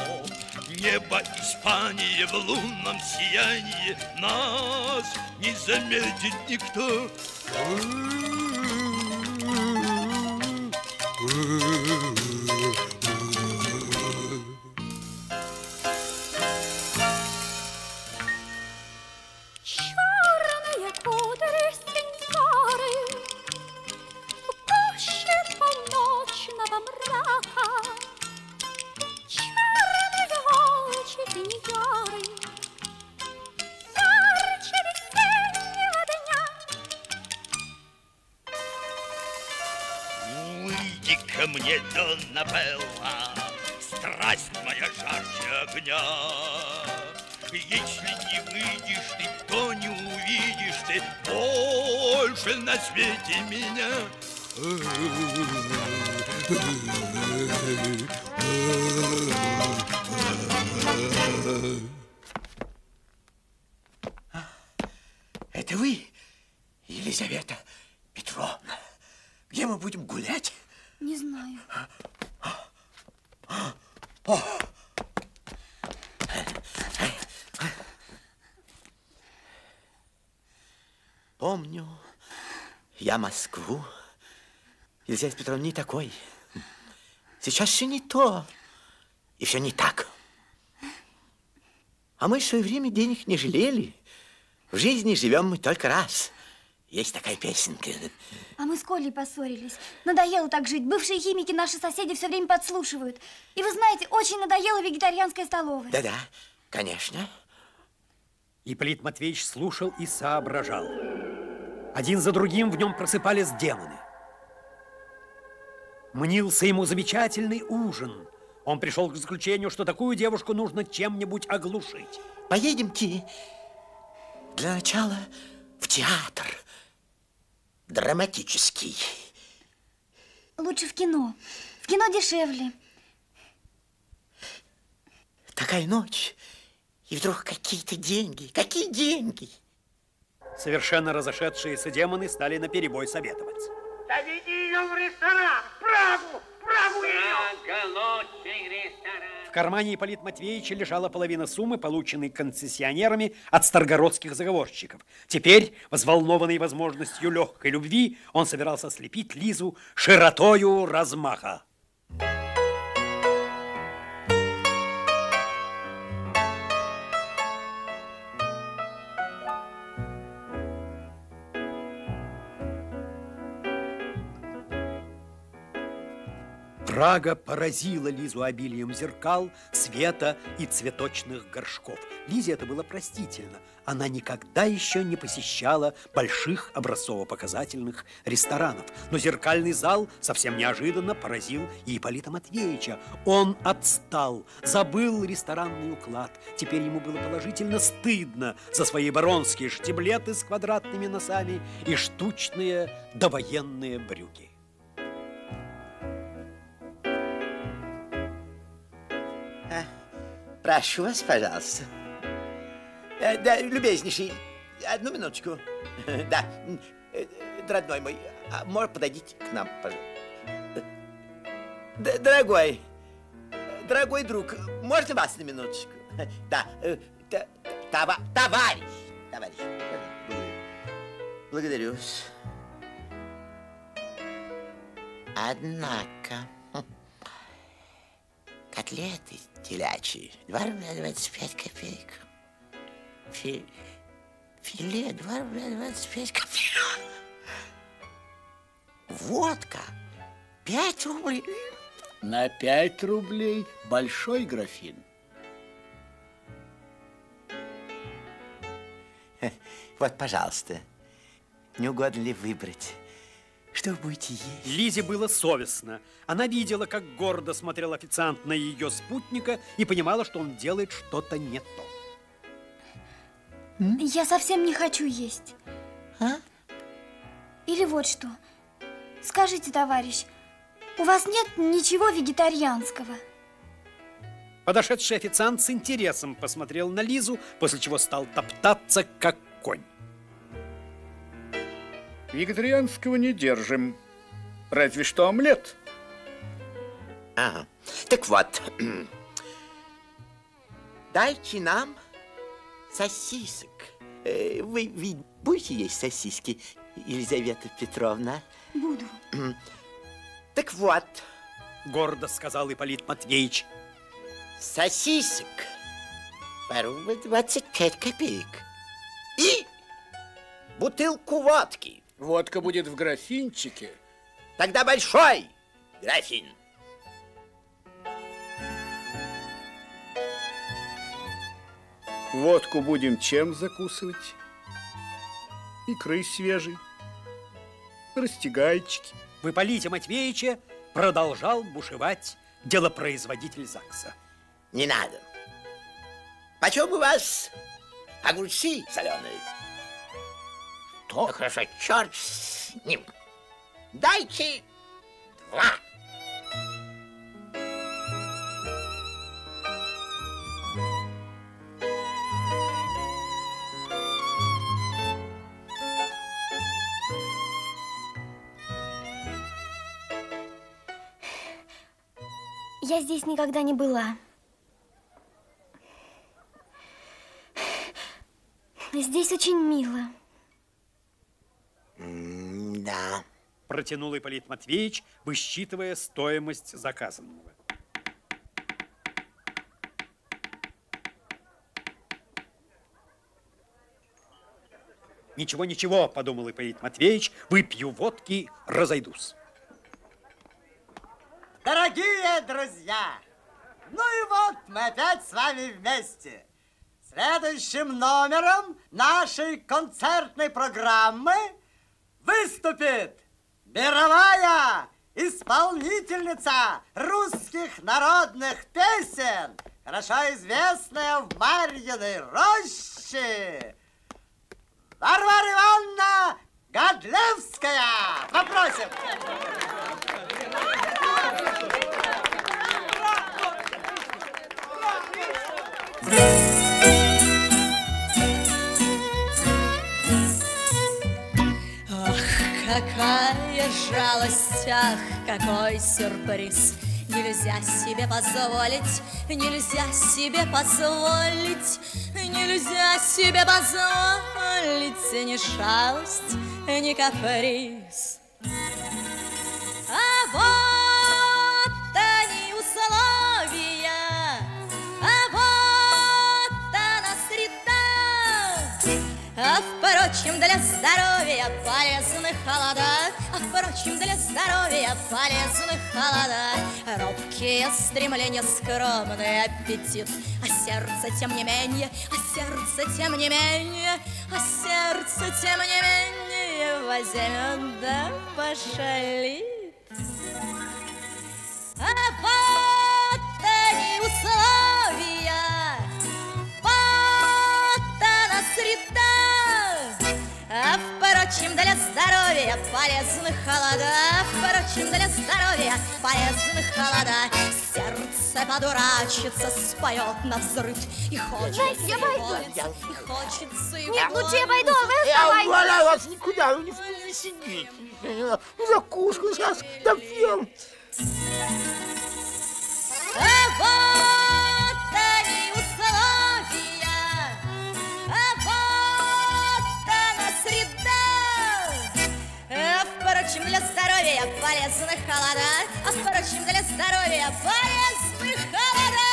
Небо Испании в лунном сиянии Нас не заметит никто. Черные я Москву. Елизавета Петровна не такой. Сейчас все не то. И все не так. А мы в свое время денег не жалели. В жизни живем мы только раз. Есть такая песенка. А мы с Колей поссорились. Надоело так жить. Бывшие химики, наши соседи все время подслушивают. И вы знаете, очень надоела вегетарианская столовая. Да-да, конечно. Ипполит Матвеевич слушал и соображал. Один за другим в нем просыпались демоны. Мнился ему замечательный ужин. Он пришел к заключению, что такую девушку нужно чем-нибудь оглушить. Поедемте для начала в театр. Драматический. Лучше в кино. В кино дешевле. Такая ночь. И вдруг какие-то деньги. Какие деньги? Совершенно разошедшиеся демоны стали наперебой советоваться. Доведи ее в ресторан! Прагу! Прагу В кармане Ипполит Матвеевича лежала половина суммы, полученной концессионерами от старгородских заговорщиков. Теперь, взволнованный возможностью легкой любви, он собирался слепить Лизу широтою размаха. Прага поразила Лизу обилием зеркал, света и цветочных горшков. Лизе это было простительно. Она никогда еще не посещала больших образцово-показательных ресторанов. Но зеркальный зал совсем неожиданно поразил и Ипполита Матвеевича. Он отстал, забыл ресторанный уклад. Теперь ему было положительно стыдно за свои баронские штиблеты с квадратными носами и штучные довоенные брюки. Прошу вас, пожалуйста. Э, Да, любезнейший, одну минуточку. Да, э, родной мой, а может, подойдите к нам, пожалуйста. Д- Дорогой, дорогой друг, можно вас на минуточку? Да, э, т- това- товарищ, товарищ. Благодарю. Однако, котлеты телячьи, 2 рубля 25 копеек. Фи- филе 2 рубля 25 копеек. Водка 5 рублей. На пять рублей большой графин. Вот, пожалуйста, не угодно ли выбрать? Что вы будете есть? Лизе было совестно. Она видела, как гордо смотрел официант на ее спутника и понимала, что он делает что-то не то. Я совсем не хочу есть. А? Или вот что. Скажите, товарищ, у вас нет ничего вегетарианского? Подошедший официант с интересом посмотрел на Лизу, после чего стал топтаться, как конь. Вегетарианского не держим. Разве что омлет. Ага. Так вот, дайте нам сосисок. Э, Вы ведь будете есть сосиски, Елизавета Петровна? Буду. Так вот, Гордо сказал Ипполит Матвеевич. сосисок по рубль 25 копеек. И бутылку водки. Водка будет в графинчике. Тогда большой графин. Водку будем чем закусывать? Икры свежей, растягайчики. В Ипполите Матвеевиче продолжал бушевать делопроизводитель ЗАГСа. Не надо. Почем у вас огурцы соленые? То хорошо, черт с ним. Дайте два. Я здесь никогда не была. Здесь очень мило. Да. Протянул Ипполит Матвеевич, высчитывая стоимость заказанного. Ничего, ничего, подумал Ипполит Матвеевич, выпью водки, разойдусь. Дорогие друзья, ну и вот мы опять с вами вместе. Следующим номером нашей концертной программы выступит мировая исполнительница русских народных песен, хорошо известная в Марьиной роще, Варвара Ивановна Годлевская. Попросим. Какая жалость, ах, какой сюрприз. Нельзя себе позволить, нельзя себе позволить Нельзя себе позволить ни шалость, ни каприз. А впрочем, для здоровья полезны холода, А впрочем, для здоровья полезны холода. Робкие стремления, скромный аппетит, А сердце, тем не менее, а сердце, тем не менее, А сердце, тем не менее, возьмет да пошалит. А вот они условия, впрочем, для здоровья полезны холода, впрочем, для здоровья полезны холода. Сердце подурачится, споет на взрыв, И хочется Знаете, я пойду. и хочется Нет, лучше я пойду, а вы Я умоляю вас, никуда вы не, не сидите. Закуску сейчас допьем. А впрочем, для здоровья полезны холода, а впрочем, для здоровья полезны холода.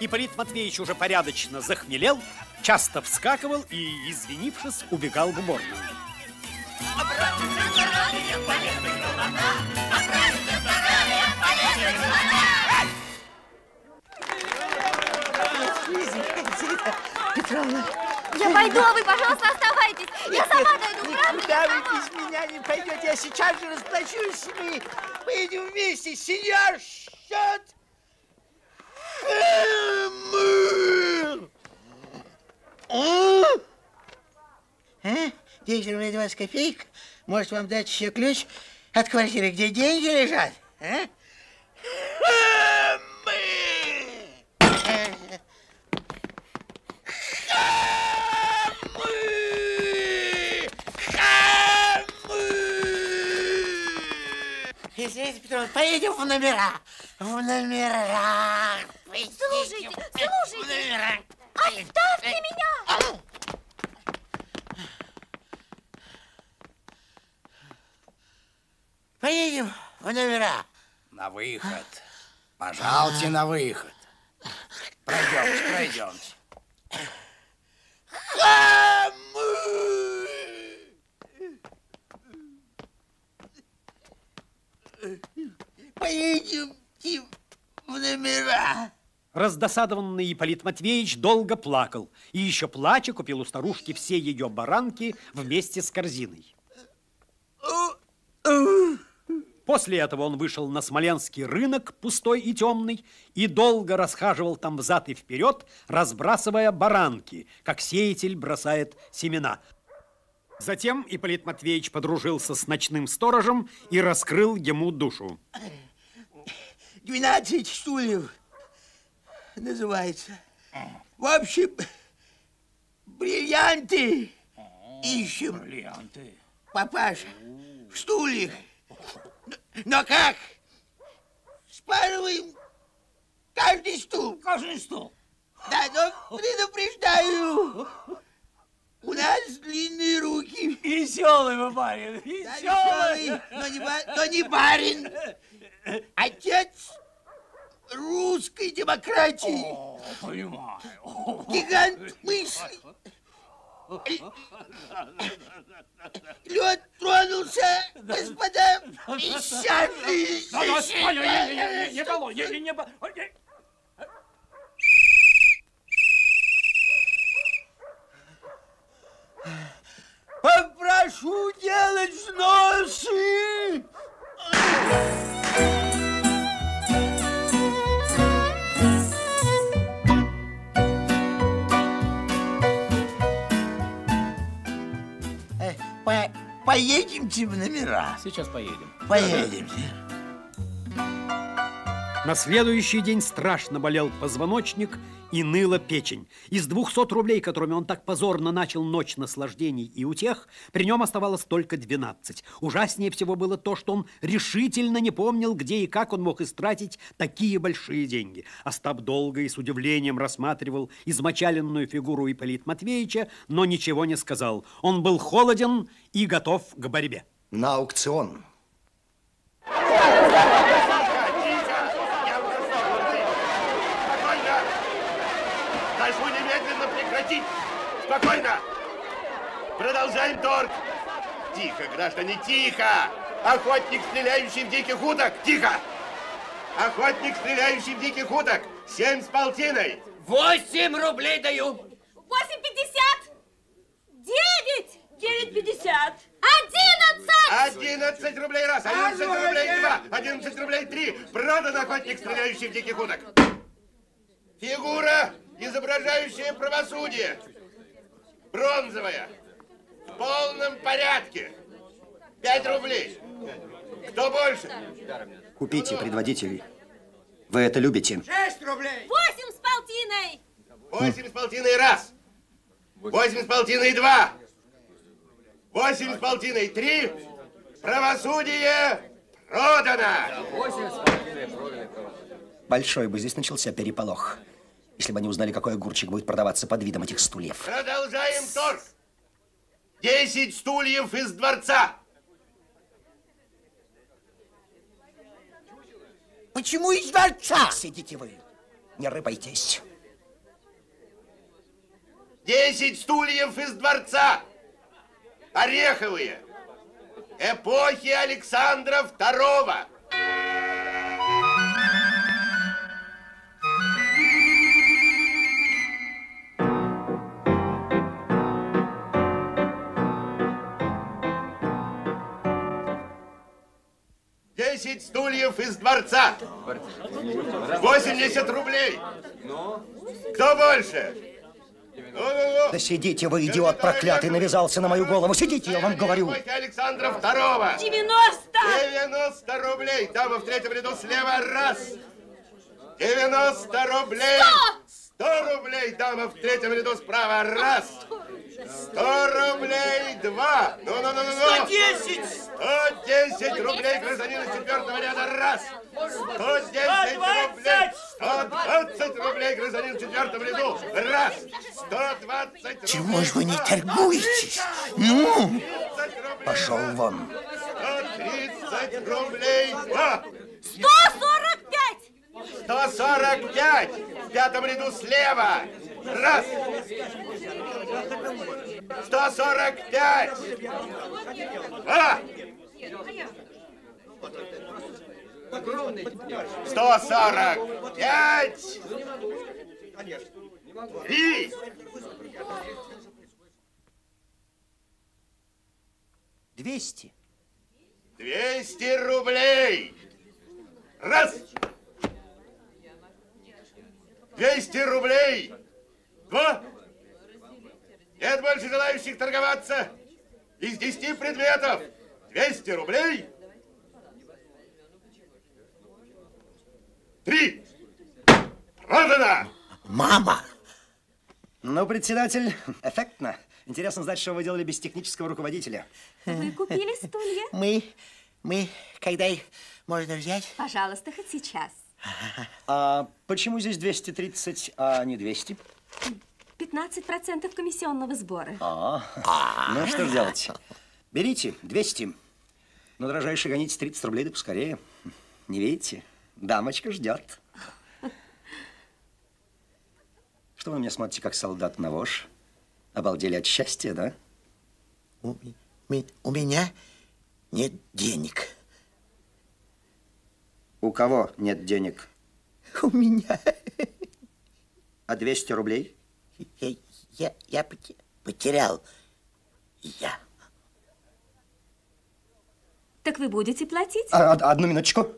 Ипполит Матвеевич уже порядочно захмелел, часто вскакивал и, извинившись, убегал в уборную. Петровна. Я пойду, а вы, пожалуйста, оставайтесь. Я сама дойду, правда? Никуда вы без меня не пойдете. Я сейчас же расплачусь. Мы поедем вместе. Сеньор, счет. А? 10 рублей 20 копеек. Может, вам дать еще ключ от квартиры, где деньги лежат? А? Елизавета Петровна, поедем в номера. В номера. Слушайте, слушайте. В номера. Оставьте меня! Поедем в номера. На выход. Пожалуйте на выход. Пройдемте, пройдемте. Поедем в номера. Раздосадованный Ипполит Матвеевич долго плакал и еще плача купил у старушки все ее баранки вместе с корзиной. После этого он вышел на Смоленский рынок, пустой и темный, и долго расхаживал там взад и вперед, разбрасывая баранки, как сеятель бросает семена. Затем Ипполит Матвеевич подружился с ночным сторожем и раскрыл ему душу. 12 стульев называется. В общем, бриллианты ищем. Бриллианты. Папаша, в стульях. Но как? Спарываем каждый стул. Каждый стул. Да, но предупреждаю. У нас длинные руки. Веселый вы Да, веселый. но не, но не барин. Отец русской демократии. О, понимаю. Гигант мысли. Лед тронулся, господа, песчаный. Да, да, ой, ой, ой, ой, не балуй, не, не, не, ба- ой, не. Попрошу делать взносы. Э, по- Поедемте в номера. Сейчас поедем. Поедемте. На следующий день страшно болел позвоночник и ныла печень. Из 200 рублей, которыми он так позорно начал ночь наслаждений и утех, при нем оставалось только 12. Ужаснее всего было то, что он решительно не помнил, где и как он мог истратить такие большие деньги. Остап долго и с удивлением рассматривал измочаленную фигуру Ипполита Матвеевича, но ничего не сказал. Он был холоден и готов к борьбе. На аукцион. Прошу немедленно прекратить! Спокойно! Продолжаем торг! Тихо, граждане, тихо! Охотник, стреляющий в диких уток! Тихо! Охотник, стреляющий в диких уток! Семь с полтиной! Восемь рублей даю. Восемь пятьдесят. Девять. Девять пятьдесят. Одиннадцать. Одиннадцать рублей раз, одиннадцать рублей два, одиннадцать рублей три. Продан охотник, стреляющий в диких уток. Фигура, изображающая правосудие. Бронзовая. В полном порядке. Пять рублей. Кто больше? Купите, предводитель. Вы это любите. Шесть рублей. Восемь с полтиной. Восемь с полтиной раз. Восемь с полтиной два. Восемь с полтиной три. Правосудие продано. Большой бы здесь начался переполох, если бы они узнали, какой огурчик будет продаваться под видом этих стульев. Продолжаем торг. Десять стульев из дворца. Почему из дворца? Сидите вы, не рыпайтесь. Десять стульев из дворца. Ореховые. Эпохи Александра Второго. Дворца. 80 рублей. Кто больше? Ну-ну-ну. Да сидите вы, идиот проклятый, навязался на мою голову. Сидите, я вам говорю. Александра Второго. 90. 90 рублей. Дама в третьем ряду слева. Раз. 90 рублей. 100 рублей. Дама в третьем ряду справа. Раз. 100 рублей. Два. Ну-ну-ну-ну. 110. 110 рублей гражданин из четвертого ряда. Раз. 110 рублей. 120 рублей гражданин в четвертом ряду. Раз. 120 рублей. Чего ж вы не торгуетесь? Ну, Пошел вон. 130 рублей. Два. 145. 145. В пятом ряду слева. Раз. 145. Два. 145. Три. Двести. 200 рублей. Раз. 200 рублей. Два. Нет больше желающих торговаться. Из 10 предметов 200 рублей. Три. Продано. мама. Ну, председатель, эффектно. Интересно знать, что вы делали без технического руководителя. Вы купили стулья? Мы, мы, когда их можно взять? Пожалуйста, хоть сейчас. А почему здесь 230, а не 200? 15% комиссионного сбора. А, ну что ж делать? Берите, 200. Но, дорожайший, гоните 30 рублей, да поскорее. Не видите? Дамочка ждет. Что вы мне смотрите, как солдат на вож? Обалдели от счастья, да? У, ми- у меня нет денег. У кого нет денег? У меня. А 200 рублей? Я, я, я поте- потерял. Я. Так вы будете платить? А, од- одну минуточку.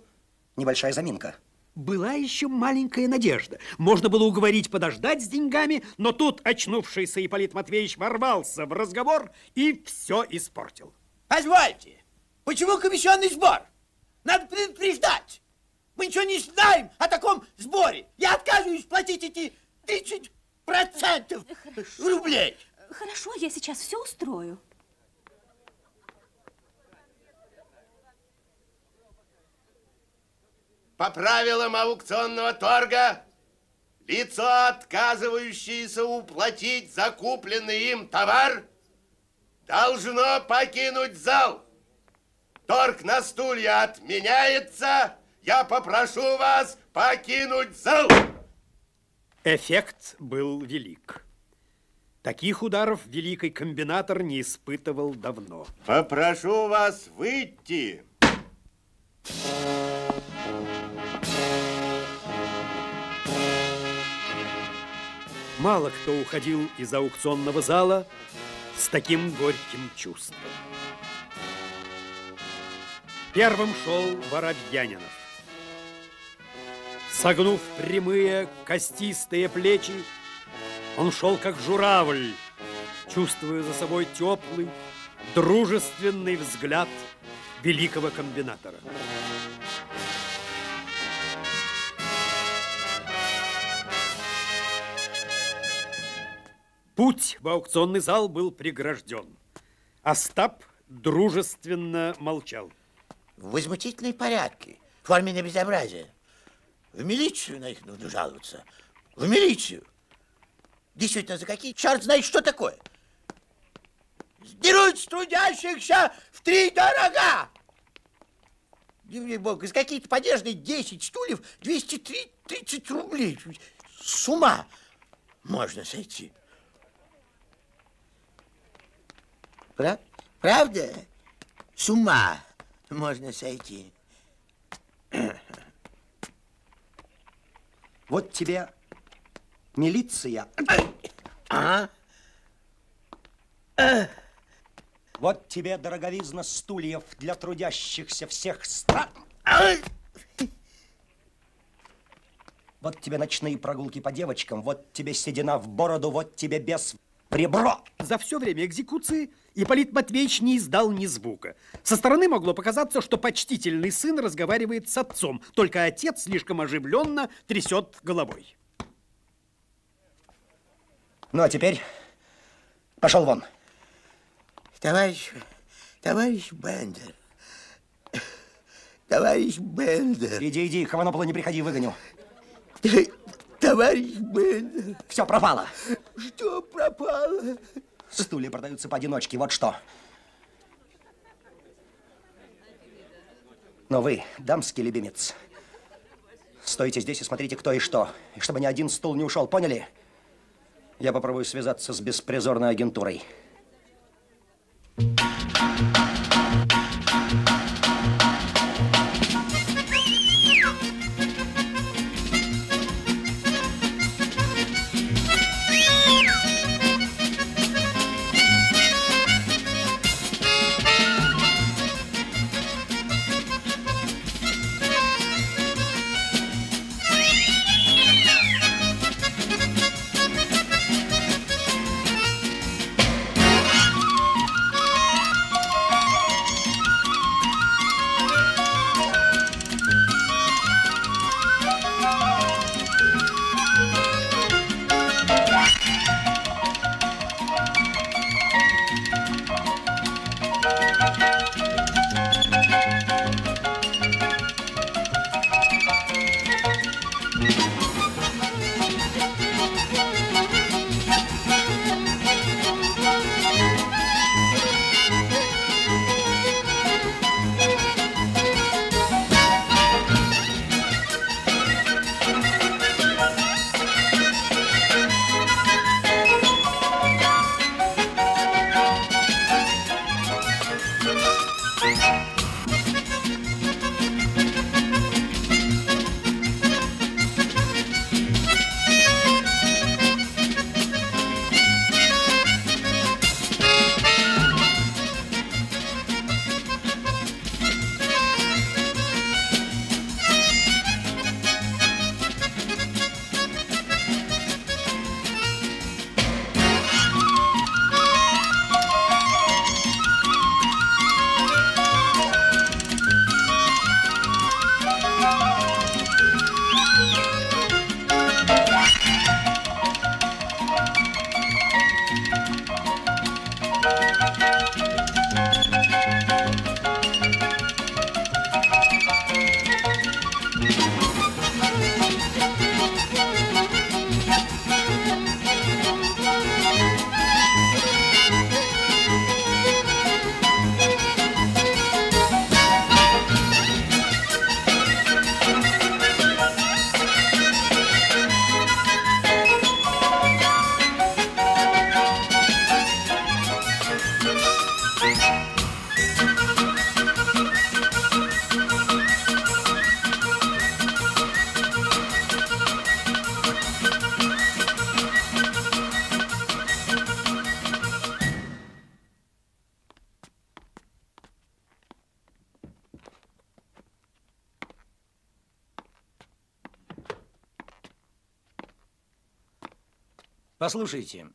Небольшая заминка. Была еще маленькая надежда. Можно было уговорить подождать с деньгами, но тут очнувшийся Ипполит Матвеевич ворвался в разговор и все испортил. Позвольте, почему комиссионный сбор? Надо предупреждать. Мы ничего не знаем о таком сборе. Я отказываюсь платить эти 30 процентов рублей. Хорошо, я сейчас все устрою. По правилам аукционного торга, лицо, отказывающееся уплатить закупленный им товар, должно покинуть зал. Торг на стулья отменяется. Я попрошу вас покинуть зал. Эффект был велик. Таких ударов великий комбинатор не испытывал давно. Попрошу вас выйти. Мало кто уходил из аукционного зала с таким горьким чувством. Первым шел Воробьянинов. Согнув прямые костистые плечи, он шел как журавль, чувствуя за собой теплый, дружественный взгляд великого комбинатора. Путь в аукционный зал был прегражден. Остап дружественно молчал. В возмутительной порядке. Форменное безобразие. В милицию на их нужно жаловаться. В милицию. Действительно, за какие черт знает, что такое? Сдерут с трудящихся в три дорога! Дивный бог, из какие-то подержанные 10 стульев 230 рублей. С ума можно сойти. Пра- правда? С ума можно сойти. Вот тебе милиция. А? Вот тебе дороговизна стульев для трудящихся всех стран. Вот тебе ночные прогулки по девочкам, вот тебе седина в бороду, вот тебе без ребро. За все время экзекуции Ипполит Матвеевич не издал ни звука. Со стороны могло показаться, что почтительный сын разговаривает с отцом, только отец слишком оживленно трясет головой. Ну, а теперь пошел вон. Товарищ, товарищ Бендер, товарищ Бендер. Иди, иди, к Хованополу не приходи, выгоню. Товарищ Бендер. Все пропало. Что пропало? Стулья продаются поодиночке, вот что. Но вы, дамский любимец, стойте здесь и смотрите, кто и что. И чтобы ни один стул не ушел, поняли? Я попробую связаться с беспризорной агентурой. Послушайте,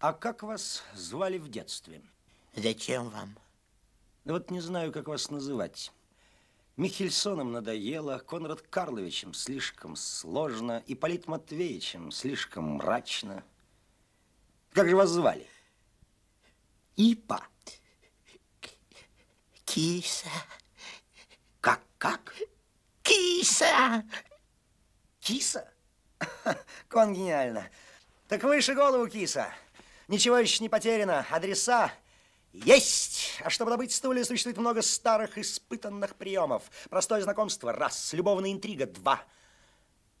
а как вас звали в детстве? Зачем вам? Да вот не знаю, как вас называть. Михельсоном надоело, Конрад Карловичем слишком сложно, Ипполит Матвеевичем слишком мрачно. Как же вас звали? Ипа. Киса. Как, как? Киса. Киса? Конгениально. Так выше голову, киса. Ничего еще не потеряно. Адреса есть. А чтобы добыть стулья, существует много старых испытанных приемов. Простое знакомство – раз. Любовная интрига – два.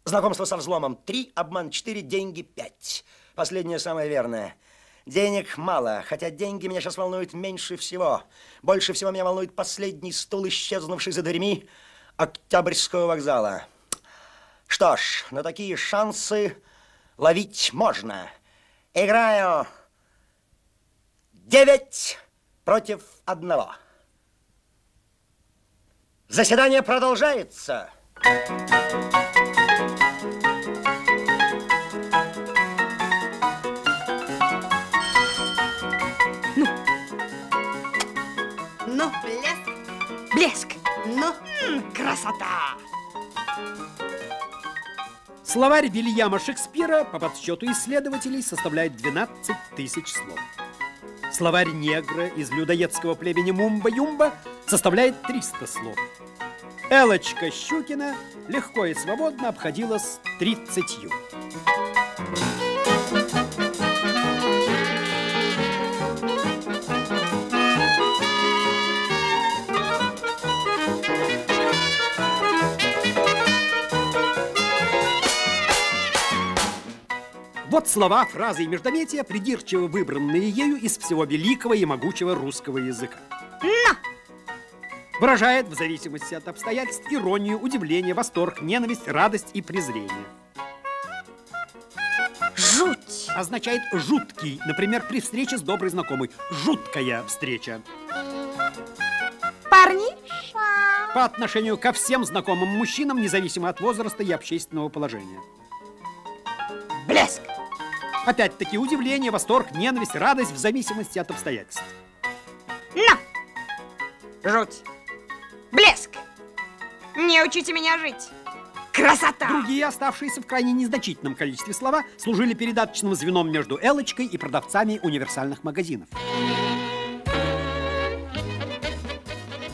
Знакомство со взломом – три. Обман – четыре. Деньги – пять. Последнее самое верное. Денег мало, хотя деньги меня сейчас волнуют меньше всего. Больше всего меня волнует последний стул, исчезнувший за дверьми Октябрьского вокзала. Что ж, на такие шансы ловить можно. Играю девять против одного. Заседание продолжается. Ну, блеск. Блеск. Ну, м, красота. Словарь Вильяма Шекспира по подсчету исследователей составляет 12 тысяч слов. Словарь негра из людоедского племени Мумба-Юмба составляет 300 слов. Элочка Щукина легко и свободно обходилась 30. Вот слова, фразы и междометия, придирчиво выбранные ею из всего великого и могучего русского языка. Выражает в зависимости от обстоятельств иронию, удивление, восторг, ненависть, радость и презрение. Жуть! Означает жуткий, например, при встрече с доброй знакомой. Жуткая встреча. Парни? По отношению ко всем знакомым мужчинам, независимо от возраста и общественного положения. Блеск! Опять-таки удивление, восторг, ненависть, радость в зависимости от обстоятельств. На! Жуть! Блеск! Не учите меня жить! Красота! Другие, оставшиеся в крайне незначительном количестве слова, служили передаточным звеном между Элочкой и продавцами универсальных магазинов.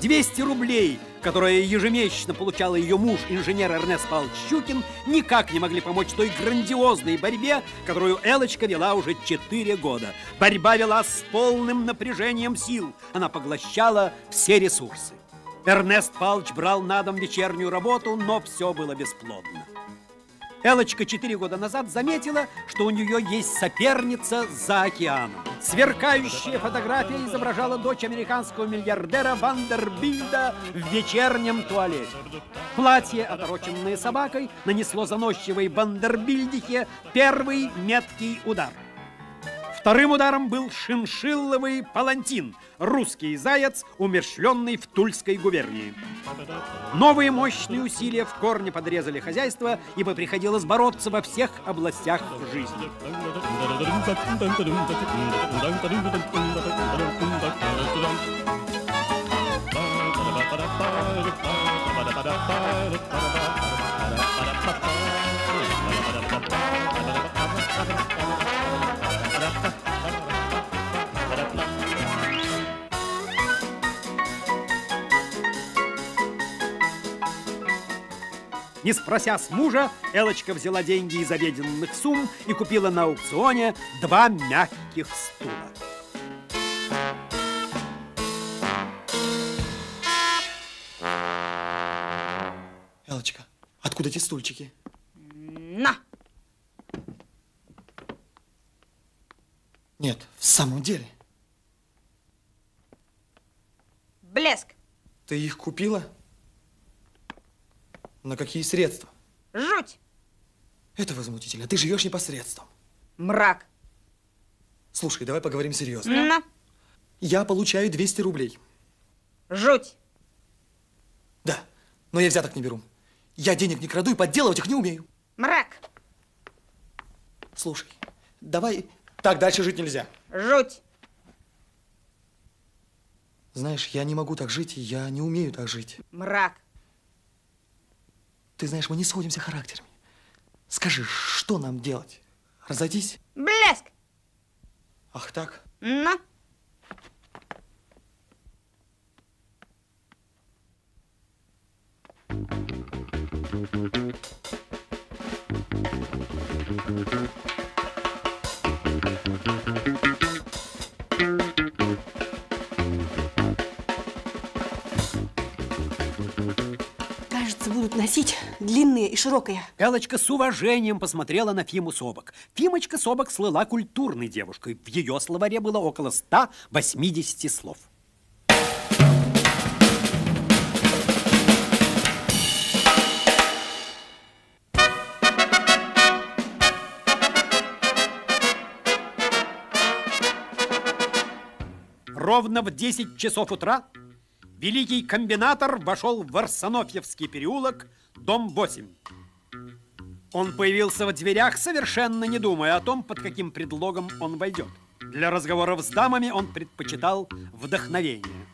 200 рублей, которые ежемесячно получал ее муж, инженер Эрнест Павлович Щукин, никак не могли помочь той грандиозной борьбе, которую Элочка вела уже 4 года. Борьба вела с полным напряжением сил. Она поглощала все ресурсы. Эрнест Павлович брал на дом вечернюю работу, но все было бесплодно. Элочка четыре года назад заметила, что у нее есть соперница за океаном. Сверкающая фотография изображала дочь американского миллиардера Вандербильда в вечернем туалете. Платье, отороченное собакой, нанесло заносчивой Вандербильдихе первый меткий удар. Вторым ударом был шиншилловый палантин, русский заяц, умершленный в Тульской губернии. Новые мощные усилия в корне подрезали хозяйство, ибо приходилось бороться во всех областях жизни. Не спрося с мужа, Элочка взяла деньги из обеденных сумм и купила на аукционе два мягких стула. Элочка, откуда эти стульчики? На! Нет, в самом деле. Блеск! Ты их купила? На какие средства? Жуть! Это возмутительно. Ты живешь непосредством. Мрак! Слушай, давай поговорим серьезно. На! Я получаю 200 рублей. Жуть! Да, но я взяток не беру. Я денег не краду и подделывать их не умею. Мрак! Слушай, Давай, так дальше жить нельзя. Жуть. Знаешь, я не могу так жить, я не умею так жить. Мрак. Ты знаешь, мы не сходимся характерами. Скажи, что нам делать? Разойтись? Блеск. Ах так? Ну? Кажется, будут носить длинные и широкие. Элочка с уважением посмотрела на Фиму Собок. Фимочка Собок слыла культурной девушкой. В ее словаре было около 180 слов. Ровно в 10 часов утра великий комбинатор вошел в Арсенофьевский переулок, дом 8. Он появился в дверях, совершенно не думая о том, под каким предлогом он войдет. Для разговоров с дамами он предпочитал вдохновение.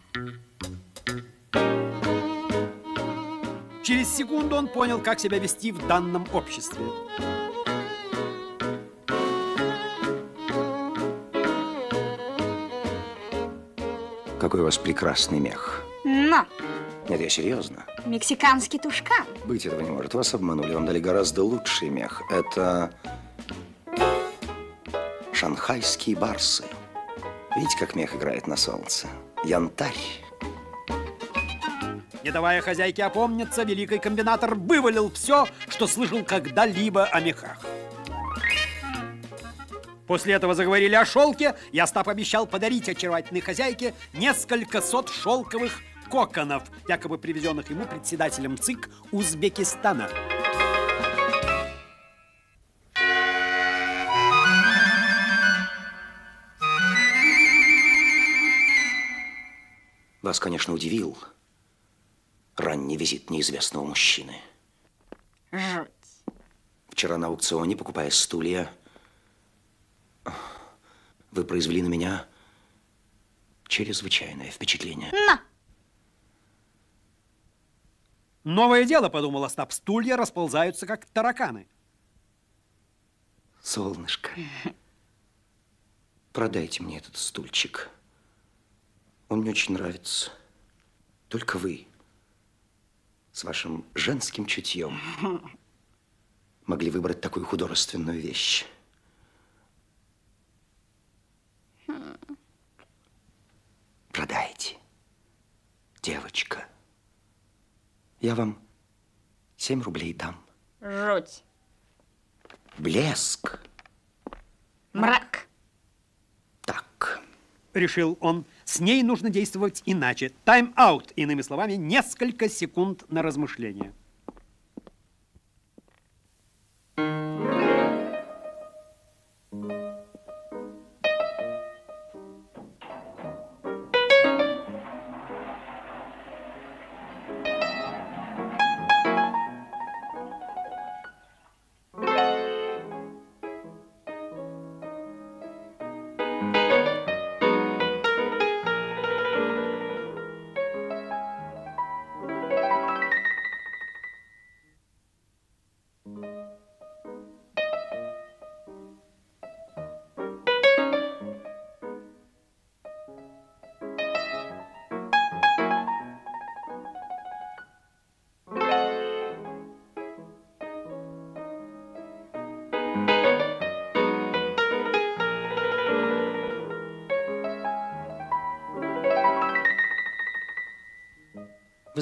Через секунду он понял, как себя вести в данном обществе. Какой у вас прекрасный мех. На. Нет, я серьезно. Мексиканский тушкан. Быть этого не может. Вас обманули. Вам дали гораздо лучший мех. Это шанхайские барсы. Видите, как мех играет на солнце? Янтарь. Не давая хозяйке опомниться, великий комбинатор вывалил все, что слышал когда-либо о мехах. После этого заговорили о шелке, и Остап обещал подарить очаровательной хозяйке несколько сот шелковых коконов, якобы привезенных ему председателем ЦИК Узбекистана. Вас, конечно, удивил ранний визит неизвестного мужчины. Жуть. Вчера на аукционе, покупая стулья, вы произвели на меня чрезвычайное впечатление. На. Новое дело, подумал Остап, стулья расползаются, как тараканы. Солнышко, продайте мне этот стульчик. Он мне очень нравится. Только вы с вашим женским чутьем могли выбрать такую художественную вещь. Продайте, девочка. Я вам семь рублей дам. Жуть. Блеск. Мрак. Решил он, с ней нужно действовать иначе. Тайм-аут, иными словами, несколько секунд на размышление. Вы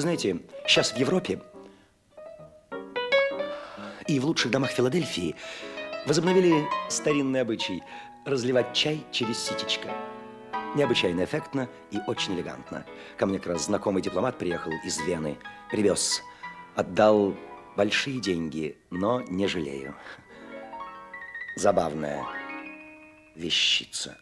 знаете, сейчас в Европе и в лучших домах Филадельфии возобновили старинный обычай разливать чай через ситечко. Необычайно эффектно и очень элегантно. Ко мне как раз знакомый дипломат приехал из Вены, привез, отдал большие деньги, но не жалею. Забавная вещица.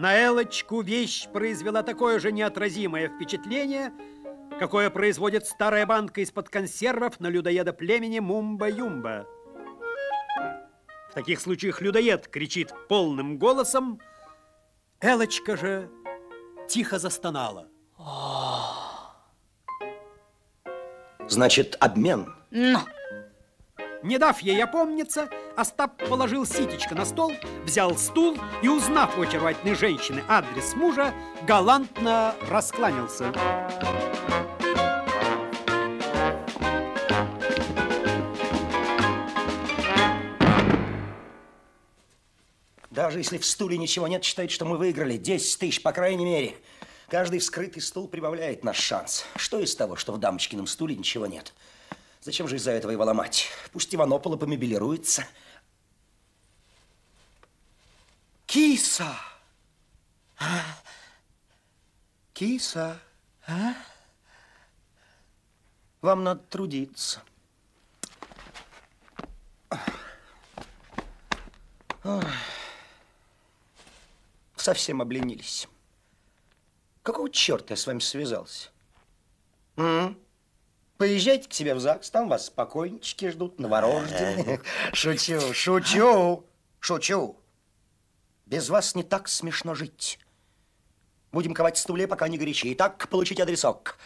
На Элочку вещь произвела такое же неотразимое впечатление, какое производит старая банка из-под консервов на людоеда племени Мумба-Юмба. В таких случаях людоед кричит полным голосом, Элочка же тихо застонала. Значит, обмен. Но. Не дав ей опомниться, Остап положил ситечко на стол, взял стул и, узнав у очаровательной женщины адрес мужа, галантно раскланялся. Даже если в стуле ничего нет, считает, что мы выиграли 10 тысяч, по крайней мере. Каждый вскрытый стул прибавляет наш шанс. Что из того, что в дамочкином стуле ничего нет? Зачем же из-за этого его ломать? Пусть Иванопола помебелируется. Киса! А? Киса! А? Вам надо трудиться. Совсем обленились. Какого черта я с вами связался? М? Поезжайте к себе в ЗАГС, там вас спокойнички ждут, новорожденные. Шучу, шучу, шучу. Без вас не так смешно жить. Будем ковать стулья, пока не горячи. Итак, получить адресок.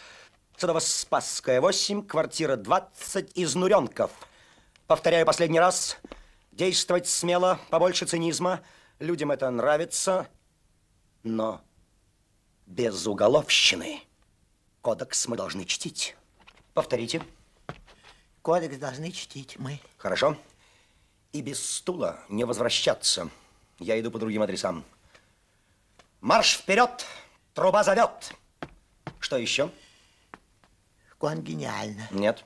Садово-Спасская, 8, квартира 20, из Нуренков. Повторяю последний раз. Действовать смело, побольше цинизма. Людям это нравится, но без уголовщины. Кодекс мы должны чтить. Повторите. Кодекс должны чтить мы. Хорошо. И без стула не возвращаться. Я иду по другим адресам. Марш вперед! Труба зовет! Что еще? Кон гениально. Нет.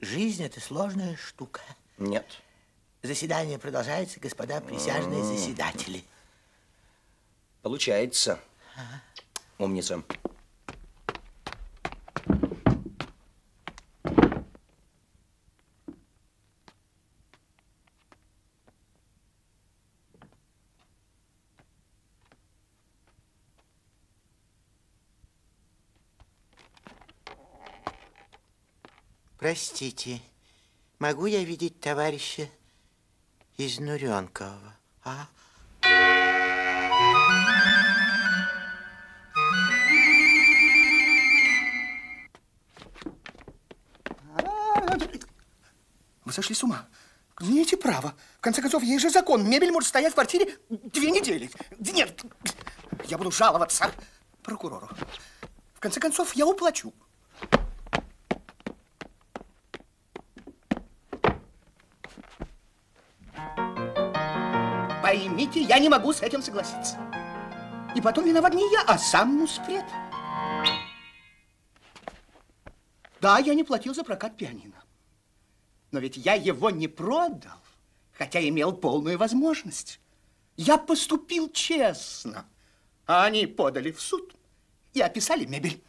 Жизнь это сложная штука. Нет. Заседание продолжается, господа присяжные М. заседатели. Получается. Ага. Умница. Простите, могу я видеть товарища из Нуренкова? А? Вы сошли с ума. Не имеете права. В конце концов, есть же закон. Мебель может стоять в квартире две недели. Нет, я буду жаловаться прокурору. В конце концов, я уплачу. Я не могу с этим согласиться. И потом виноват не я, а сам Муспред. Да, я не платил за прокат пианино. Но ведь я его не продал, хотя имел полную возможность. Я поступил честно. А они подали в суд и описали мебель.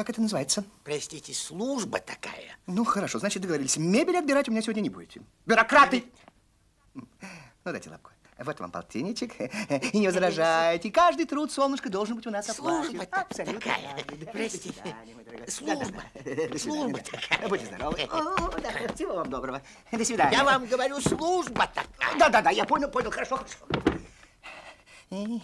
Как это называется? Простите, служба такая. Ну, хорошо, значит, договорились. Мебель отбирать у меня сегодня не будете. Бюрократы! Ну, дайте лапку. Вот вам полтинничек. И не возражайте. Каждый труд, солнышко, должен быть у нас оплачен. Служба Абсолютно такая. Простите. Служба. Служба такая. Будьте здоровы. О, да, Всего вам доброго. До свидания. Я вам говорю, служба такая. Да-да-да, я понял, понял. Хорошо, хорошо. И-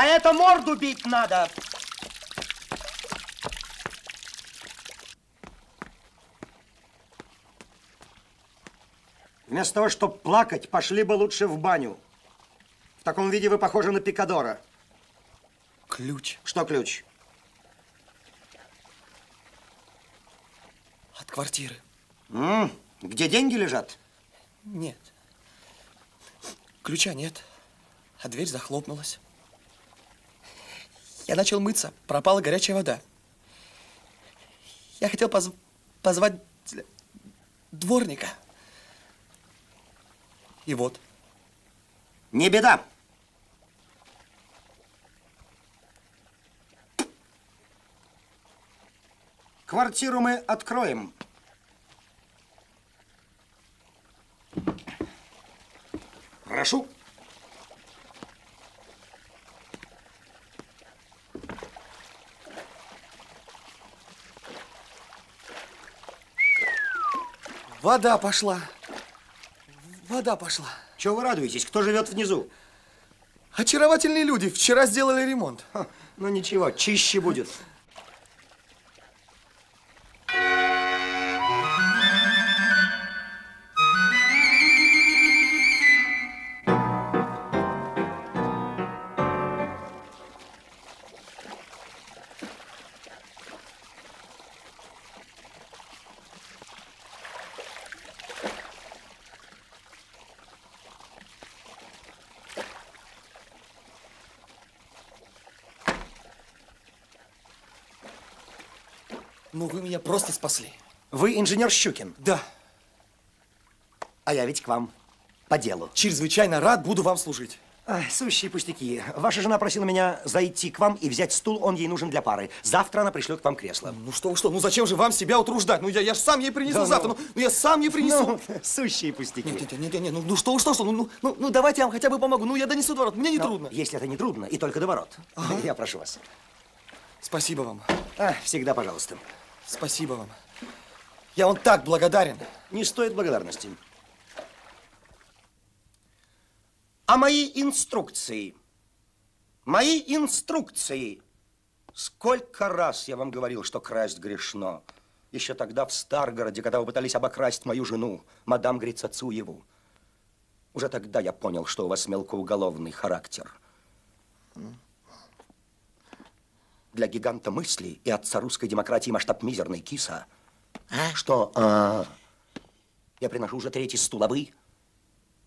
За это морду бить надо. Вместо того, чтобы плакать, пошли бы лучше в баню. В таком виде вы похожи на пикадора. Ключ. Что ключ? От квартиры. М, где деньги лежат? Нет. Ключа нет, а дверь захлопнулась. Я начал мыться, пропала горячая вода. Я хотел позв позвать дворника. И вот. Не беда. Квартиру мы откроем. Прошу. Вода пошла. Вода пошла. Чего вы радуетесь? Кто живет внизу? Очаровательные люди. Вчера сделали ремонт. Ну ничего, чище будет. Меня просто спасли. Вы инженер Щукин? Да. А я ведь к вам по делу. Чрезвычайно рад буду вам служить. Ай, сущие пустяки. Ваша жена просила меня зайти к вам и взять стул, он ей нужен для пары. Завтра она пришлет к вам кресло. Ну что вы, что? Ну зачем же вам себя утруждать? Ну я, я же сам ей принесу Да завтра. ну. Ну, ну я сам ей принесу. Ну, сущие пустяки. Нет, нет, нет, нет, ну, ну что вы, что, что? Ну, ну, ну, ну давайте я вам хотя бы помогу. Ну я донесу до ворот, мне не Но трудно. Если это не трудно, и только до ворот. Я прошу вас. Спасибо вам. А, всегда пожалуйста. Спасибо вам. Я вам так благодарен. Не стоит благодарности. А мои инструкции? Мои инструкции. Сколько раз я вам говорил, что красть грешно. Еще тогда в Старгороде, когда вы пытались обокрасть мою жену, мадам Грицацуеву. Уже тогда я понял, что у вас мелкоуголовный характер. Для гиганта мысли и отца русской демократии масштаб мизерный киса. Что? а, я приношу уже третий стул, а вы?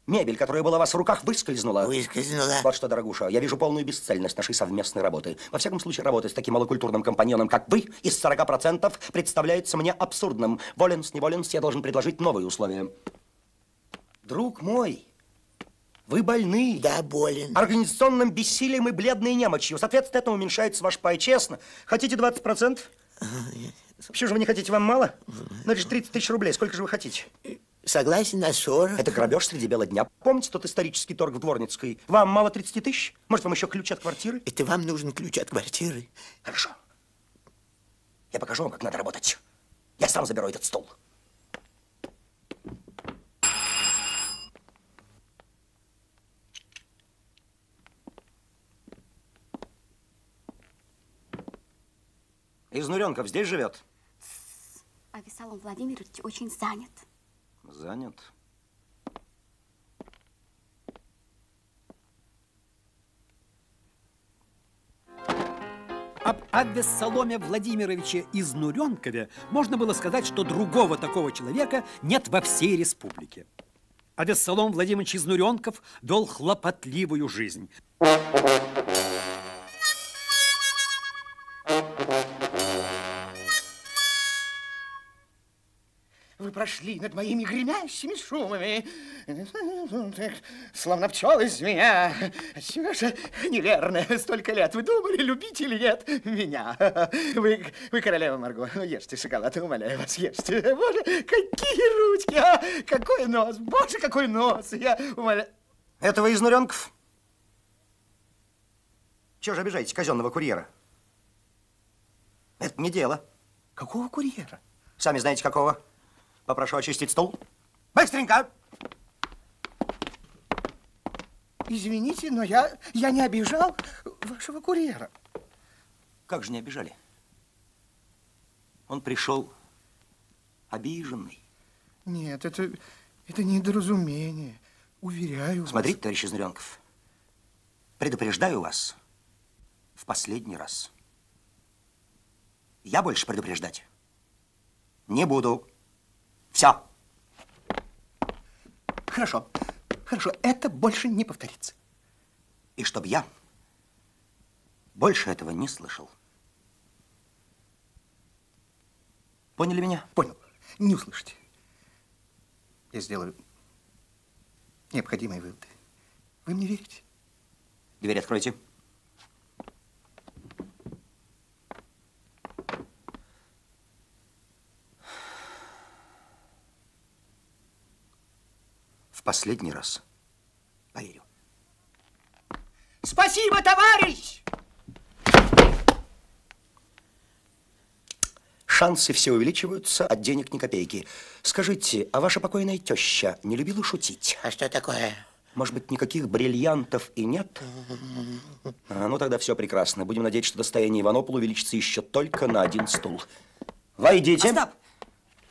Мебель, которая была у вас в руках, выскользнула. Выскользнула. Вот что, дорогуша, я вижу полную бесцельность нашей совместной работы. Во всяком случае, работать с таким малокультурным компаньоном, как вы, из 40% представляется мне абсурдным. Волен с неволен, я должен предложить новые условия. Друг мой, вы больны. Да, болен. Организационным бессилием и бледной немочью. Соответственно, это уменьшается ваш пай. Честно. Хотите 20%? Почему же вы не хотите? Вам мало? Ну, это же 30 тысяч рублей. Сколько же вы хотите? Согласен на 40. Это грабеж среди бела дня. Помните тот исторический торг в Дворницкой? Вам мало 30 тысяч? Может, вам еще ключ от квартиры? Это вам нужен ключ от квартиры. Хорошо. Я покажу вам, как надо работать. Я сам заберу этот стол. Изнуренков здесь живет? А Весолом Владимирович очень занят. Занят. Об Аввессаломе Владимировиче Изнуренкове можно было сказать, что другого такого человека нет во всей республике. Авессалом Владимирович Изнуренков вел хлопотливую жизнь. Прошли над моими гремящими шумами, словно пчелы из меня. Чего же неверно? Столько лет. Вы думали, любите или нет меня? Вы, вы королева Марго. Ну, ешьте шоколад, умоляю вас, ешьте. Боже, какие ручки, а! Какой нос! Боже, какой нос! Я умоляю... Это вы, Изнуренков? Чего же обижаете казенного курьера? Это не дело. Какого курьера? Сами знаете, какого. Попрошу очистить стол. Быстренько! Извините, но я, я не обижал вашего курьера. Как же не обижали? Он пришел обиженный. Нет, это, это недоразумение. Уверяю вас. Смотрите, товарищ Изнуренков, предупреждаю вас в последний раз. Я больше предупреждать не буду. Все. Хорошо, хорошо, это больше не повторится. И чтоб я больше этого не слышал. Поняли меня? Понял. Не услышите. Я сделаю необходимые выводы. Вы мне верите? Дверь откройте. В последний раз поверю. Спасибо, товарищ! шансы все увеличиваются, от денег ни копейки. Скажите, а ваша покойная теща не любила шутить? А что такое? Может быть, никаких бриллиантов и нет? А, ну, тогда все прекрасно. Будем надеяться, что достояние Иванопола увеличится еще только на один стул. Войдите. Остап!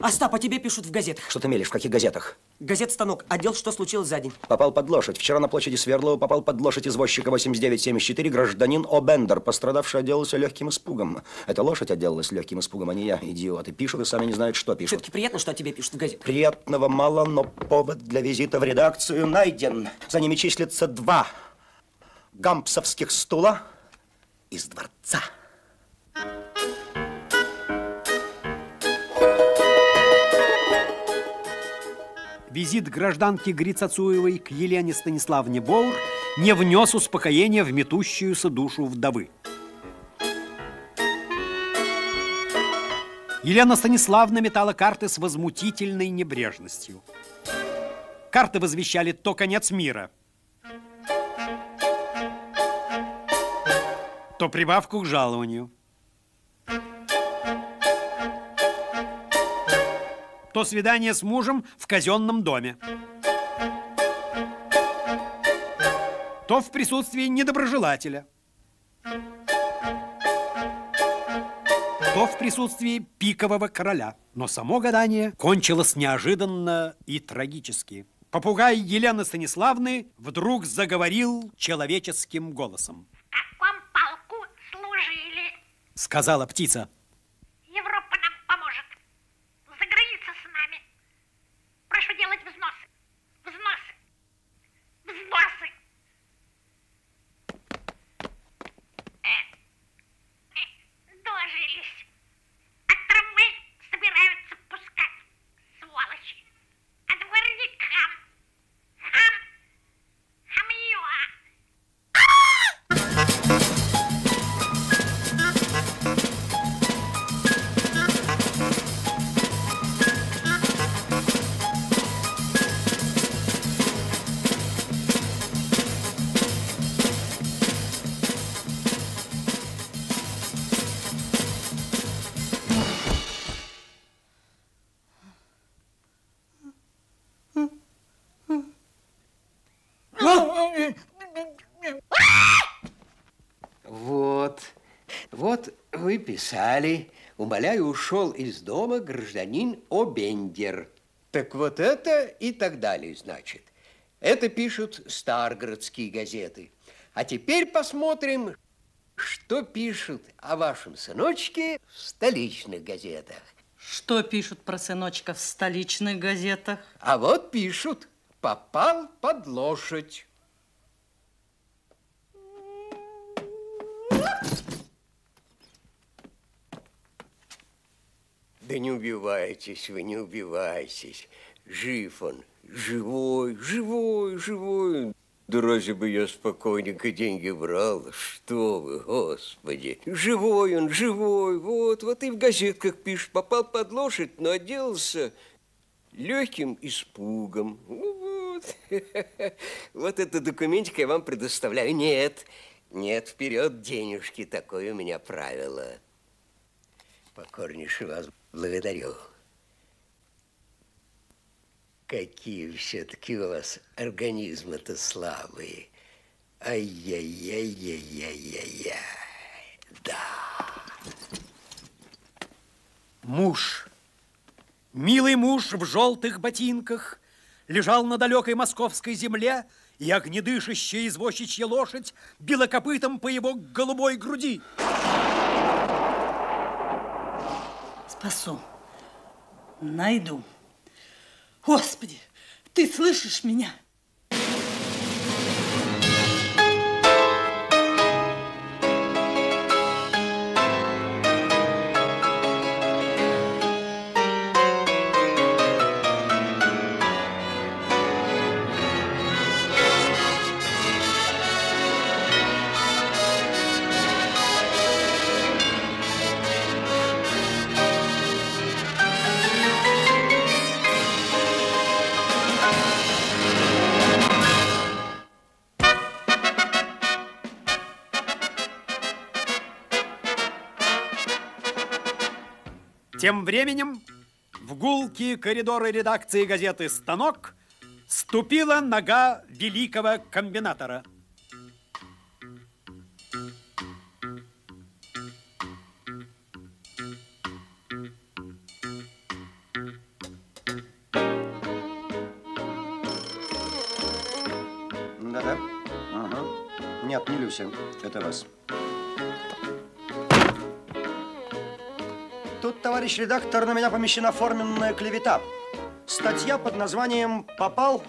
Остап, о тебе пишут в газетах. Что ты мелешь? В каких газетах? Газет «Станок». Отдел «Что случилось за день». Попал под лошадь. Вчера на площади Свердлова попал под лошадь извозчика 8974 гражданин О'Бендер. Пострадавший отделался легким испугом. Это лошадь отделалась легким испугом, а не я, идиоты. Пишут и сами не знают, что пишут. Все-таки приятно, что о тебе пишут в газетах. Приятного мало, но повод для визита в редакцию найден. За ними числится два гампсовских стула из дворца. Визит гражданки Грицацуевой к Елене Станиславне Боур не внес успокоения в метущуюся душу вдовы. Елена Станиславна метала карты с возмутительной небрежностью. Карты возвещали то конец мира, то прибавку к жалованию, то свидание с мужем в казенном доме, то в присутствии недоброжелателя, то в присутствии пикового короля. Но само гадание кончилось неожиданно и трагически. Попугай Елены Станиславны вдруг заговорил человеческим голосом. Вам палку служили. Сказала птица. Писали, умоляю, ушел из дома гражданин Обендер. Так вот это и так далее, значит. Это пишут старгородские газеты. А теперь посмотрим, что пишут о вашем сыночке в столичных газетах. Что пишут про сыночка в столичных газетах? А вот пишут, попал под лошадь. Да не убивайтесь вы, не убивайтесь. Жив он, живой, живой, живой. Да разве бы я спокойненько деньги брал? Что вы, господи. Живой он, живой. Вот, вот и в газетках пишет. Попал под лошадь, но отделался легким испугом. Ну вот. Вот это документик я вам предоставляю. Нет, нет, вперед денежки. Такое у меня правило. Покорнейше вас благодарю. Какие все-таки у вас организмы-то слабые. Ай-яй-яй-яй-яй-яй. Муж, милый муж в желтых ботинках, лежал на далекой московской земле, и огнедышащая извозчичья лошадь била копытом по его голубой груди. Спасу. Найду. Господи, ты слышишь меня? Временем в гулкие коридоры редакции газеты «Станок» ступила нога великого комбинатора. Да-да. Ага. Нет, не Люся. Это вас. Товарищ редактор, на меня помещена форменная клевета. Статья под названием «Попал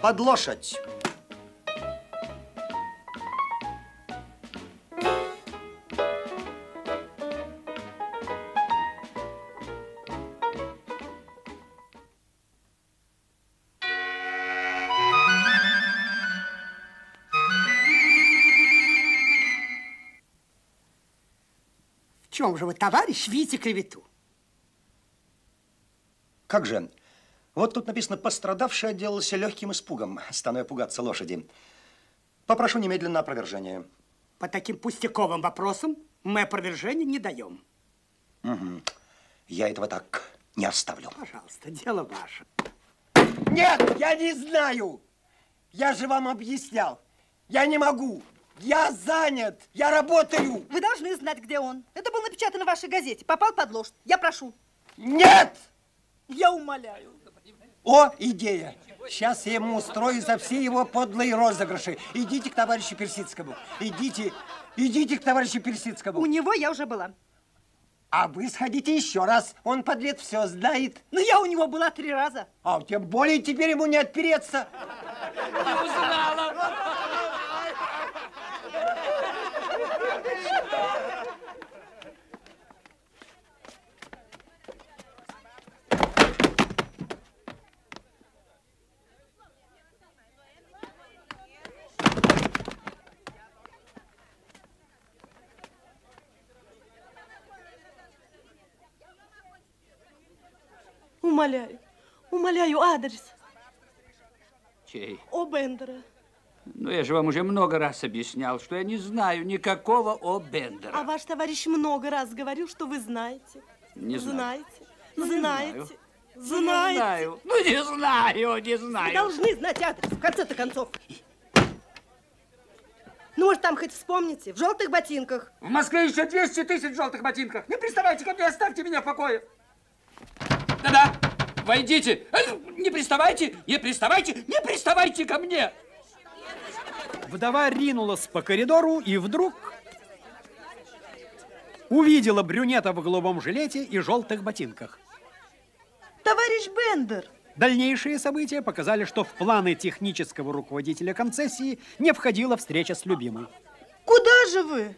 под лошадь». В чем же вы, товарищ, видите клевету? Как же? Вот тут написано «Пострадавший отделался легким испугом, стану я пугаться лошади». Попрошу немедленно опровержения. По таким пустяковым вопросам мы опровержения не даем. Угу. Я этого так не оставлю. Пожалуйста, дело ваше. Нет, я не знаю. Я же вам объяснял. Я не могу. Я занят. Я работаю. Вы должны знать, где он. Это было напечатано в вашей газете. Попал под лошадь. Я прошу. Нет! Я умоляю. О, идея. Сейчас я ему устрою за все его подлые розыгрыши. Идите к товарищу Персидскому. Идите, идите к товарищу Персидскому. У него я уже была. А вы сходите еще раз. Он, подлец, все знает. Но я у него была три раза. А тем более теперь ему не отпереться. Не узнала. Умоляю, умоляю, адрес. Чей? О Бендера. Ну, я же вам уже много раз объяснял, что я не знаю никакого о Бендера. А ваш товарищ много раз говорил, что вы знаете. Не знаю. Знаете. Ну, не знаете. знаю. Знаете. Не знаю. Ну, не знаю, не знаю. Вы должны знать адрес, в конце-то концов. Ну, может, там хоть вспомните, в желтых ботинках. В Москве еще 200 тысяч в желтых ботинках. Не приставайте ко мне, оставьте меня в покое. Да-да, войдите. Э, Не приставайте, не приставайте, не приставайте ко мне. Вдова ринулась по коридору и вдруг увидела брюнета в голубом жилете и желтых ботинках. Товарищ Бендер. Дальнейшие события показали, что в планы технического руководителя концессии не входила встреча с любимой. Куда же вы?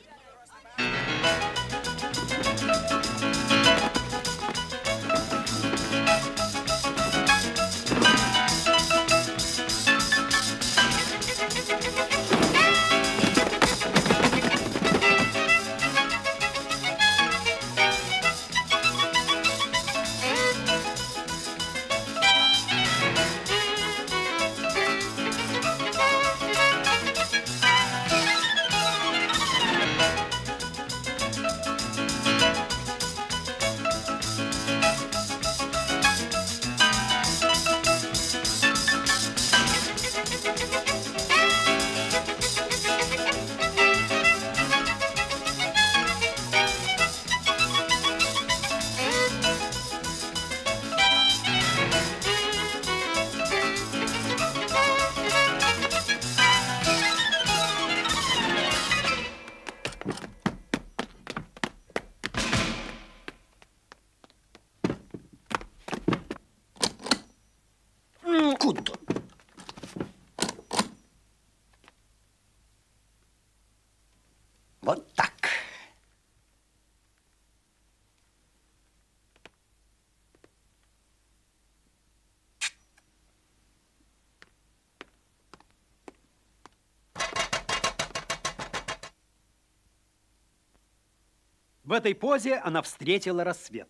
Этой позе она встретила рассвет.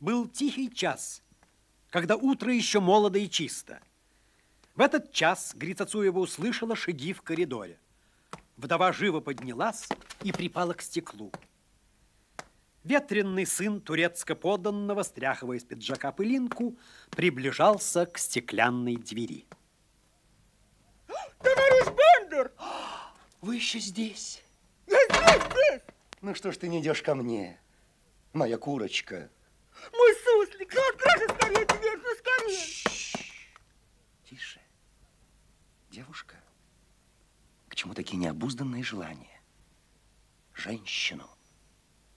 Был тихий час, когда утро еще молодо и чисто. В этот час Грицацуева услышала шаги в коридоре. Вдова живо поднялась и припала к стеклу. Ветренный сын турецко-подданного, стряхивая из пиджака пылинку, приближался к стеклянной двери. Товарищ Бендер! Вы еще здесь? Я здесь, здесь! Ну что ж ты не идешь ко мне, моя курочка? Мой суслик, ну откройся скорее дверь, ну скорее! Тише. Девушка, к чему такие необузданные желания? Женщину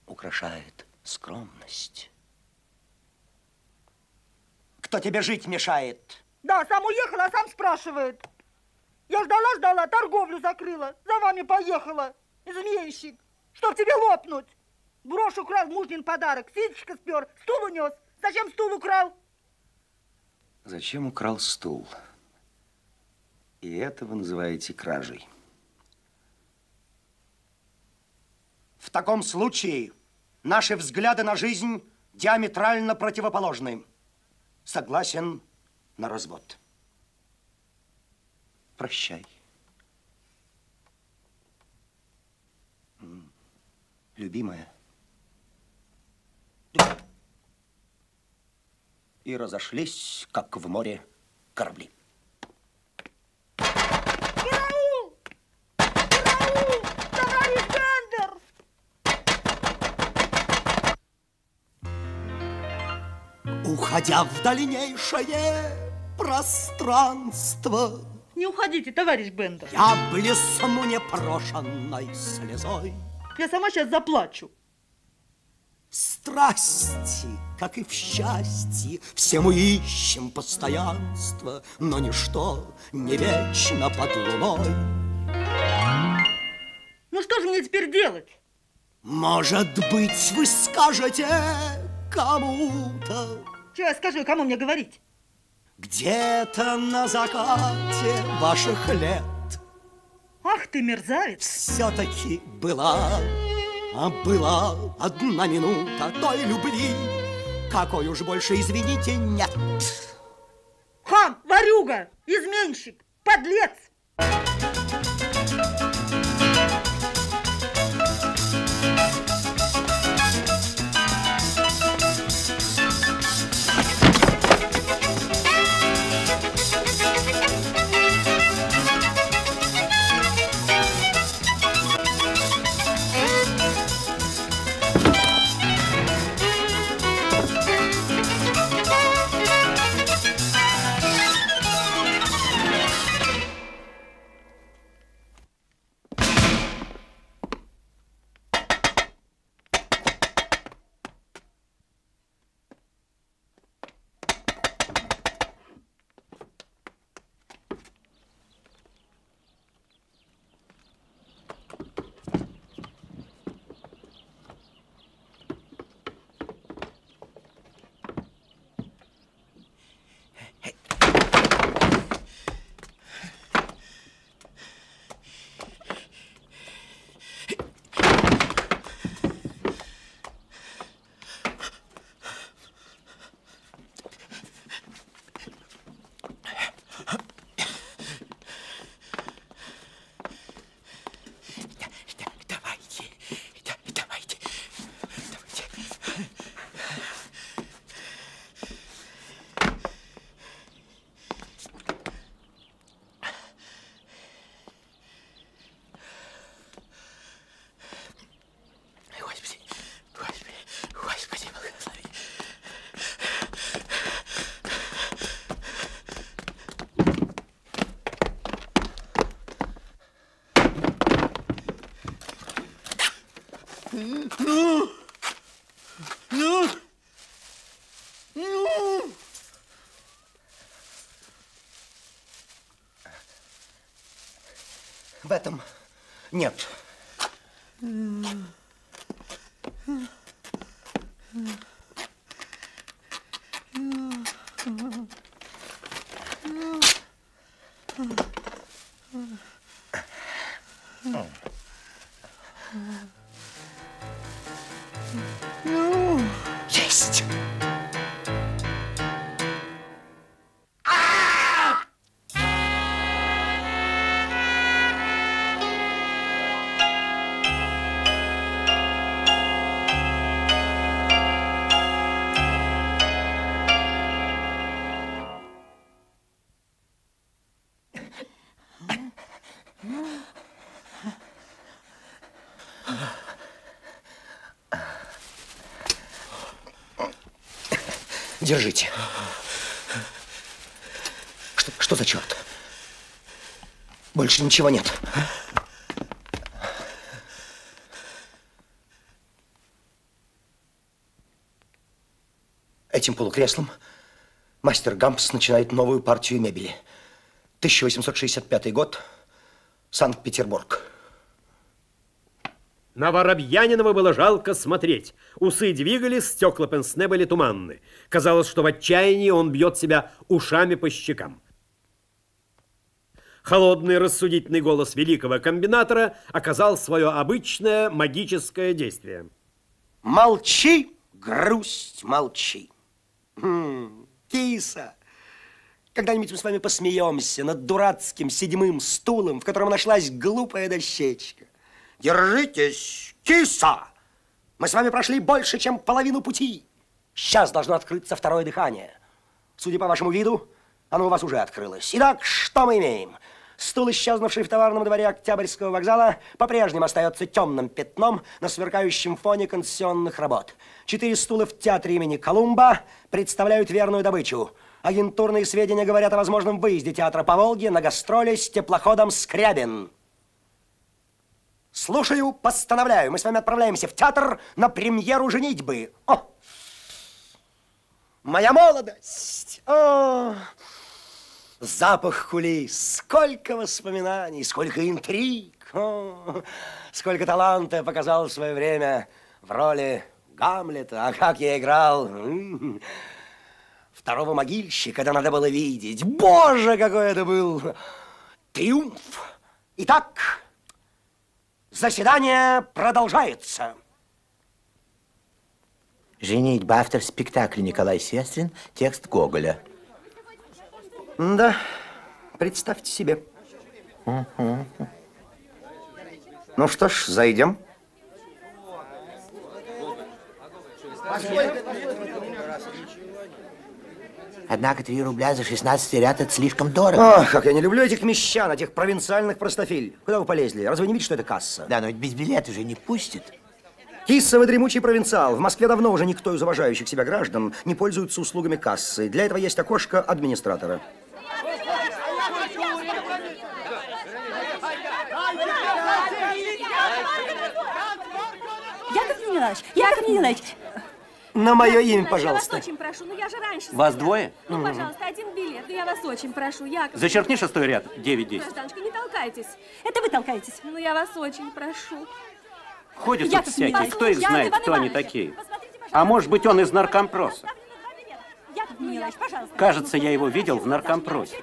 украшает скромность. Кто тебе жить мешает? Да, сам уехал, а сам спрашивает. Я ждала-ждала, торговлю закрыла, за вами поехала, изменщик, чтоб тебе лопнуть. Брошь украл мужнин подарок, ситечко спер, стул унес. Зачем стул украл? Зачем украл стул? И это вы называете кражей. В таком случае наши взгляды на жизнь диаметрально противоположны. Согласен на развод. Прощай. Любимая. И разошлись, как в море корабли. Уходя в дальнейшее пространство, Не уходите, товарищ Бендер. я блесну непрошенной слезой. Я сама сейчас заплачу. Страсти, как и в счастье, все мы ищем постоянство, но ничто не вечно под луной. Ну что же мне теперь делать? Может быть, вы скажете кому-то, Что я скажу, кому мне говорить? Где-то на закате ваших лет Ах ты, мерзавец! все-таки была, а была одна минута той любви, какой уж больше, извините, нет. Хам, ворюга, изменщик, подлец! В этом нет. Держите. Что, что за черт? Больше ничего нет. Этим полукреслом мастер Гампс начинает новую партию мебели. 1865 год, Санкт-Петербург. На Воробьянинова было жалко смотреть. Усы двигались, стекла пенсне были туманны. Казалось, что в отчаянии он бьет себя ушами по щекам. Холодный рассудительный голос великого комбинатора оказал свое обычное магическое действие. Молчи, грусть, молчи. Хм, киса, когда-нибудь мы с вами посмеемся над дурацким седьмым стулом, в котором нашлась глупая дощечка. Держитесь, киса! Мы с вами прошли больше, чем половину пути. Сейчас должно открыться второе дыхание. Судя по вашему виду, оно у вас уже открылось. Итак, что мы имеем? Стул, исчезнувший в товарном дворе Октябрьского вокзала, по-прежнему остается темным пятном на сверкающем фоне концессионных работ. Четыре стула в театре имени Колумба представляют верную добычу. Агентурные сведения говорят о возможном выезде театра по Волге на гастроли с теплоходом «Скрябин». Слушаю, постановляю. Мы с вами отправляемся в театр на премьеру «Женитьбы». О! Моя молодость! О! Запах кулис, сколько воспоминаний, сколько интриг, О! сколько таланта показал в свое время в роли Гамлета. А как я играл! М-м-м. Второго могильщика, когда надо было видеть. Боже, какой это был триумф! Итак, Заседание продолжается. Женитьба, автор спектакля Николай Сестрин, текст Гоголя. Да, представьте себе. Ну что ж, зайдем. Однако 3 рубля за 16 ряд это слишком дорого. Ох, как я не люблю этих мещан, этих провинциальных простофиль. Куда вы полезли? Разве не видите, что это касса? Да, но ведь без билета же не пустят. Киса, вы дремучий провинциал. В Москве давно уже никто из уважающих себя граждан не пользуется услугами кассы. Для этого есть окошко администратора. Яков Николаевич, Яков Николаевич, На мое имя, Я вас пожалуйста. очень прошу, ну я же раньше Вас двое? Ну, пожалуйста, один билет, ну я вас очень прошу, Яков. Зачеркни шестой ряд, 9-10. Гражданочка, не толкайтесь. Это вы толкаетесь. Ну я вас очень прошу. Ходят тут всякие, кто их знает, кто они такие. А может быть, он из наркомпроса. Пожалуйста. Кажется, я его видел в наркомпросе.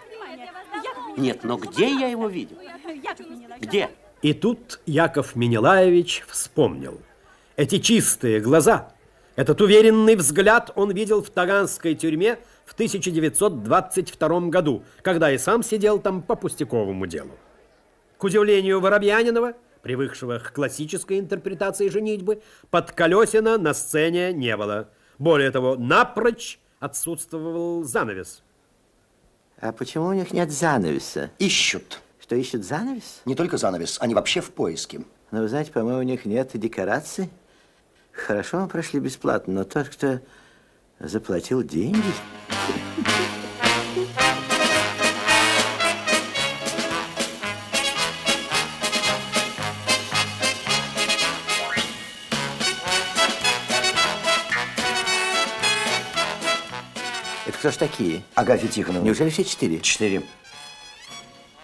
Нет, но где я его видел? Где? И тут Яков Менелаевич вспомнил. Эти чистые глаза, этот уверенный взгляд он видел в Таганской тюрьме в 1922 году, когда и сам сидел там по пустяковому делу. К удивлению Воробьянинова, привыкшего к классической интерпретации женитьбы, под Колесина на сцене не было. Более того, напрочь отсутствовал занавес. А почему у них нет занавеса? Ищут. Что, ищут занавес? Не только занавес, они вообще в поиске. Но вы знаете, по-моему, у них нет декораций. Хорошо, мы прошли бесплатно, но тот, кто заплатил деньги... Это кто ж такие? Агафья Тихоновна. Неужели все четыре? Четыре.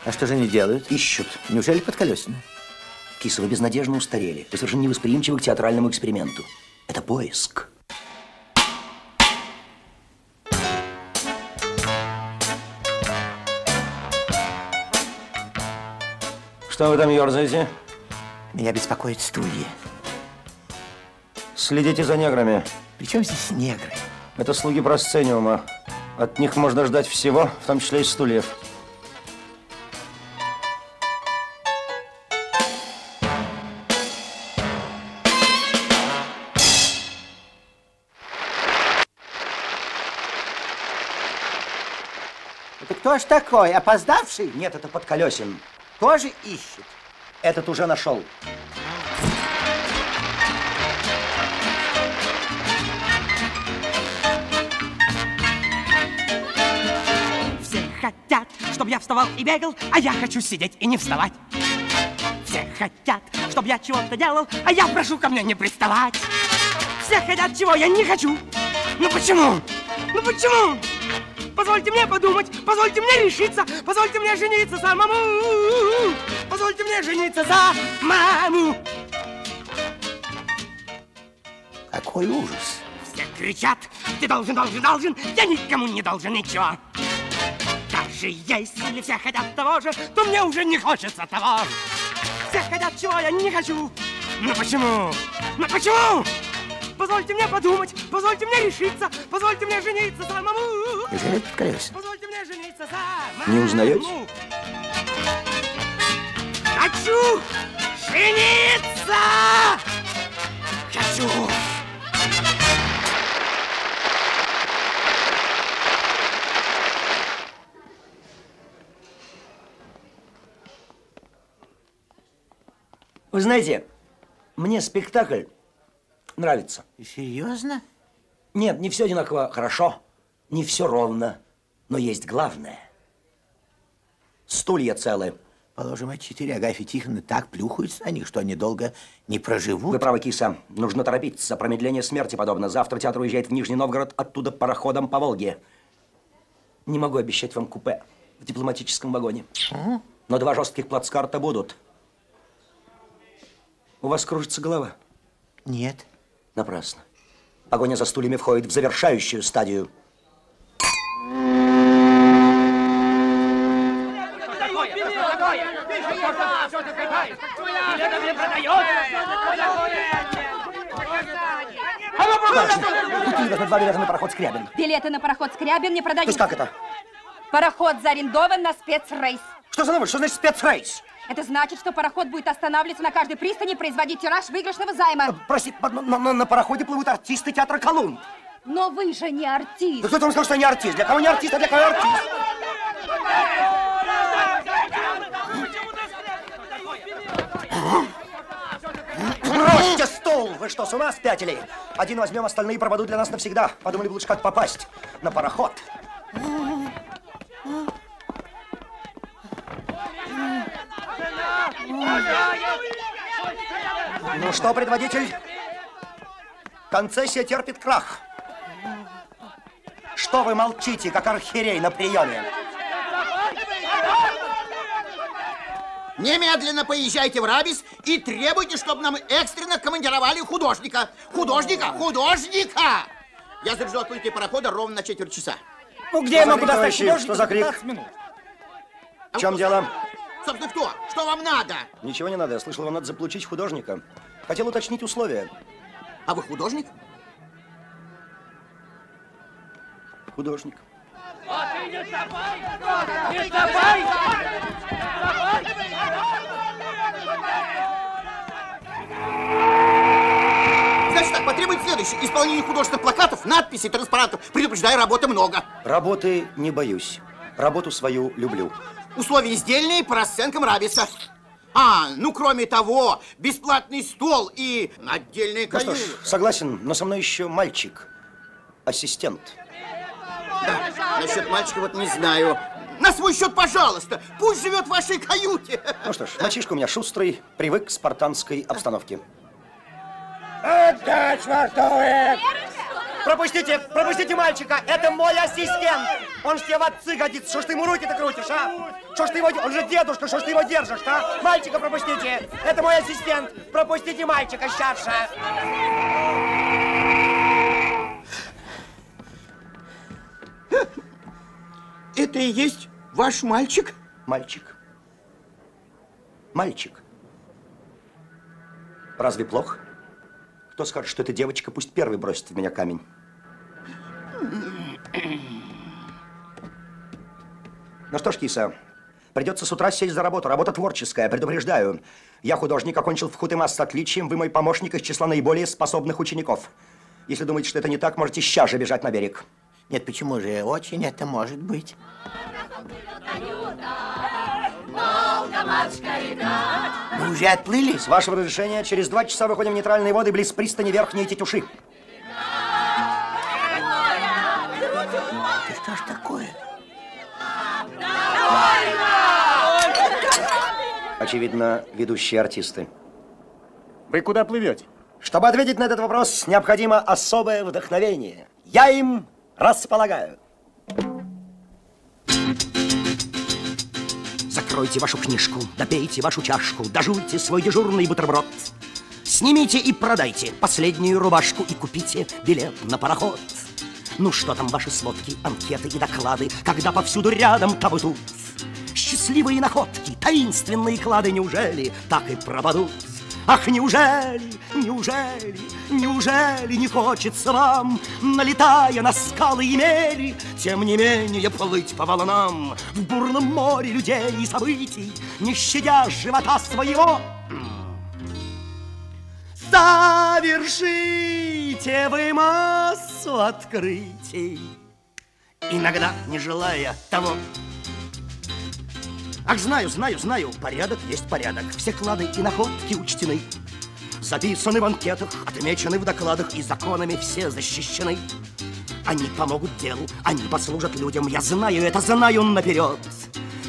А что же они делают? Ищут. Неужели под колесами? Киса, вы безнадежно устарели. Вы совершенно невосприимчивы к театральному эксперименту. Это поиск. Что вы там ерзаете? Меня беспокоит студия. Следите за неграми. Причем здесь негры? Это слуги просцениума. От них можно ждать всего, в том числе и стульев. Кто ж такой? Опоздавший? Нет, это Подколесин. Тоже ищет. Этот уже нашел. хотят, чтобы я вставал и бегал, а я хочу сидеть и не вставать. Все хотят, чтобы я чего-то делал, а я прошу ко мне не приставать. Все хотят, чего я не хочу. Ну почему? Ну почему? Позвольте мне подумать, позвольте мне решиться, позвольте мне жениться самому. Позвольте мне жениться самому. Какой ужас. Все кричат, ты должен, должен, должен, я никому не должен ничего. Даже если все хотят того же, то мне уже не хочется того. Все хотят, чего я не хочу. Ну почему? Ну почему? Позвольте мне подумать, позвольте мне решиться, позвольте мне жениться самому. Это колеса? Позвольте мне жениться самому. Не узнаете? Хочу жениться! Хочу! Вы знаете, мне спектакль нравится. Серьезно? Нет, не все одинаково хорошо, не все ровно, но есть главное. Стулья целы. Положим, а четыре Агафьи Тихоновны так плюхаются на них, что они долго не проживут. Вы правы, киса. Нужно торопиться. Промедление смерти подобно. Завтра театр уезжает в Нижний Новгород, оттуда пароходом по Волге. Не могу обещать вам купе в дипломатическом вагоне. Но два жестких плацкарта будут. У вас кружится голова? Нет. Напрасно. Погоня за стульями входит в завершающую стадию. На два билета на пароход Скрябин. Билеты на пароход Скрябин не То продают. есть как это? Пароход зарендован на спецрейс. Что за новость? Что значит спецрейс? Это значит, что пароход будет останавливаться на каждой пристани и производить тираж выигрышного займа. Прости, на, на- на пароходе плывут артисты театра Колумб. Но вы же не артист. Да кто вам сказал, что я не артист? Для кого не артист, а для кого артист? Бросьте стул! Вы что, с ума спятили? Один возьмем, остальные пропадут для нас навсегда. Подумали бы лучше, как попасть на пароход. Ну что, предводитель? Концессия терпит крах. Что вы молчите, как архиерей на приеме? Немедленно поезжайте в Рабис и требуйте, чтобы нам экстренно командировали художника. Художника! Художника! Я заряжу отплытие парохода ровно на четверть часа. Ну, где я могу достать художника Что за крик? 15 минут. В чем дело? Собственно, кто? Что вам надо? Ничего не надо. Я слышал, вам надо заполучить художника. Хотел уточнить условия. А вы художник? Художник. Значит так, потребует следующее. Исполнение художественных плакатов, надписей, транспарантов. Предупреждаю, работы много. Работы не боюсь. Работу свою люблю. Условия сдельные по расценкам Рабиса. А, ну кроме того, бесплатный стол и отдельные Ну что ж, каюты. согласен, но со мной еще мальчик. Ассистент. Да, насчет мальчика вот не знаю. На свой счет, пожалуйста. Пусть живет в вашей каюте. Ну что ж, мальчишка у меня шустрый, привык к спартанской обстановке. Отдать мартовик! Пропустите, пропустите мальчика, это мой ассистент. Он ж тебе в отцы годится, что ж ты ему руки-то крутишь, а? Что ж ты его, он же дедушка, что ж ты его держишь, а? Мальчика пропустите, это мой ассистент. Пропустите мальчика, же. Это и есть ваш мальчик? Мальчик. Мальчик. Разве плохо? Кто скажет, что это девочка, пусть первый бросит в меня камень. Ну что ж, киса, придется с утра сесть за работу. Работа творческая, предупреждаю. Я художник, окончил в Хутымас с отличием. Вы мой помощник из числа наиболее способных учеников. Если думаете, что это не так, можете сейчас же бежать на берег. Нет, почему же? Очень это может быть. Мы уже отплыли? С вашего разрешения, через два часа выходим в нейтральные воды близ пристани Верхней Тетюши. Ты что ж такое? Очевидно, ведущие артисты. Вы куда плывете? Чтобы ответить на этот вопрос, необходимо особое вдохновение. Я им располагаю. Thank you. Закройте вашу книжку, допейте вашу чашку, дожуйте свой дежурный бутерброд. Снимите и продайте последнюю рубашку и купите билет на пароход. Ну что там ваши сводки, анкеты и доклады, когда повсюду рядом там и тут? Счастливые находки, таинственные клады, неужели так и пропадут? Ах, неужели, неужели, неужели не хочется вам, налетая на скалы и мели, тем не менее плыть по волнам в бурном море людей и событий, не щадя живота своего? Совершите вы массу открытий, иногда не желая того, Ах, знаю, знаю, знаю, порядок есть порядок. Все клады и находки учтены. Записаны в анкетах, отмечены в докладах, и законами все защищены. Они помогут делу, они послужат людям, я знаю это, знаю наперед.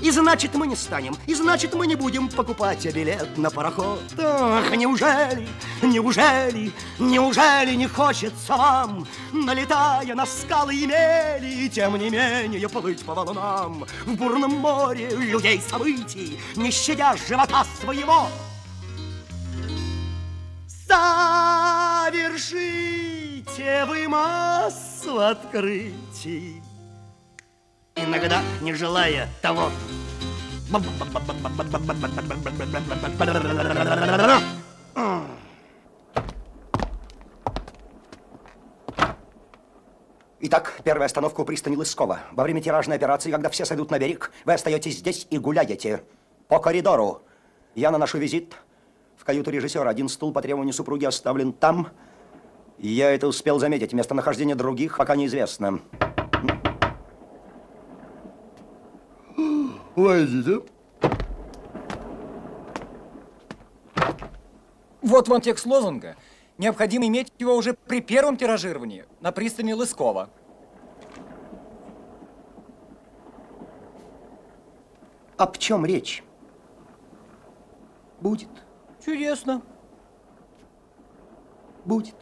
И значит, мы не станем, и значит, мы не будем покупать билет на пароход. Ах, неужели, неужели, неужели не хочется вам, налетая на скалы и мели, тем не менее плыть по волнам в бурном море людей событий, не щадя живота своего? Совершите вы массу открытий, иногда не желая того. Итак, первая остановка у пристани Лыскова. Во время тиражной операции, когда все сойдут на берег, вы остаетесь здесь и гуляете по коридору. Я наношу визит в каюту режиссера. Один стул по требованию супруги оставлен там. Я это успел заметить. Местонахождение других пока неизвестно. Войдите. Вот вам текст лозунга. Необходимо иметь его уже при первом тиражировании на пристани Лыскова. Об чем речь? Будет. Чудесно. Будет.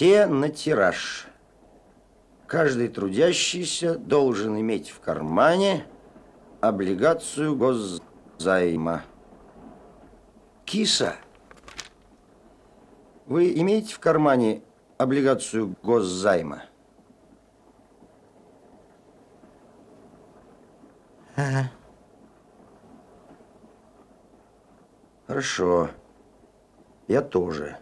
Все на тираж. Каждый трудящийся должен иметь в кармане облигацию госзайма. Киса, вы имеете в кармане облигацию госзайма? Ага. Хорошо. Я тоже.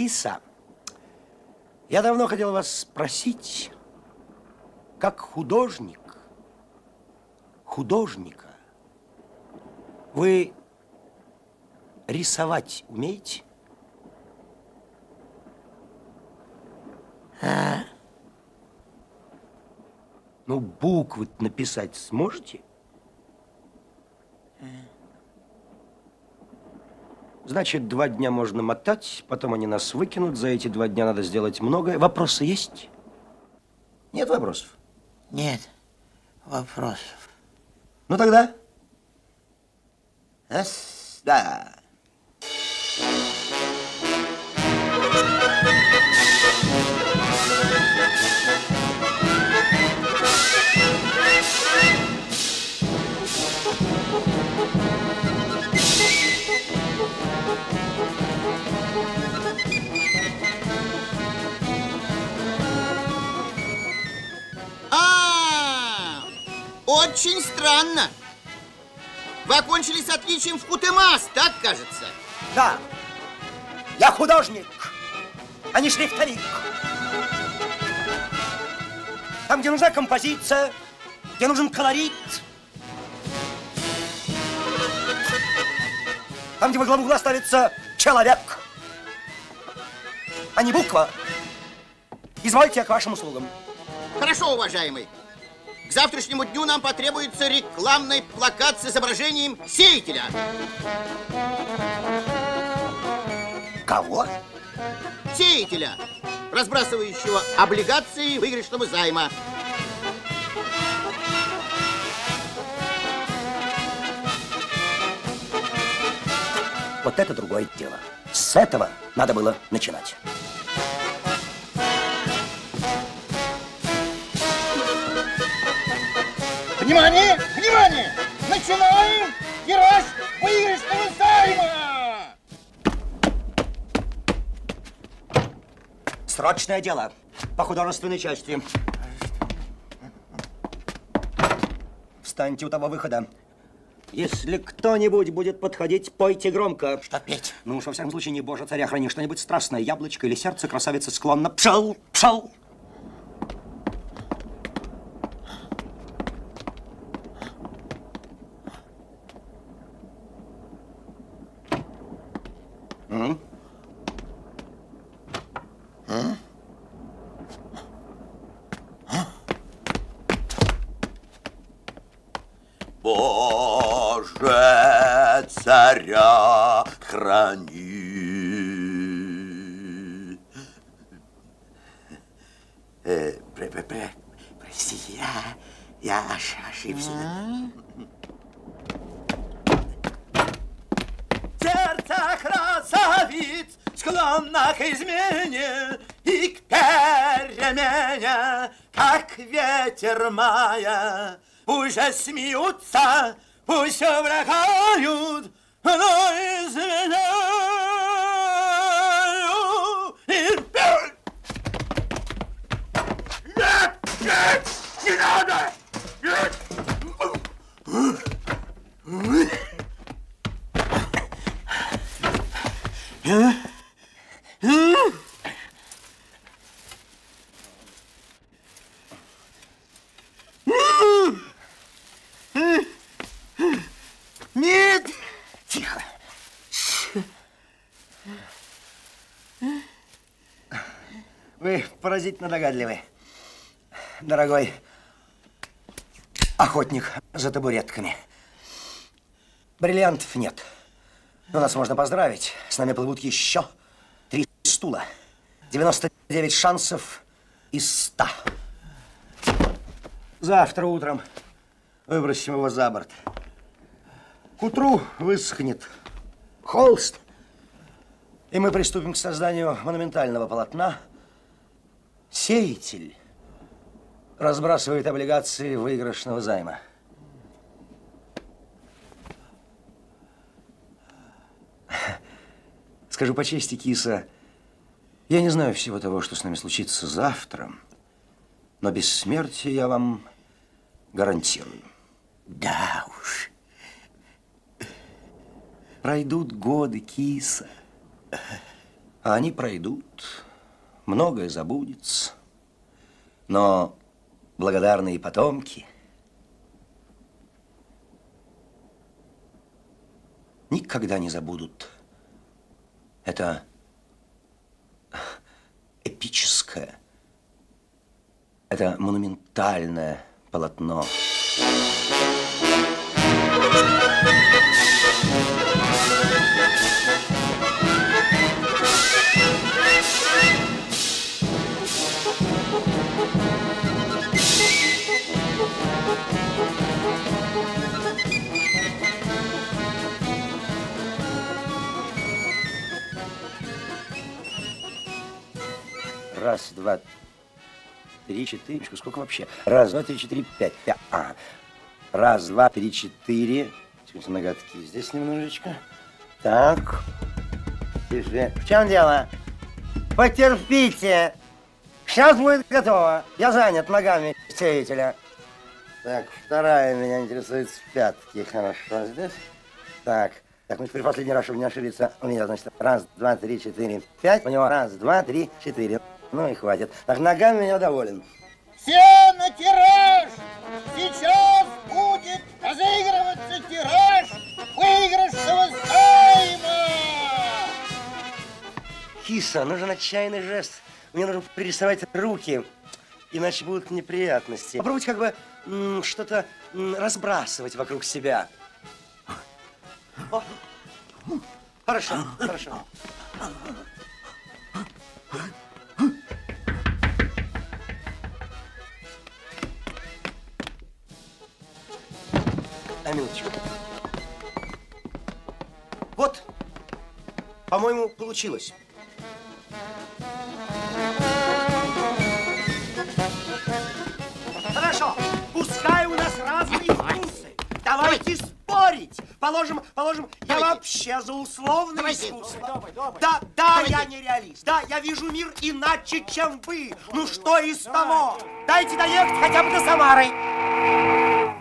Киса, я давно хотел вас спросить, как художник, художника, вы рисовать умеете? А? Ну, буквы написать сможете? Значит, два дня можно мотать, потом они нас выкинут. За эти два дня надо сделать многое. Вопросы есть? Нет вопросов? Нет вопросов. Ну тогда? Раз, да. Очень странно. Вы окончили с отличием в Кутемас, так кажется? Да. Я художник, а не шрифтовик. Там, где нужна композиция, где нужен колорит, там, где во главу угла ставится человек, а не буква. Извольте, я к вашим услугам. Хорошо, уважаемый. К завтрашнему дню нам потребуется рекламный плакат с изображением сеятеля. Кого? Сеятеля, разбрасывающего облигации выигрышного займа. Вот это другое дело. С этого надо было начинать. Внимание! Внимание! Начинаем тираж выигрышного займа! Срочное дело по художественной части. Встаньте у того выхода. Если кто-нибудь будет подходить, пойте громко. Что петь? Ну уж во всяком случае, не боже царя храни, что-нибудь страстное, яблочко или сердце красавицы склонно. Пшел, пшел. Боже, царя храни. Э, пре, пре, пре, простите, я, я ош- ошибся. Ветер мая. Пусть же смеются, пусть обрекают, но изменяю. И Нет, нет, не надо! Нет! Нет! Тихо. Вы поразительно догадливы, дорогой охотник за табуретками. Бриллиантов нет. Но нас можно поздравить. С нами плывут еще три стула. 99 шансов из 100. Завтра утром выбросим его за борт. К утру высохнет холст, и мы приступим к созданию монументального полотна. Сеятель разбрасывает облигации выигрышного займа. Скажу по чести, киса, я не знаю всего того, что с нами случится завтра, но бессмертие я вам гарантирую. Да уж. Пройдут годы, киса. А они пройдут, многое забудется. Но благодарные потомки никогда не забудут это эпическое, это монументальное полотно. Раз, два, три, четыре. Сколько вообще? Раз, два, три, четыре, пять. пять. А. Раз, два, три, четыре. Сейчас ноготки здесь немножечко. Так. Тише. В чем дело? Потерпите. Сейчас будет готово. Я занят ногами сеятеля. Так, вторая меня интересует с пятки. Хорошо, здесь. Так. Так, ну теперь последний раз, чтобы не ошибиться. У меня, значит, раз, два, три, четыре, пять. У него раз, два, три, четыре. Ну и хватит. Так, ногами меня доволен. Все на тираж! Сейчас будет разыгрываться тираж выигрышного займа! Киса, нужен отчаянный жест. Мне нужно пририсовать руки. иначе будут неприятности. Попробуйте как бы что-то разбрасывать вокруг себя. О, хорошо, хорошо. На минуточку. Вот, по-моему, получилось. Хорошо, пускай у нас разные вкусы. Давайте спорить. Положим, положим, я вообще за условное Давайте. искусство. Да, да, я не реалист. Да, я вижу мир иначе, чем вы. Ну что из того? Дайте доехать хотя бы до Самары.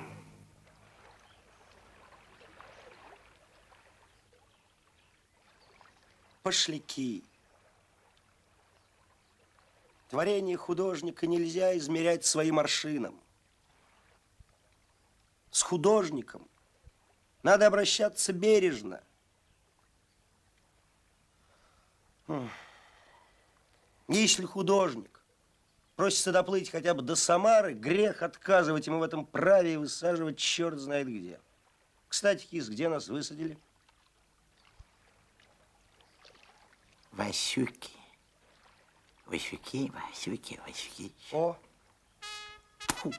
Пошляки. Творение художника нельзя измерять своим аршином. С художником надо обращаться бережно. Если художник просится доплыть хотя бы до Самары, грех отказывать ему в этом праве и высаживать черт знает где. Кстати, Кис, где нас высадили? Васюки. Васюки, Васюки, Васюки. О. Фу.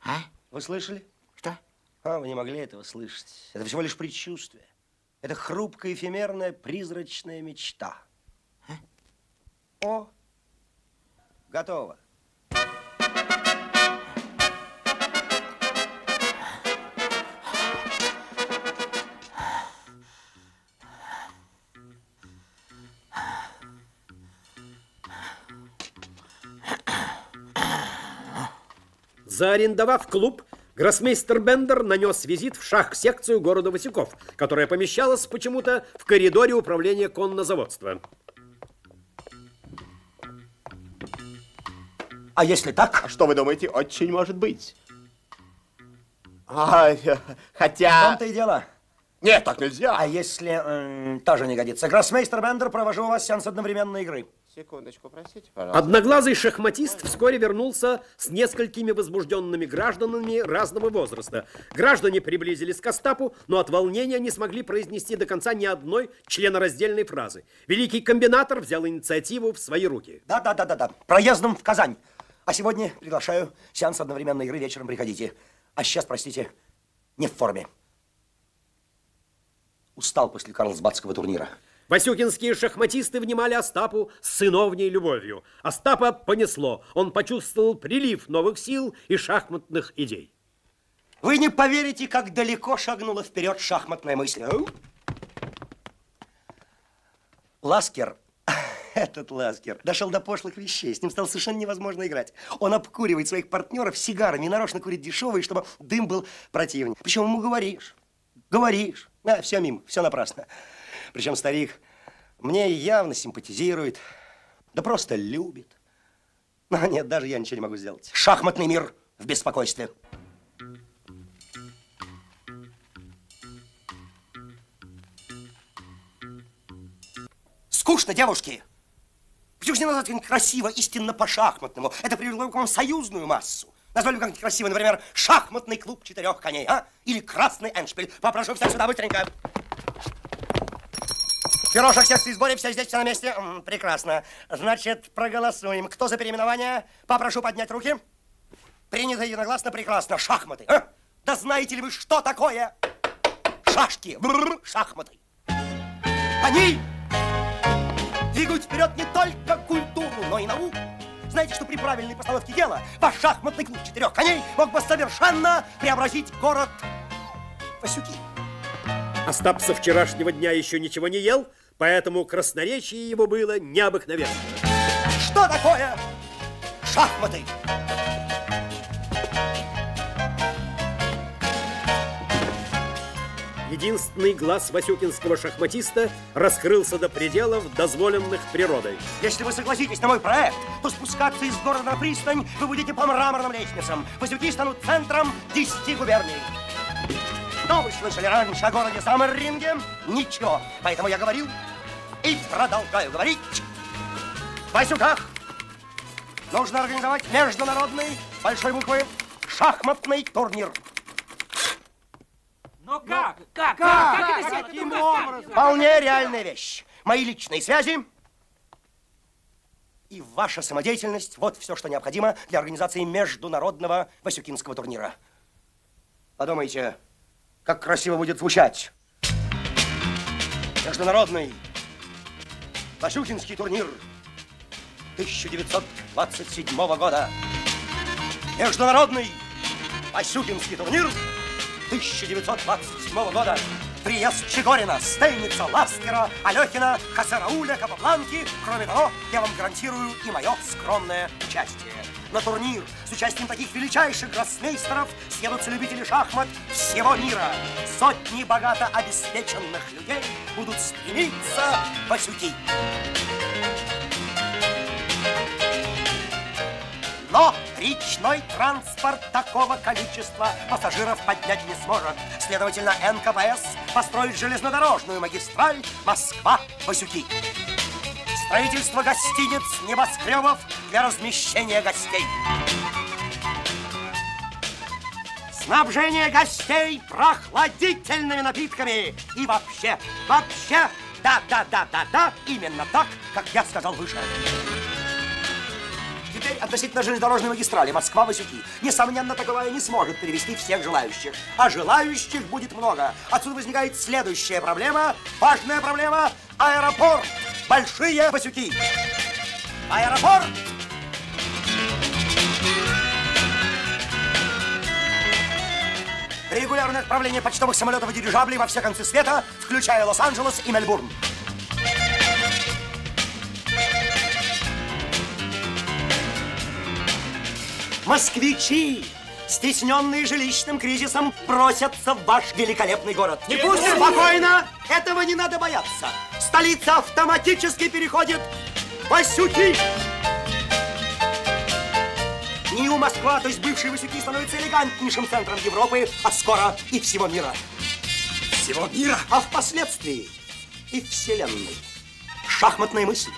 А? Вы слышали? Что? А, вы не могли этого слышать. Это всего лишь предчувствие. Это хрупкая, эфемерная, призрачная мечта. О, готово. Заарендовав клуб, гроссмейстер Бендер нанес визит в шах-секцию города Васюков, которая помещалась почему-то в коридоре управления коннозаводства. А если так? А что вы думаете, очень может быть. А, В хотя... том-то и дело. Нет, так нельзя. А если м, тоже не годится? Гроссмейстер Бендер, провожу вас в сеанс одновременной игры. Секундочку, простите, пожалуйста. Одноглазый шахматист вскоре вернулся с несколькими возбужденными гражданами разного возраста. Граждане приблизились к Остапу, но от волнения не смогли произнести до конца ни одной членораздельной фразы. Великий комбинатор взял инициативу в свои руки. Да, да, да, да, да. Проездом в Казань. А сегодня приглашаю сеанс одновременной игры. Вечером приходите. А сейчас, простите, не в форме. Устал после Карлсбадского турнира. Васюкинские шахматисты внимали Остапу с сыновней любовью. Остапа понесло. Он почувствовал прилив новых сил и шахматных идей. Вы не поверите, как далеко шагнула вперед шахматная мысль. Ласкер, этот Ласкер, дошел до пошлых вещей. С ним стало совершенно невозможно играть. Он обкуривает своих партнеров сигарами нарочно курит дешевые, чтобы дым был противнее. Причем ему говоришь, говоришь. А, все мимо, все напрасно. Причем старик мне явно симпатизирует, да просто любит. Но нет, даже я ничего не могу сделать. Шахматный мир в беспокойстве. Скучно, девушки. Почему не назвать как-нибудь красиво, истинно по-шахматному? Это привело к вам союзную массу. Назвали бы как-нибудь красиво, например, шахматный клуб четырех коней, а? Или красный эншпиль. Попрошу всех сюда быстренько. Пирожек всех в сборе, все здесь, все на месте. Прекрасно. Значит, проголосуем. Кто за переименование? Попрошу поднять руки. Принято единогласно, прекрасно. Шахматы. а? Да знаете ли вы, что такое шашки? Шахматы. Они двигают вперед не только культуру, но и науку. Знаете, что при правильной постановке дела ваш шахматный клуб четырех коней мог бы совершенно преобразить город Васюки. Остап со вчерашнего дня еще ничего не ел, поэтому красноречие его было необыкновенно. Что такое шахматы? Единственный глаз васюкинского шахматиста раскрылся до пределов, дозволенных природой. Если вы согласитесь на мой проект, то спускаться из города на пристань вы будете по мраморным лестницам. Васюки станут центром десяти губерний. Но вы слышали раньше о городе Саммерринге? Ничего. Поэтому я говорил и продолжаю говорить. В Васюках нужно организовать международный, большой буквы, шахматный турнир. Но как? Как? Как? Как это Каким сделать? образом? Вполне реальная вещь. Мои личные связи и ваша самодеятельность – вот все, что необходимо для организации международного Васюкинского турнира. Подумайте, как красиво будет звучать. Международный Васюкинский турнир 1927 года. Международный Васюкинский турнир 1927 года. Приезд Чигорина, Стейница, Ласкера, Алехина, Хасарауля, Капабланки. Кроме того, я вам гарантирую и мое скромное участие. На турнир с участием таких величайших гроссмейстеров съедутся любители шахмат всего мира. Сотни богато обеспеченных людей будут стремиться Васюки. Но речной транспорт такого количества пассажиров поднять не сможет. Следовательно, НКПС построит железнодорожную магистраль Москва-Васюки. Строительство гостиниц, небоскребов для размещения гостей. Снабжение гостей прохладительными напитками. И вообще, вообще, да, да, да, да, да, именно так, как я сказал выше. Теперь относительно железнодорожной магистрали Москва-Васюки. Несомненно, таковая не сможет перевести всех желающих. А желающих будет много. Отсюда возникает следующая проблема. Важная проблема. Аэропорт. Большие Васюки. Аэропорт. Регулярное отправление почтовых самолетов и дирижаблей во все концы света, включая Лос-Анджелес и Мельбурн. Москвичи, стесненные жилищным кризисом, просятся в ваш великолепный город. Не пустим! Спокойно! Этого не надо бояться. Столица автоматически переходит в Васюки. НИУ Москва, то есть бывший Васюки, становится элегантнейшим центром Европы, а скоро и всего мира. Всего мира? А впоследствии и Вселенной. Шахматная мысль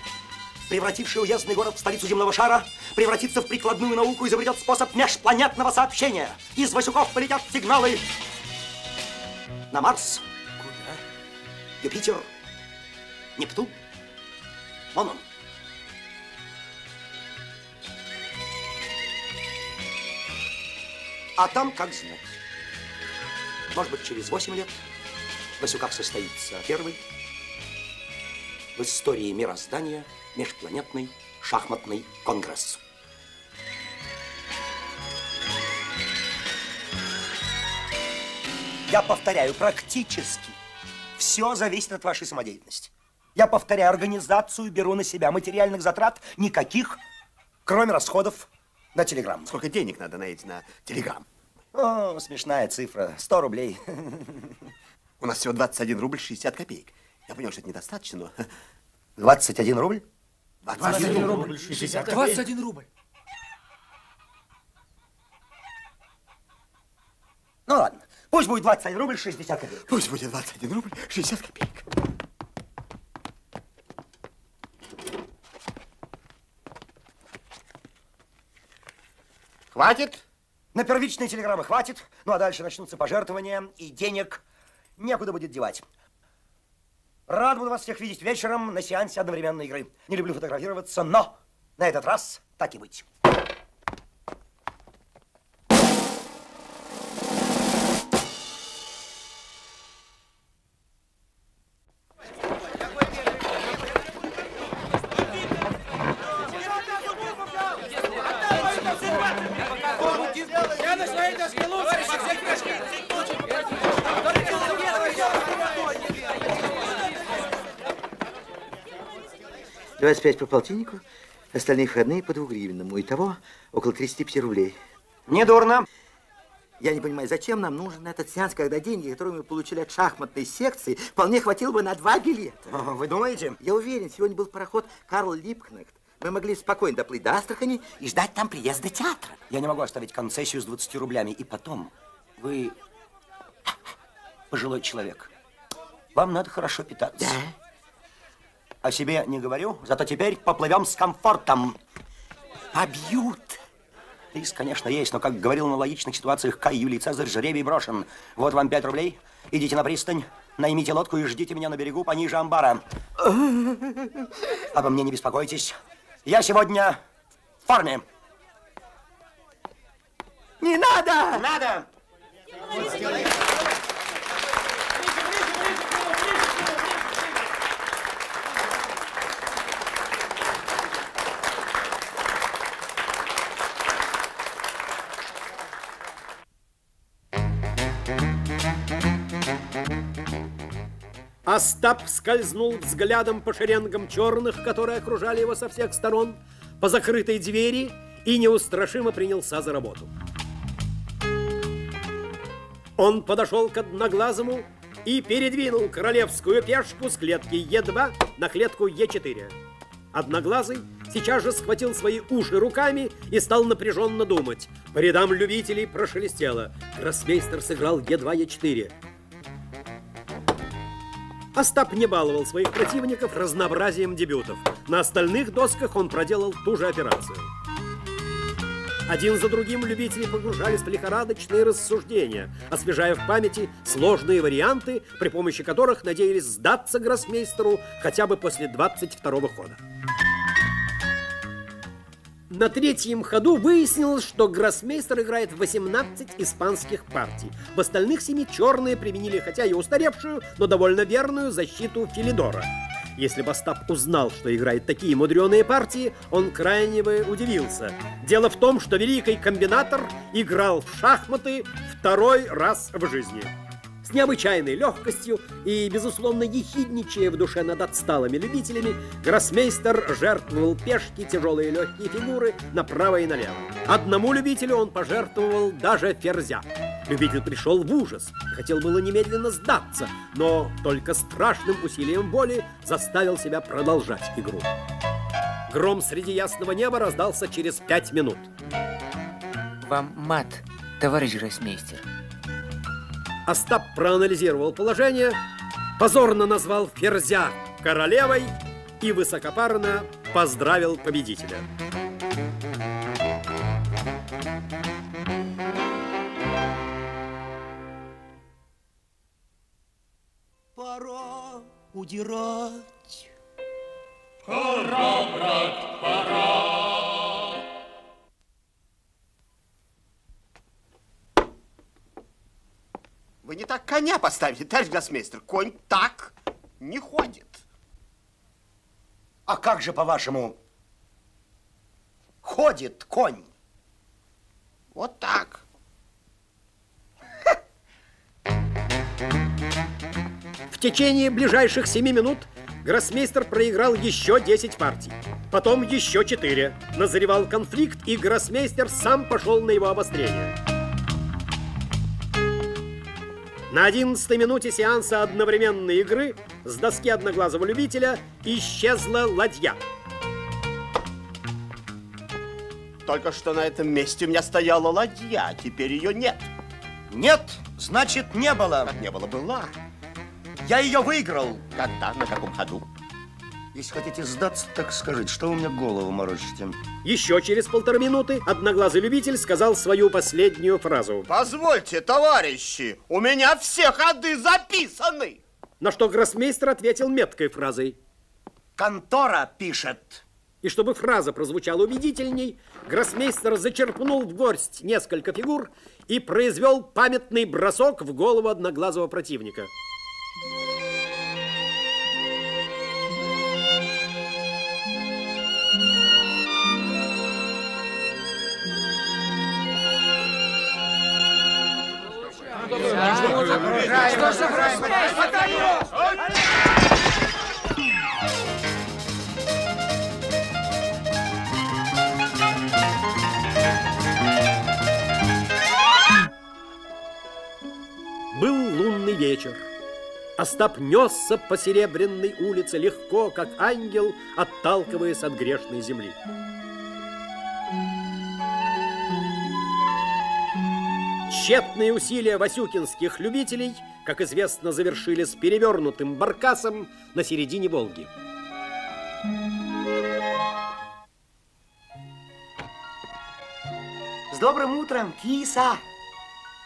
превративший уездный город в столицу земного шара, превратится в прикладную науку и изобретет способ межпланетного сообщения. Из Васюков полетят сигналы на Марс, Юпитер, Нептун, вон он. А там как знать. Может быть, через 8 лет в Васюках состоится первый в истории мироздания межпланетный шахматный конгресс. Я повторяю, практически все зависит от вашей самодеятельности. Я повторяю, организацию беру на себя. Материальных затрат никаких, кроме расходов на телеграмм. Сколько денег надо на эти, на телеграмм? О, смешная цифра. 100 рублей. У нас всего 21 рубль 60 копеек. Я понял, что это недостаточно, но... 21 рубль? 21 рубль 60 копеек. 21 рубль. Ну ладно, пусть будет 21 рубль 60 копеек. Пусть будет 21 рубль 60 копеек. Хватит? На первичные телеграммы хватит. Ну а дальше начнутся пожертвования, и денег некуда будет девать. Рад буду вас всех видеть вечером на сеансе одновременной игры. Не люблю фотографироваться, но на этот раз так и быть. 25 по полтиннику, остальные входные по двугривенному. Итого около 35 рублей. Не дурно. Я не понимаю, зачем нам нужен этот сеанс, когда деньги, которые мы получили от шахматной секции, вполне хватило бы на два билета. Вы думаете? Я уверен, сегодня был пароход Карл Липкнехт. Мы могли спокойно доплыть до Астрахани и ждать там приезда театра. Я не могу оставить концессию с 20 рублями. И потом, вы пожилой человек. Вам надо хорошо питаться. Да. О себе не говорю, зато теперь поплывем с комфортом. Побьют. Риск, конечно, есть, но, как говорил на логичных ситуациях Кай Юлий Цезарь, жребий брошен. Вот вам пять рублей. Идите на пристань, наймите лодку и ждите меня на берегу пониже амбара. Обо мне не беспокойтесь. Я сегодня в форме. Не надо! Надо! Остап скользнул взглядом по шеренгам черных, которые окружали его со всех сторон, по закрытой двери и неустрашимо принялся за работу. Он подошел к одноглазому и передвинул королевскую пешку с клетки Е2 на клетку Е4. Одноглазый сейчас же схватил свои уши руками и стал напряженно думать. По рядам любителей прошелестело. Гроссмейстер сыграл Е2, Е4. Остап не баловал своих противников разнообразием дебютов. На остальных досках он проделал ту же операцию. Один за другим любители погружались в лихорадочные рассуждения, освежая в памяти сложные варианты, при помощи которых надеялись сдаться гроссмейстеру хотя бы после 22-го хода. На третьем ходу выяснилось, что гроссмейстер играет 18 испанских партий. В остальных семи черные применили хотя и устаревшую, но довольно верную защиту Филидора. Если бы Остап узнал, что играет такие мудреные партии, он крайне бы удивился. Дело в том, что великий комбинатор играл в шахматы второй раз в жизни. С необычайной легкостью и, безусловно, ехидничая в душе над отсталыми любителями, гроссмейстер жертвовал пешки, тяжелые легкие фигуры направо и налево. Одному любителю он пожертвовал даже ферзя. Любитель пришел в ужас, хотел было немедленно сдаться, но только страшным усилием воли заставил себя продолжать игру. Гром среди ясного неба раздался через пять минут. Вам мат, товарищ гроссмейстер. Остап проанализировал положение, позорно назвал Ферзя королевой и высокопарно поздравил победителя. Пора удирать. Пора, брат, пора. Вы не так коня поставили, товарищ гроссмейстер. Конь так не ходит. А как же, по-вашему, ходит конь? Вот так. В течение ближайших семи минут гроссмейстер проиграл еще 10 партий. Потом еще 4. Назревал конфликт, и гроссмейстер сам пошел на его обострение. На 11 минуте сеанса одновременной игры с доски одноглазого любителя исчезла ладья. Только что на этом месте у меня стояла ладья, теперь ее нет. Нет, значит, не было. Не было, была. Я ее выиграл. Когда, на каком ходу? Если хотите сдаться, так скажите, что вы мне голову морочите? Еще через полторы минуты одноглазый любитель сказал свою последнюю фразу. Позвольте, товарищи, у меня все ходы записаны. На что гроссмейстер ответил меткой фразой. Контора пишет. И чтобы фраза прозвучала убедительней, гроссмейстер зачерпнул в горсть несколько фигур и произвел памятный бросок в голову одноглазого противника. Был лунный вечер. Остап несся по серебряной улице легко, как ангел, отталкиваясь от грешной земли. Тщетные усилия васюкинских любителей, как известно, завершили с перевернутым баркасом на середине Волги. С добрым утром, киса!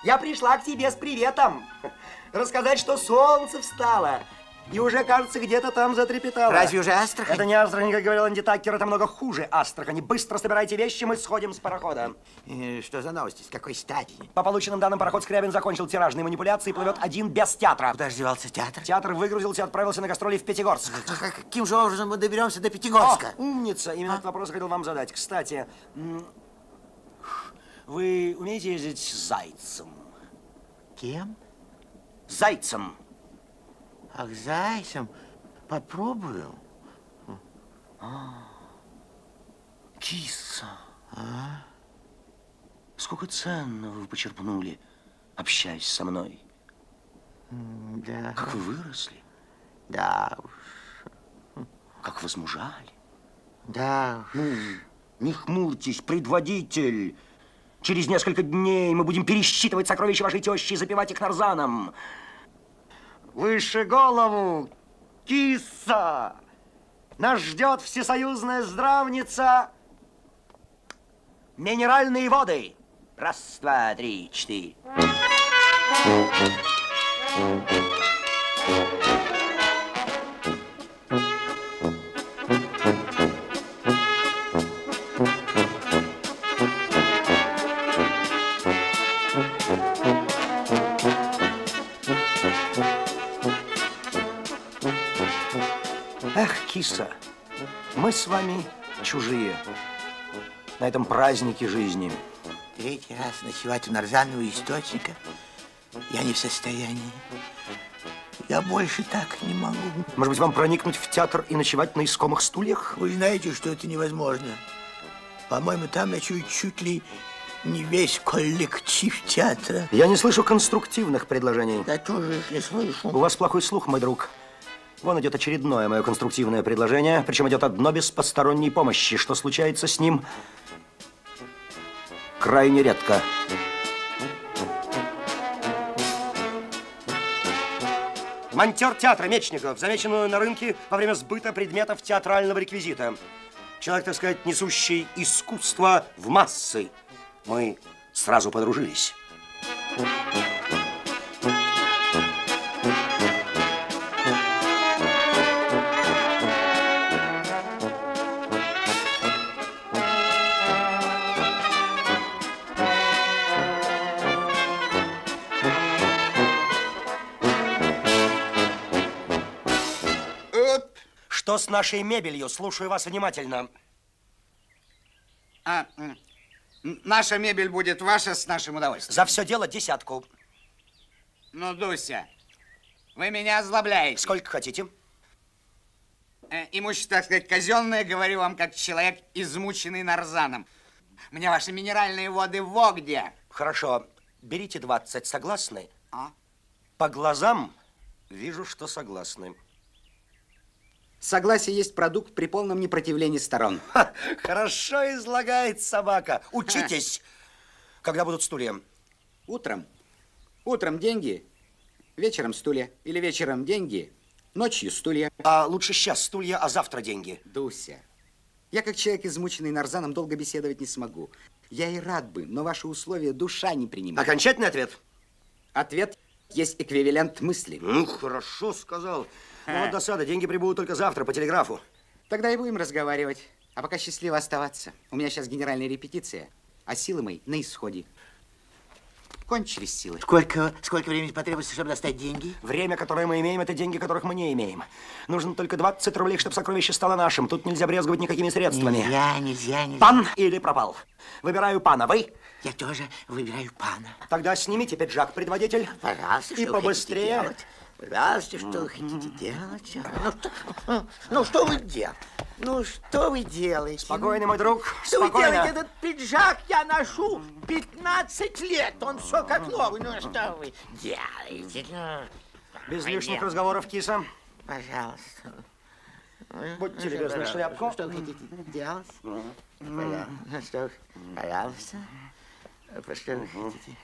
Я пришла к тебе с приветом. Рассказать, что солнце встало. И уже, кажется, где-то там затрепетало. Разве уже Астрахань? Это не Астрахань, как говорил Анди Таккер, это много хуже Астрахани. Быстро собирайте вещи, мы сходим с парохода. Э, Что за новости? С какой стати? По полученным данным, пароход Скрябин закончил тиражные манипуляции и плывет один без театра. Куда же девался театр? Театр выгрузился и отправился на гастроли в Пятигорск. Каким же образом мы доберемся до Пятигорска? О, умница! Именно этот вопрос хотел вам задать. Кстати, вы умеете ездить с зайцем? Кем? Зайцем. Ах, зайцем. Попробую. А, киса. А? Сколько ценного вы почерпнули, общаясь со мной. Да. Как вы выросли, Да уж. как возмужали. Да уж. Ну, не хмурьтесь, предводитель. Через несколько дней мы будем пересчитывать сокровища вашей тещи и запивать их нарзаном. Выше голову, киса! Нас ждет всесоюзная здравница. Минеральные воды. Раз, два, три, четыре. Киса, мы с вами чужие на этом празднике жизни. Третий раз ночевать у нарзанного источника я не в состоянии. Я больше так не могу. Может быть, вам проникнуть в театр и ночевать на искомых стульях? Вы знаете, что это невозможно. По-моему, там ночует чуть ли не весь коллектив театра. Я не слышу конструктивных предложений. Я тоже их не слышу. У вас плохой слух, мой друг. Вон идет очередное мое конструктивное предложение, причем идет одно без посторонней помощи. Что случается с ним крайне редко. Монтер театра Мечников, замеченную на рынке во время сбыта предметов театрального реквизита. Человек, так сказать, несущий искусство в массы. Мы сразу подружились. Что с нашей мебелью? Слушаю вас внимательно. А, наша мебель будет ваша с нашим удовольствием. За все дело десятку. Ну, Дуся, вы меня озлобляете. Сколько хотите? Э, имущество, так сказать, казенное, говорю вам, как человек, измученный нарзаном. Мне ваши минеральные воды во где? Хорошо, берите 20, согласны? А? По глазам вижу, что согласны. Согласие есть продукт при полном непротивлении сторон. Ха, хорошо излагает собака. Учитесь. Когда будут стулья? Утром. Утром деньги, вечером стулья. Или вечером деньги, ночью стулья. А лучше сейчас стулья, а завтра деньги. Дуся, я как человек, измученный нарзаном, долго беседовать не смогу. Я и рад бы, но ваши условия душа не принимает. Окончательный ответ? Ответ есть эквивалент мысли. Ну, хорошо сказал. Ну, вот досада, деньги прибудут только завтра по телеграфу. Тогда и будем разговаривать. А пока счастливо оставаться. У меня сейчас генеральная репетиция, а силы мои на исходе. Кончились силы. Сколько, сколько времени потребуется, чтобы достать деньги? Время, которое мы имеем, это деньги, которых мы не имеем. Нужно только 20 рублей, чтобы сокровище стало нашим. Тут нельзя брезговать никакими средствами. Нельзя, нельзя, нельзя. Пан или пропал? Выбираю пана. Вы? Я тоже выбираю пана. Тогда снимите пиджак, предводитель. Пожалуйста, И побыстрее. делать? Пожалуйста, что вы хотите делать? Ну, что, ну, что вы делаете? Ну, что вы делаете? Спокойно, мой друг, Что вы спокойно. делаете? Этот пиджак я ношу 15 лет. Он все как новый. Ну, что вы делаете? Ну, Без ой, лишних нет. разговоров, киса. Пожалуйста. Будьте любезны, шляпку. Что вы хотите делать? Пожалуйста. Пожалуйста. Что вы хотите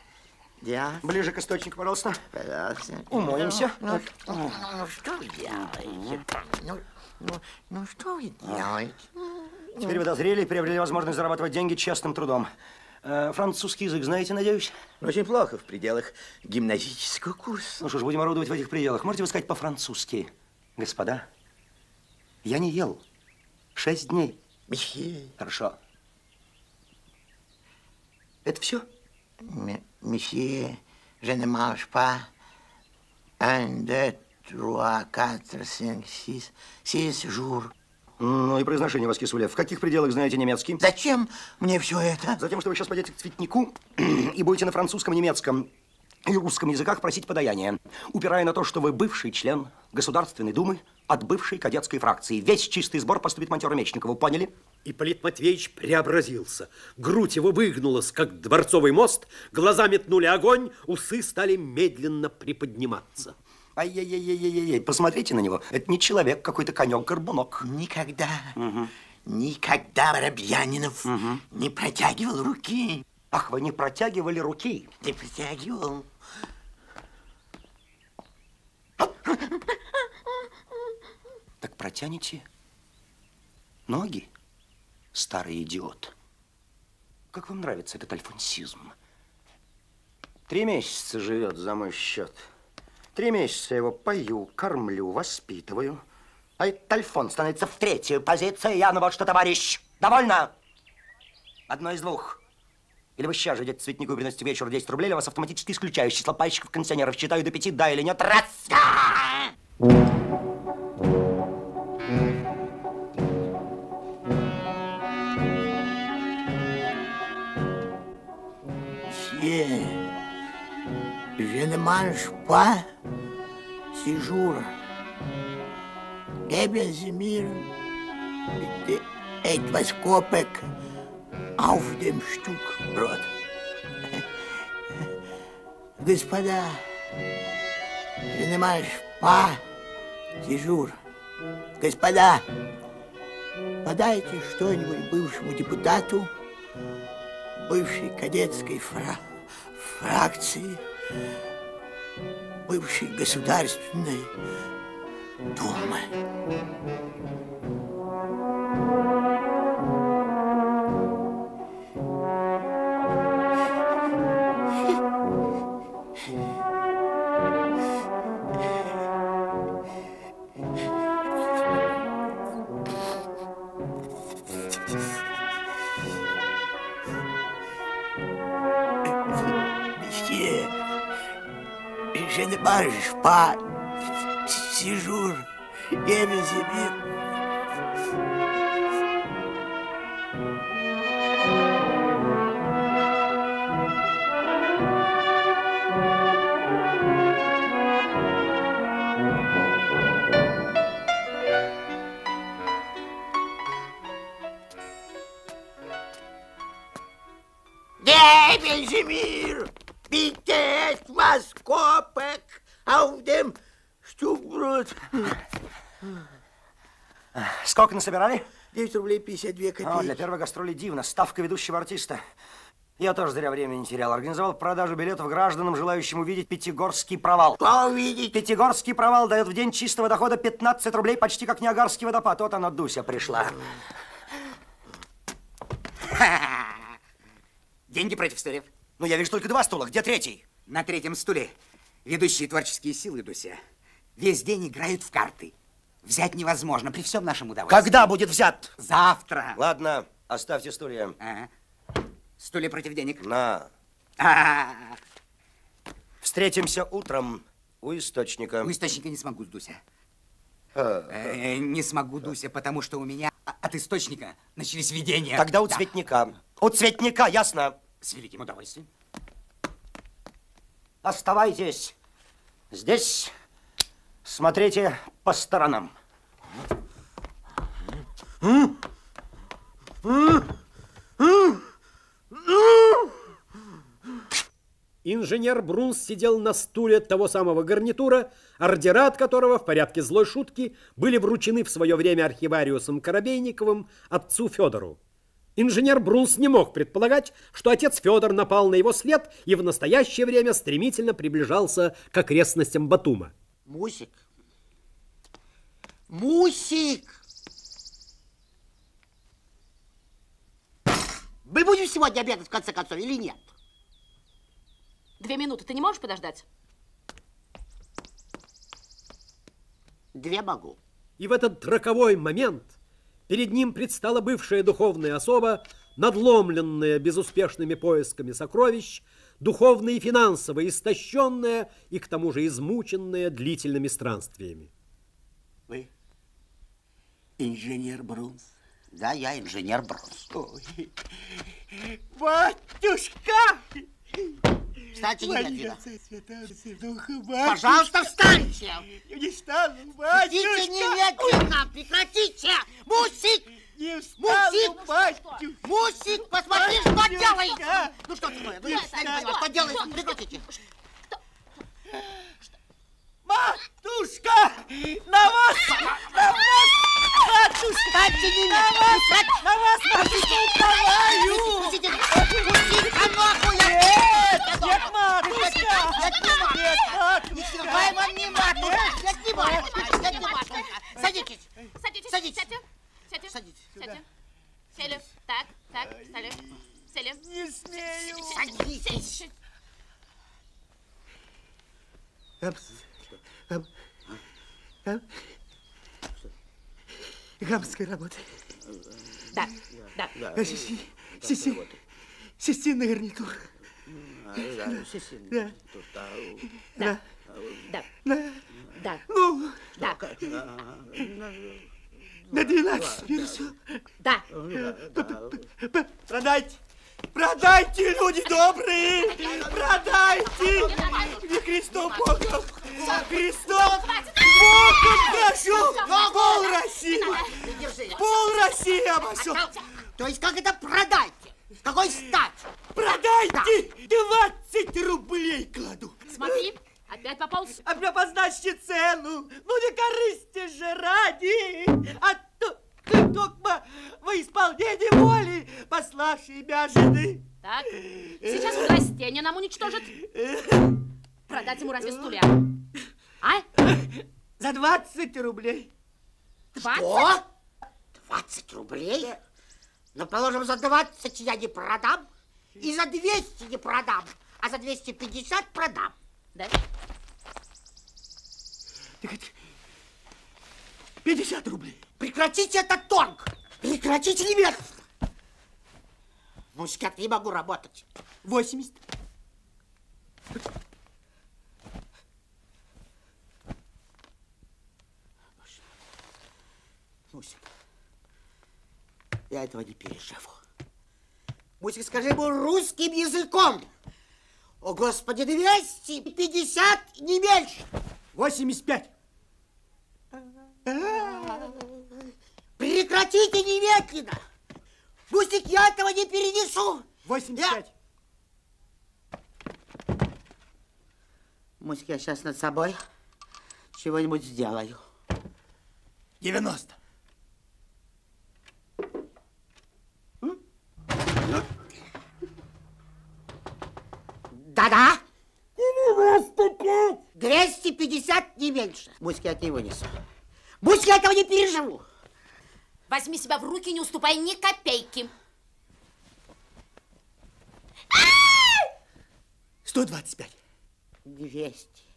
делать? Ближе к источнику, пожалуйста. Пожалуйста. Умоемся. Ну, ну, ну, что вы делаете? Ну, ну, ну, что вы делаете? Теперь вы дозрели и приобрели возможность зарабатывать деньги честным трудом. Э, французский язык знаете, надеюсь? Очень плохо в пределах гимназического курса. Ну что ж, будем орудовать в этих пределах. Можете вы сказать по-французски? Господа, я не ел шесть дней. Месье. Хорошо. Это все? Месье, je ne mange pas. Un, deux, trois, quatre, cinq, six, six jours. Ну и произношение вас, Кисуля. В каких пределах знаете немецкий? Зачем мне все это? Затем, что вы сейчас пойдете к цветнику и будете на французском, немецком и русском языках просить подаяние, упирая на то, что вы бывший член Государственной Думы от бывшей кадетской фракции. Весь чистый сбор поступит монтеру Мечникову, поняли? Ипполит Матвеевич преобразился. Грудь его выгнулась, как дворцовый мост, глаза метнули огонь, усы стали медленно приподниматься. Ай-яй-яй-яй-яй, посмотрите на него. Это не человек, какой-то конек-горбунок. Никогда, Угу. никогда Воробьянинов не протягивал руки. Ах, вы не протягивали руки? Не протягивал. Так протяните ноги, старый идиот. Как вам нравится этот альфонсизм? Три месяца живет за мой счет. Три месяца его пою, кормлю, воспитываю. А этот альфон становится в третью позицию. Я, ну вот что, товарищ, довольно? Одно из двух. Или вы сейчас же идете цветнику и приносите вечеру 10 рублей, или вас автоматически исключаю из числа пайщиков кондиционеров. Считаю до пяти, да или нет. Раз! Geben Sie mir bitte etwas Kopek auf dem Stück Brot. Господа, pas six jours. Господа, подайте что-нибудь бывшему депутату бывшей кадетской фра фракции, бывшей государственной думы. Mas pai, te juro, eles imitam. É, Benjamin, Pintei as tuas copas é auf dem Brot. Сколько насобирали? 9 рублей 52 О, для копейки. первой гастроли дивно. Ставка ведущего артиста. Я тоже зря время не терял. Организовал продажу билетов гражданам, желающим увидеть Пятигорский провал. Что увидеть? Пятигорский провал дает в день чистого дохода 15 рублей, почти как Ниагарский водопад. Вот она, Дуся, пришла. Деньги против стульев. Ну, я вижу только два стула. Где третий? На третьем стуле ведущие творческие силы, Дуся, весь день играют в карты. Взять невозможно при всем нашем удовольствии. Когда будет взят? Завтра. Ладно, оставьте стулья. Ага. Стулья против денег. На. А, Встретимся утром у источника. У источника не смогу, Дуся. А, Э, не смогу, Дуся, потому что у меня от источника начались видения. Тогда у Да. цветника. У цветника, ясно? С великим удовольствием. Оставайтесь здесь. Смотрите по сторонам. Инженер Брунс сидел на стуле того самого гарнитура, ордера от которого в порядке злой шутки были вручены в свое время архивариусом Коробейниковым отцу Федору. Инженер Брунс не мог предполагать, что отец Федор напал на его след и в настоящее время стремительно приближался к окрестностям Батума. Мусик. Мусик! Мы будем сегодня обедать, в конце концов, или нет? Две минуты. Ты не можешь подождать? Две могу. И в этот роковой момент перед ним предстала бывшая духовная особа, надломленная безуспешными поисками сокровищ, духовно и финансово истощенная и к тому же измученная длительными странствиями. Вы инженер Брунс? Да, я инженер Брунс. Ой. Батюшка! Встаньте немедленно. Пожалуйста, встаньте! Не стану, Прекратите немедленно! Прекратите! Мусик! Не встану, Мусик! батюшка! Мусик, посмотри, что Батюшка! делается! Ну что такое? Ну, я не понимаю, встану. что делается? Прекратите! Матушка! На вас! На вас! Матушка! Встаньте На вас! немедленно! На вас, матушка! Даваю! Пустите! Пустите нахуй! Нет! Я Нет, матушка! Нет, не матушка! Нет, матушка! Никакая вам не матушка! Нет, не матушка! Нет, не матушка! Садитесь! Садитесь. Садитесь. Сядьте. Сядьте. Садитесь. Сядьте. Сели. Так, так, встали. Сели. Не смею! Садитесь! Гам... Гам... Гамская работа. Да, да. Э, Систи... Систи... Систинный гарнитур. Да. Да. Да. Да. Да. Да. Ну, Да. на 12 персов. Да. Продайте! Продайте, люди добрые! Продайте! Не Христом Богом! Христом Богом прошу! Пол России! Пол России обошел! То есть как это продать? С какой стать? Продайте! 20 рублей кладу! Смотри, опять пополз. А мне позначьте цену! Ну не корысти же ради! А то только во исполнении воли пославшей меня жены! Так, сейчас властение нам уничтожит. Продать ему разве стулья? А? За 20 рублей! Что? 20 рублей? Ну, положим, за 20 я не продам, и за 200 не продам, а за 250 продам. Да? Так это 50 рублей. Прекратите этот торг! Прекратите немедленно! Мускат, не могу работать. 80. Мусик, я этого не переживу. Мусик, скажи ему русским языком. О, Господи, 250, не меньше. 85. Прекратите немедленно. Мусик, я этого не перенесу. 85. Мусик, я сейчас над собой чего-нибудь сделаю. 90. Да-да. 95. 250 не меньше. Мусик, я не вынесу. Мусик, я этого не переживу. Возьми себя в руки, не уступай ни копейки. 125. 200.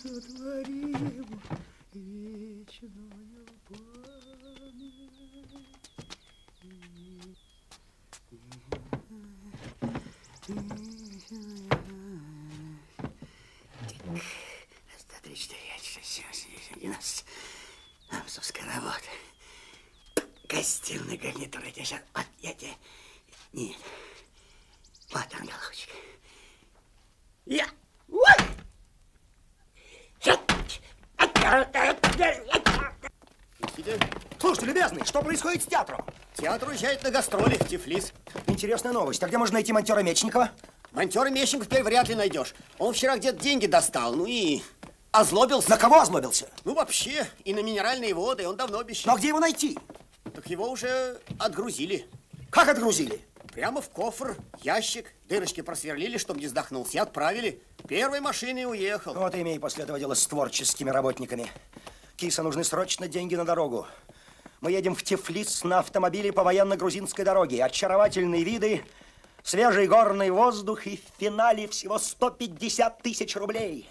Сотворим вечную Отлично, я сейчас одиннадцать. Амсовская работа. Гостиный гарнитур. Я сейчас... Вот, я тебе... Нет. Вот он, голубчик. Я... Вот! Слушайте, любезный, что происходит с театром? Театр уезжает на гастроли в Тифлис. Интересная новость. А где можно найти монтера Мечникова? Монтера Мещенков теперь вряд ли найдешь. Он вчера где-то деньги достал, ну и озлобился. На кого озлобился? Ну вообще, и на минеральные воды, он давно обещал. Но где его найти? Так его уже отгрузили. Как отгрузили? Прямо в кофр, ящик, дырочки просверлили, чтобы не вздохнулся, и отправили. Первой машиной уехал. Вот имей после этого дело с творческими работниками. Киса, нужны срочно деньги на дорогу. Мы едем в Тифлис на автомобиле по военно-грузинской дороге. Очаровательные виды, свежий горный воздух и в финале всего 150 тысяч рублей.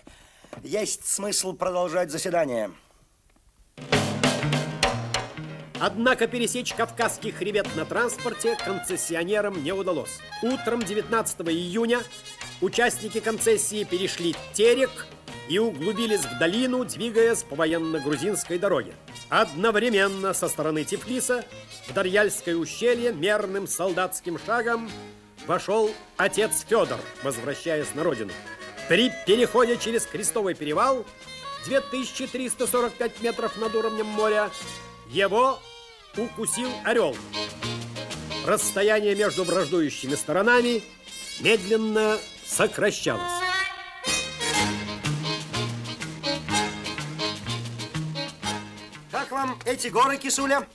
Есть смысл продолжать заседание. Однако пересечь Кавказский хребет на транспорте концессионерам не удалось. Утром 19 июня участники концессии перешли Терек и углубились в долину, двигаясь по военно-грузинской дороге. Одновременно со стороны Тифлиса в Дарьяльское ущелье мерным солдатским шагом вошел отец Федор, возвращаясь на родину. При переходе через Крестовый перевал 2345 метров над уровнем моря его укусил орел. Расстояние между враждующими сторонами медленно сокращалось. Вам эти горы, кисуля?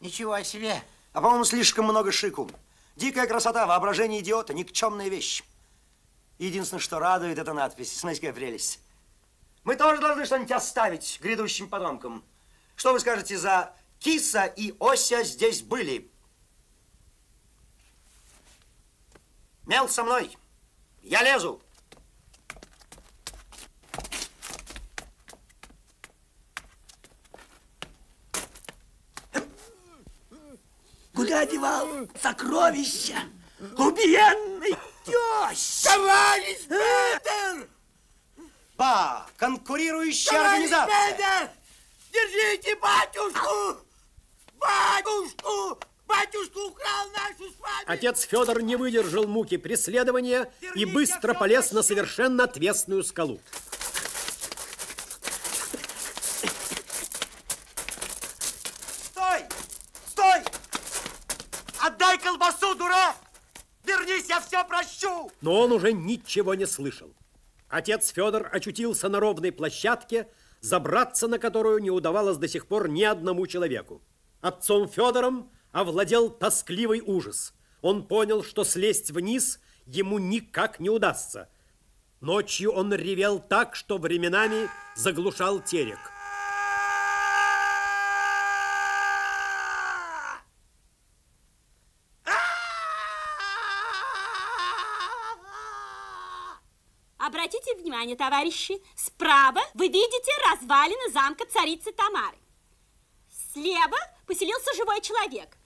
Ничего себе. А по-моему, слишком много шику. Дикая красота, воображение идиота, никчемная вещь. Единственное, что радует, это надпись. Смотрите, какая прелесть. Мы тоже должны что-нибудь оставить грядущим потомкам. Что вы скажете за киса и ося здесь были? Мел со мной. Я лезу. Куда девал сокровища? Убиенный теща! Товарищ Петер! Ба, конкурирующая Товарищ организация. Петер! Держите батюшку! Батюшку! Батюшку украл нашу с вами! Отец Федор не выдержал муки преследования и быстро полез на совершенно отвесную скалу. Но он уже ничего не слышал. Отец Федор очутился на ровной площадке, забраться на которую не удавалось до сих пор ни одному человеку. Отцом Федором овладел тоскливый ужас. Он понял, что слезть вниз ему никак не удастся. Ночью он ревел так, что временами заглушал терек. Обратите внимание, товарищи, справа вы видите развалины замка царицы Тамары. Слева поселился живой человек.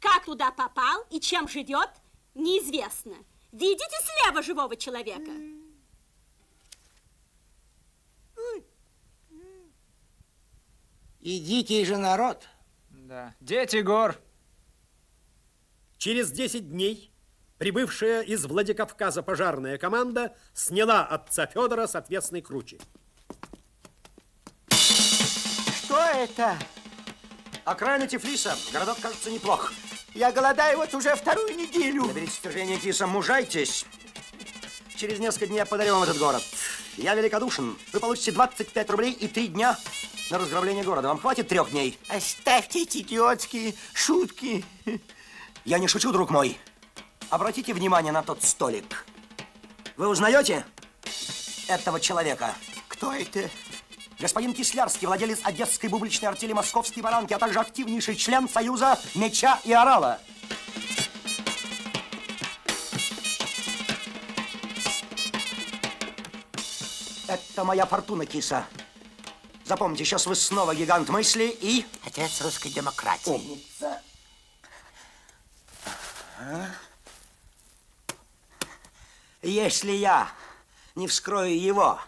Как туда попал и чем живет, неизвестно. Видите слева живого человека? Идите же, народ. Да. Дети гор. Через 10 дней прибывшая из Владикавказа пожарная команда сняла отца Федора с отвесной кручи. Что это? Окраина Тифлиса. Городок, кажется, неплох. Я голодаю вот уже вторую неделю. Наберите терпение, киса, мужайтесь. Через несколько дней я подарю вам этот город. Я великодушен. Вы получите 25 рублей и три дня на разграбление города. Вам хватит трех дней? Оставьте эти идиотские шутки. Я не шучу, друг мой. Обратите внимание на тот столик. Вы узнаете? этого человека. Кто это? Господин Кислярский, владелец Одесской бубличной артели «Московские баранки», а также активнейший член Союза Меча и Орала. Это моя фортуна, киса. Запомните, сейчас вы снова гигант мысли и... Отец русской демократии. Умница. Ага. Если я не вскрою его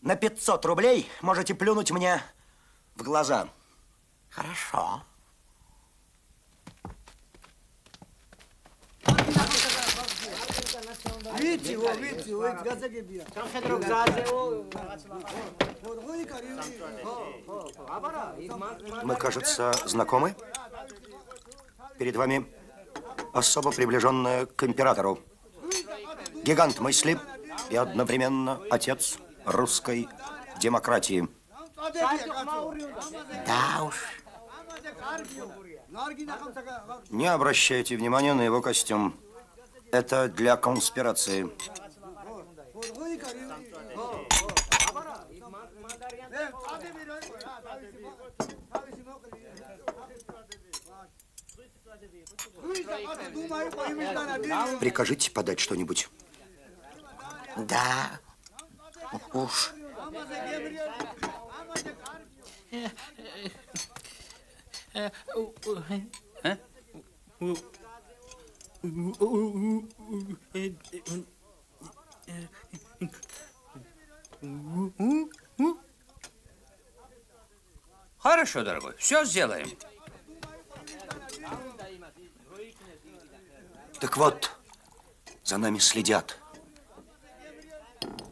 на 500 рублей, можете плюнуть мне в глаза. Хорошо. Видите его, видите его, это газа гибия. Мы, кажется, знакомы. Перед вами особо приближенная к императору. Гигант мысли и одновременно отец русской демократии. Да уж. Не обращайте внимания на его костюм. Это для конспирации. Прикажите подать что-нибудь. Да. Уж. Хорошо, дорогой, все сделаем. Так вот, за нами следят.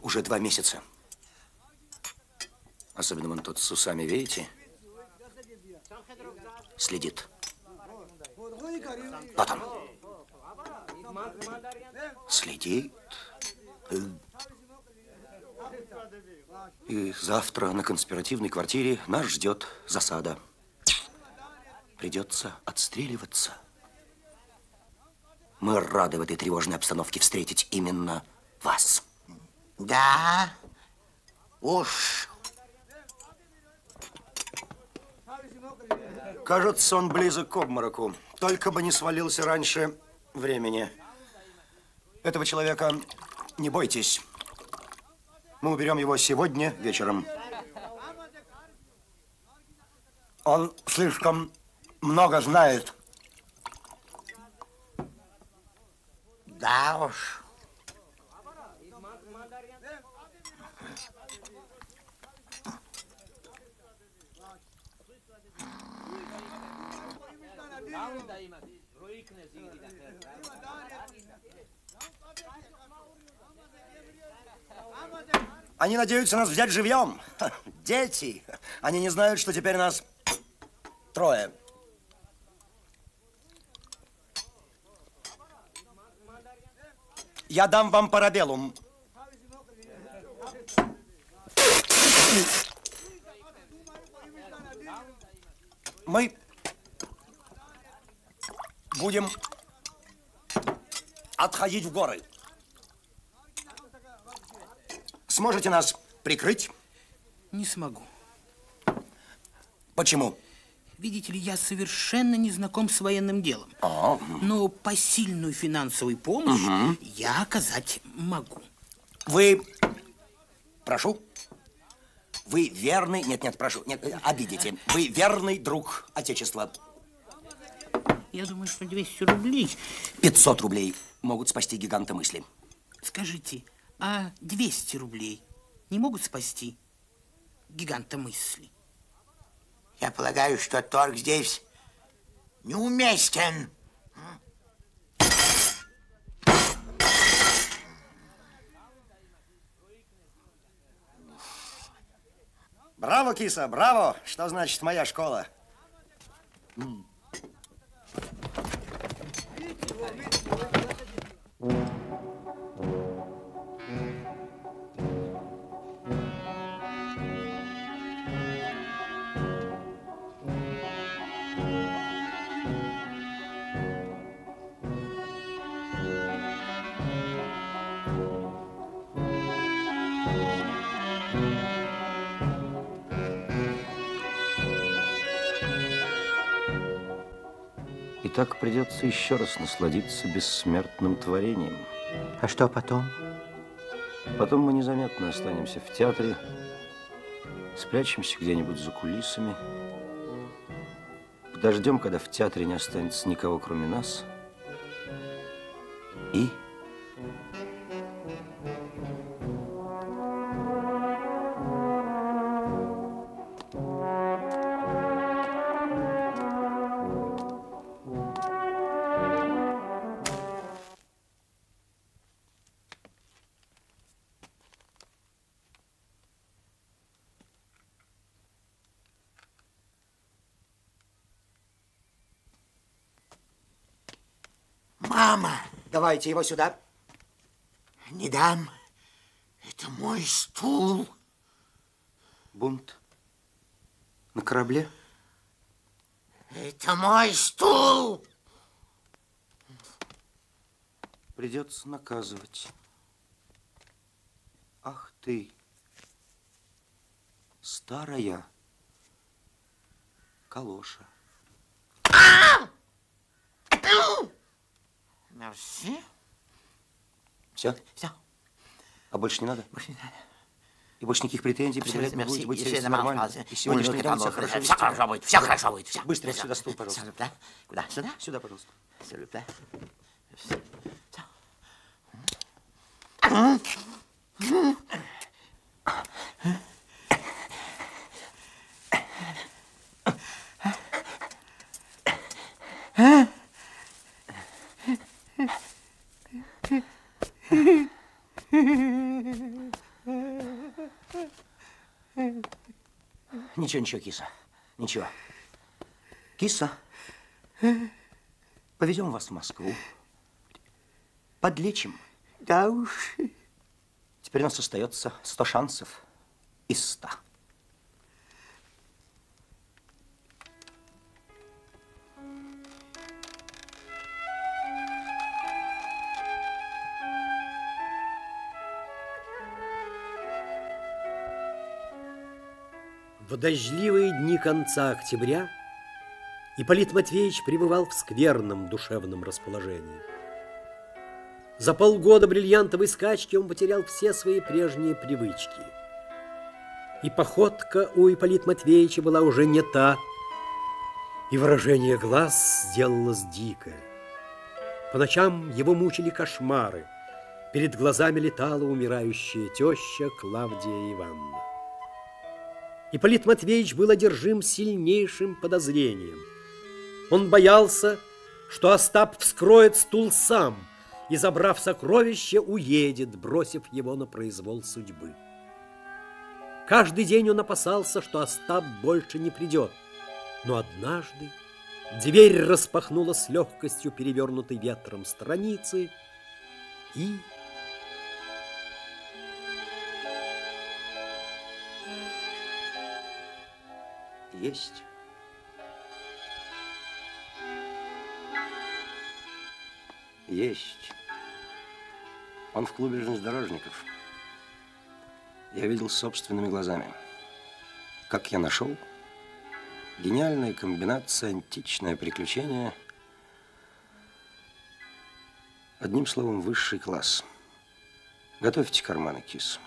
Уже два месяца. Особенно вон тот с усами, видите? Следит. Вот он. Следит. И завтра на конспиративной квартире нас ждет засада. Придется отстреливаться. Мы рады в этой тревожной обстановке встретить именно вас. Да. Уж. Кажется, он близок к обмороку. Только бы не свалился раньше времени. Этого человека не бойтесь. Мы уберем его сегодня вечером. Он слишком много знает. Да уж. Они надеются нас взять живьем. Дети. Они не знают, что теперь нас трое. Я дам вам парабеллум. Мы будем отходить в горы. Сможете нас прикрыть? Не смогу. Почему? Видите ли, я совершенно не знаком с военным делом. А, Но посильную финансовую помощь Мгм. я оказать могу. Вы, прошу, вы верный, нет, нет, прошу, нет, э, обидите. Вы верный друг Отечества. Я думаю, что 200 рублей. 500 рублей могут спасти гиганта мысли. Скажите, а 200 рублей не могут спасти гиганта мысли? Я полагаю, что торг здесь неуместен. Браво, киса, браво! Что значит моя школа? М. И так придется еще раз насладиться бессмертным творением. А что потом? Потом мы незаметно останемся в театре, спрячемся где-нибудь за кулисами, подождем, когда в театре не останется никого, кроме нас, и... Давайте его сюда. не дам. Это мой стул. Бунт на корабле. Это мой стул. Придется наказывать. Ах ты, старая калоша. Ну все? Все? Все. А больше не надо? Больше не надо. И больше никаких претензий Все, предъявлять не мерси. будете, будете Все нормально. И сегодняшний танец пожалуйста. хорошо Все хорошо будет, все хорошо будет. Все. Быстро Все. сюда стул, пожалуйста. Plaît. Куда? Сюда? Сюда, пожалуйста. S'il vous plaît. Ничего, ничего, киса. Ничего. Киса, повезем вас в Москву. Подлечим. Да уж. Теперь у нас остается 100 шансов из 100. В дождливые дни конца октября Ипполит Матвеевич пребывал в скверном душевном расположении. За полгода бриллиантовой скачки он потерял все свои прежние привычки. И походка у Ипполита Матвеевича была уже не та, и выражение глаз сделалось дикое. По ночам его мучили кошмары. Перед глазами летала умирающая теща Клавдия Ивановна. Ипполит Матвеевич был одержим сильнейшим подозрением. Он боялся, что Остап вскроет стул сам и, забрав сокровище, уедет, бросив его на произвол судьбы. Каждый день он опасался, что Остап больше не придет. Но однажды дверь распахнула с легкостью перевернутой ветром страницы, и Есть. Есть. Он в клубе железнодорожников. Я видел собственными глазами. Как я нашел? Гениальная комбинация, античное приключение. Одним словом, высший класс. Готовьте карманы, кис.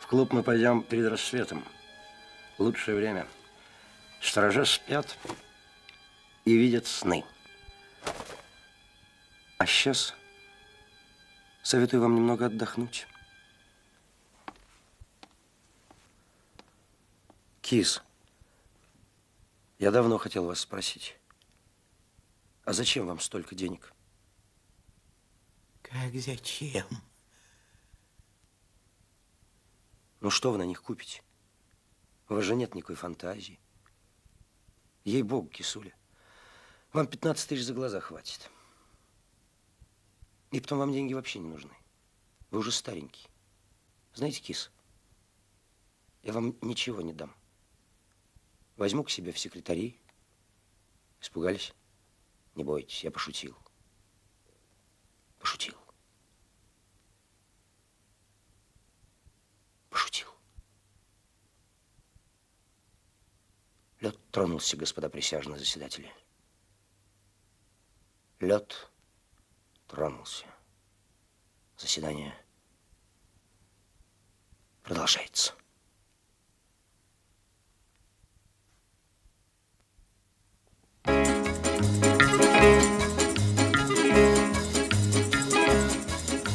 В клуб мы пойдем перед рассветом. Лучшее время. Сторожа спят и видят сны. А сейчас советую вам немного отдохнуть. Кис, я давно хотел вас спросить. А зачем вам столько денег? Как зачем? Ну что вы на них купите? У вас же нет никакой фантазии. Ей-богу, кисуля. Вам 15 тысяч за глаза хватит. И потом вам деньги вообще не нужны. Вы уже старенький. Знаете, кис, я вам ничего не дам. Возьму к себе в секретари. Испугались? Не бойтесь, я пошутил. Пошутил. Лед тронулся, господа присяжные заседатели. Лед тронулся. Заседание продолжается.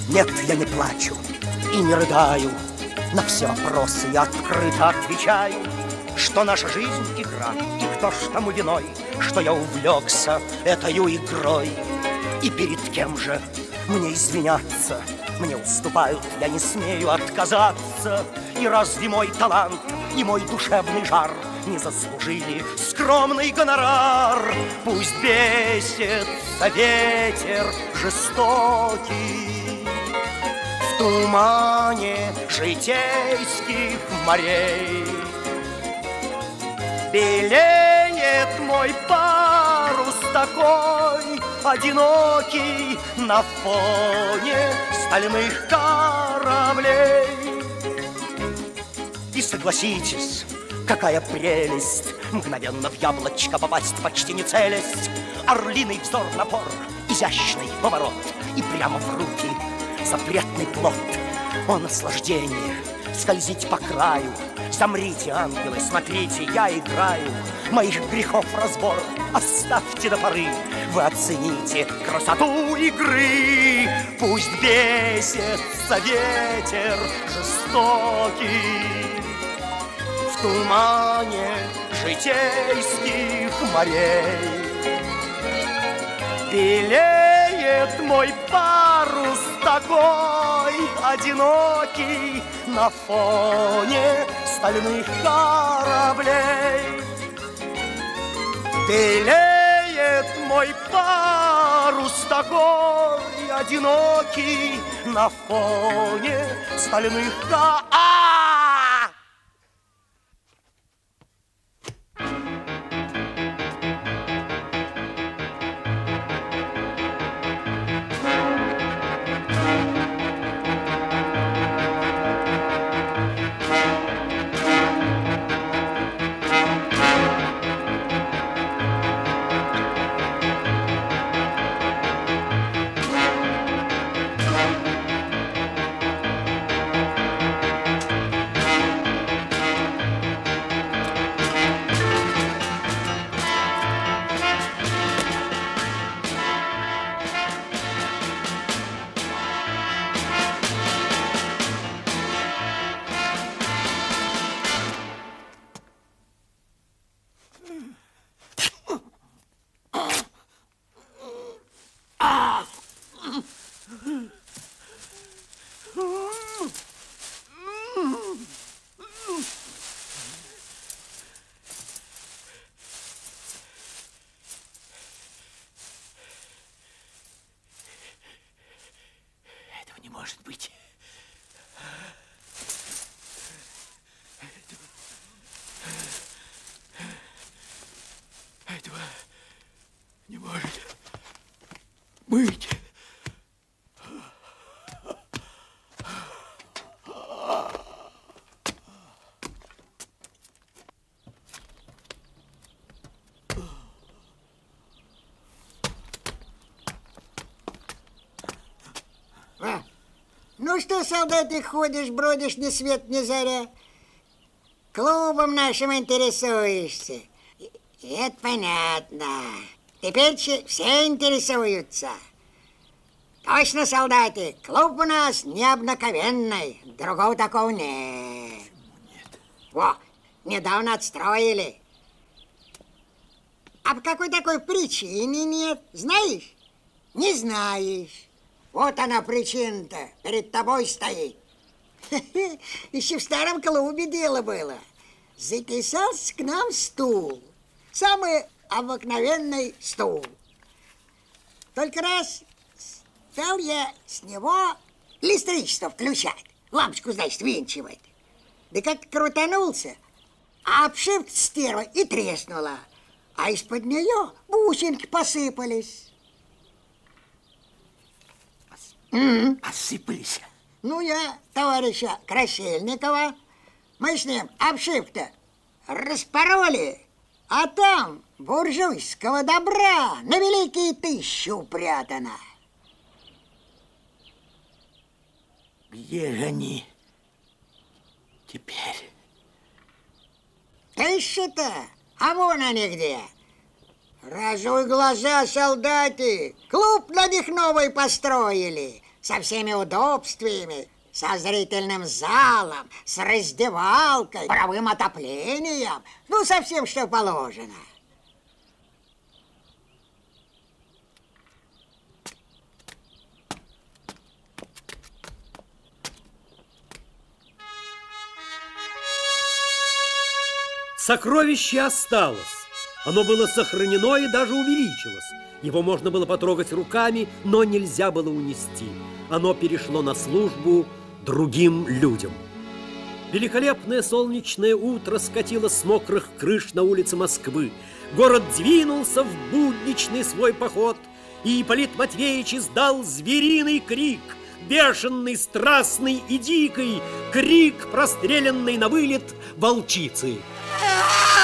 Нет, я не плачу и не рыдаю. На все вопросы я открыто отвечаю, что наша жизнь — игра, и кто ж тому виной, что я увлекся этой игрой. И перед кем же мне извиняться? Мне уступают, я не смею отказаться. И разве мой талант и мой душевный жар не заслужили скромный гонорар? Пусть бесится ветер жестокий в тумане житейских морей. Белеет мой парус такой одинокий на фоне стальных кораблей. И согласитесь, какая прелесть Мгновенно в яблочко попасть почти не целясь Орлиный взор напор, изящный поворот И прямо в руки запретный плод О наслаждение, скользить по краю Замрите, ангелы, смотрите, я играю. Моих грехов разбор оставьте до поры. Вы оцените красоту игры. Пусть бесится ветер жестокий. В тумане житейских морей Белеет мой парус такой одинокий На фоне стальных кораблей. Белеет мой парус такой одинокий На фоне стальных кораблей Ну что, солдат, ты ходишь, бродишь ни свет, ни заря? Клубом нашим интересуешься. Это понятно. Теперь все интересуются. Точно, солдаты, клуб у нас необыкновенный. Другого такого нет. Во, недавно отстроили. А по какой такой причине нет, знаешь? Не знаешь. Вот она причина-то, перед тобой стоит. Еще в старом клубе дело было. Записался к нам стул. Самый обыкновенный стул. Только раз стал я с него электричество включать. Лампочку, значит, винчивать. Да как крутанулся, а обшивка стерва и треснула. А из-под нее бусинки посыпались. М. Осыпались. Ну, я товарища Красильникова, мы с ним обшивку распороли А там буржуйского добра на великие тысячи упрятано. Где же они теперь? Тысячи-то? А вон они где. Разуй глаза, солдаты. Клуб для них новый построили. Со всеми удобствами. Со зрительным залом, с раздевалкой, паровым отоплением. Ну, совсем что положено. Сокровище осталось. Оно было сохранено и даже увеличилось. Его можно было потрогать руками, но нельзя было унести. Оно перешло на службу другим людям. Великолепное солнечное утро скатило с мокрых крыш на улице Москвы. Город двинулся в будничный свой поход, и Ипполит Матвеевич издал звериный крик, бешеный, страстный и дикий, крик, простреленный на вылет волчицы. Ah!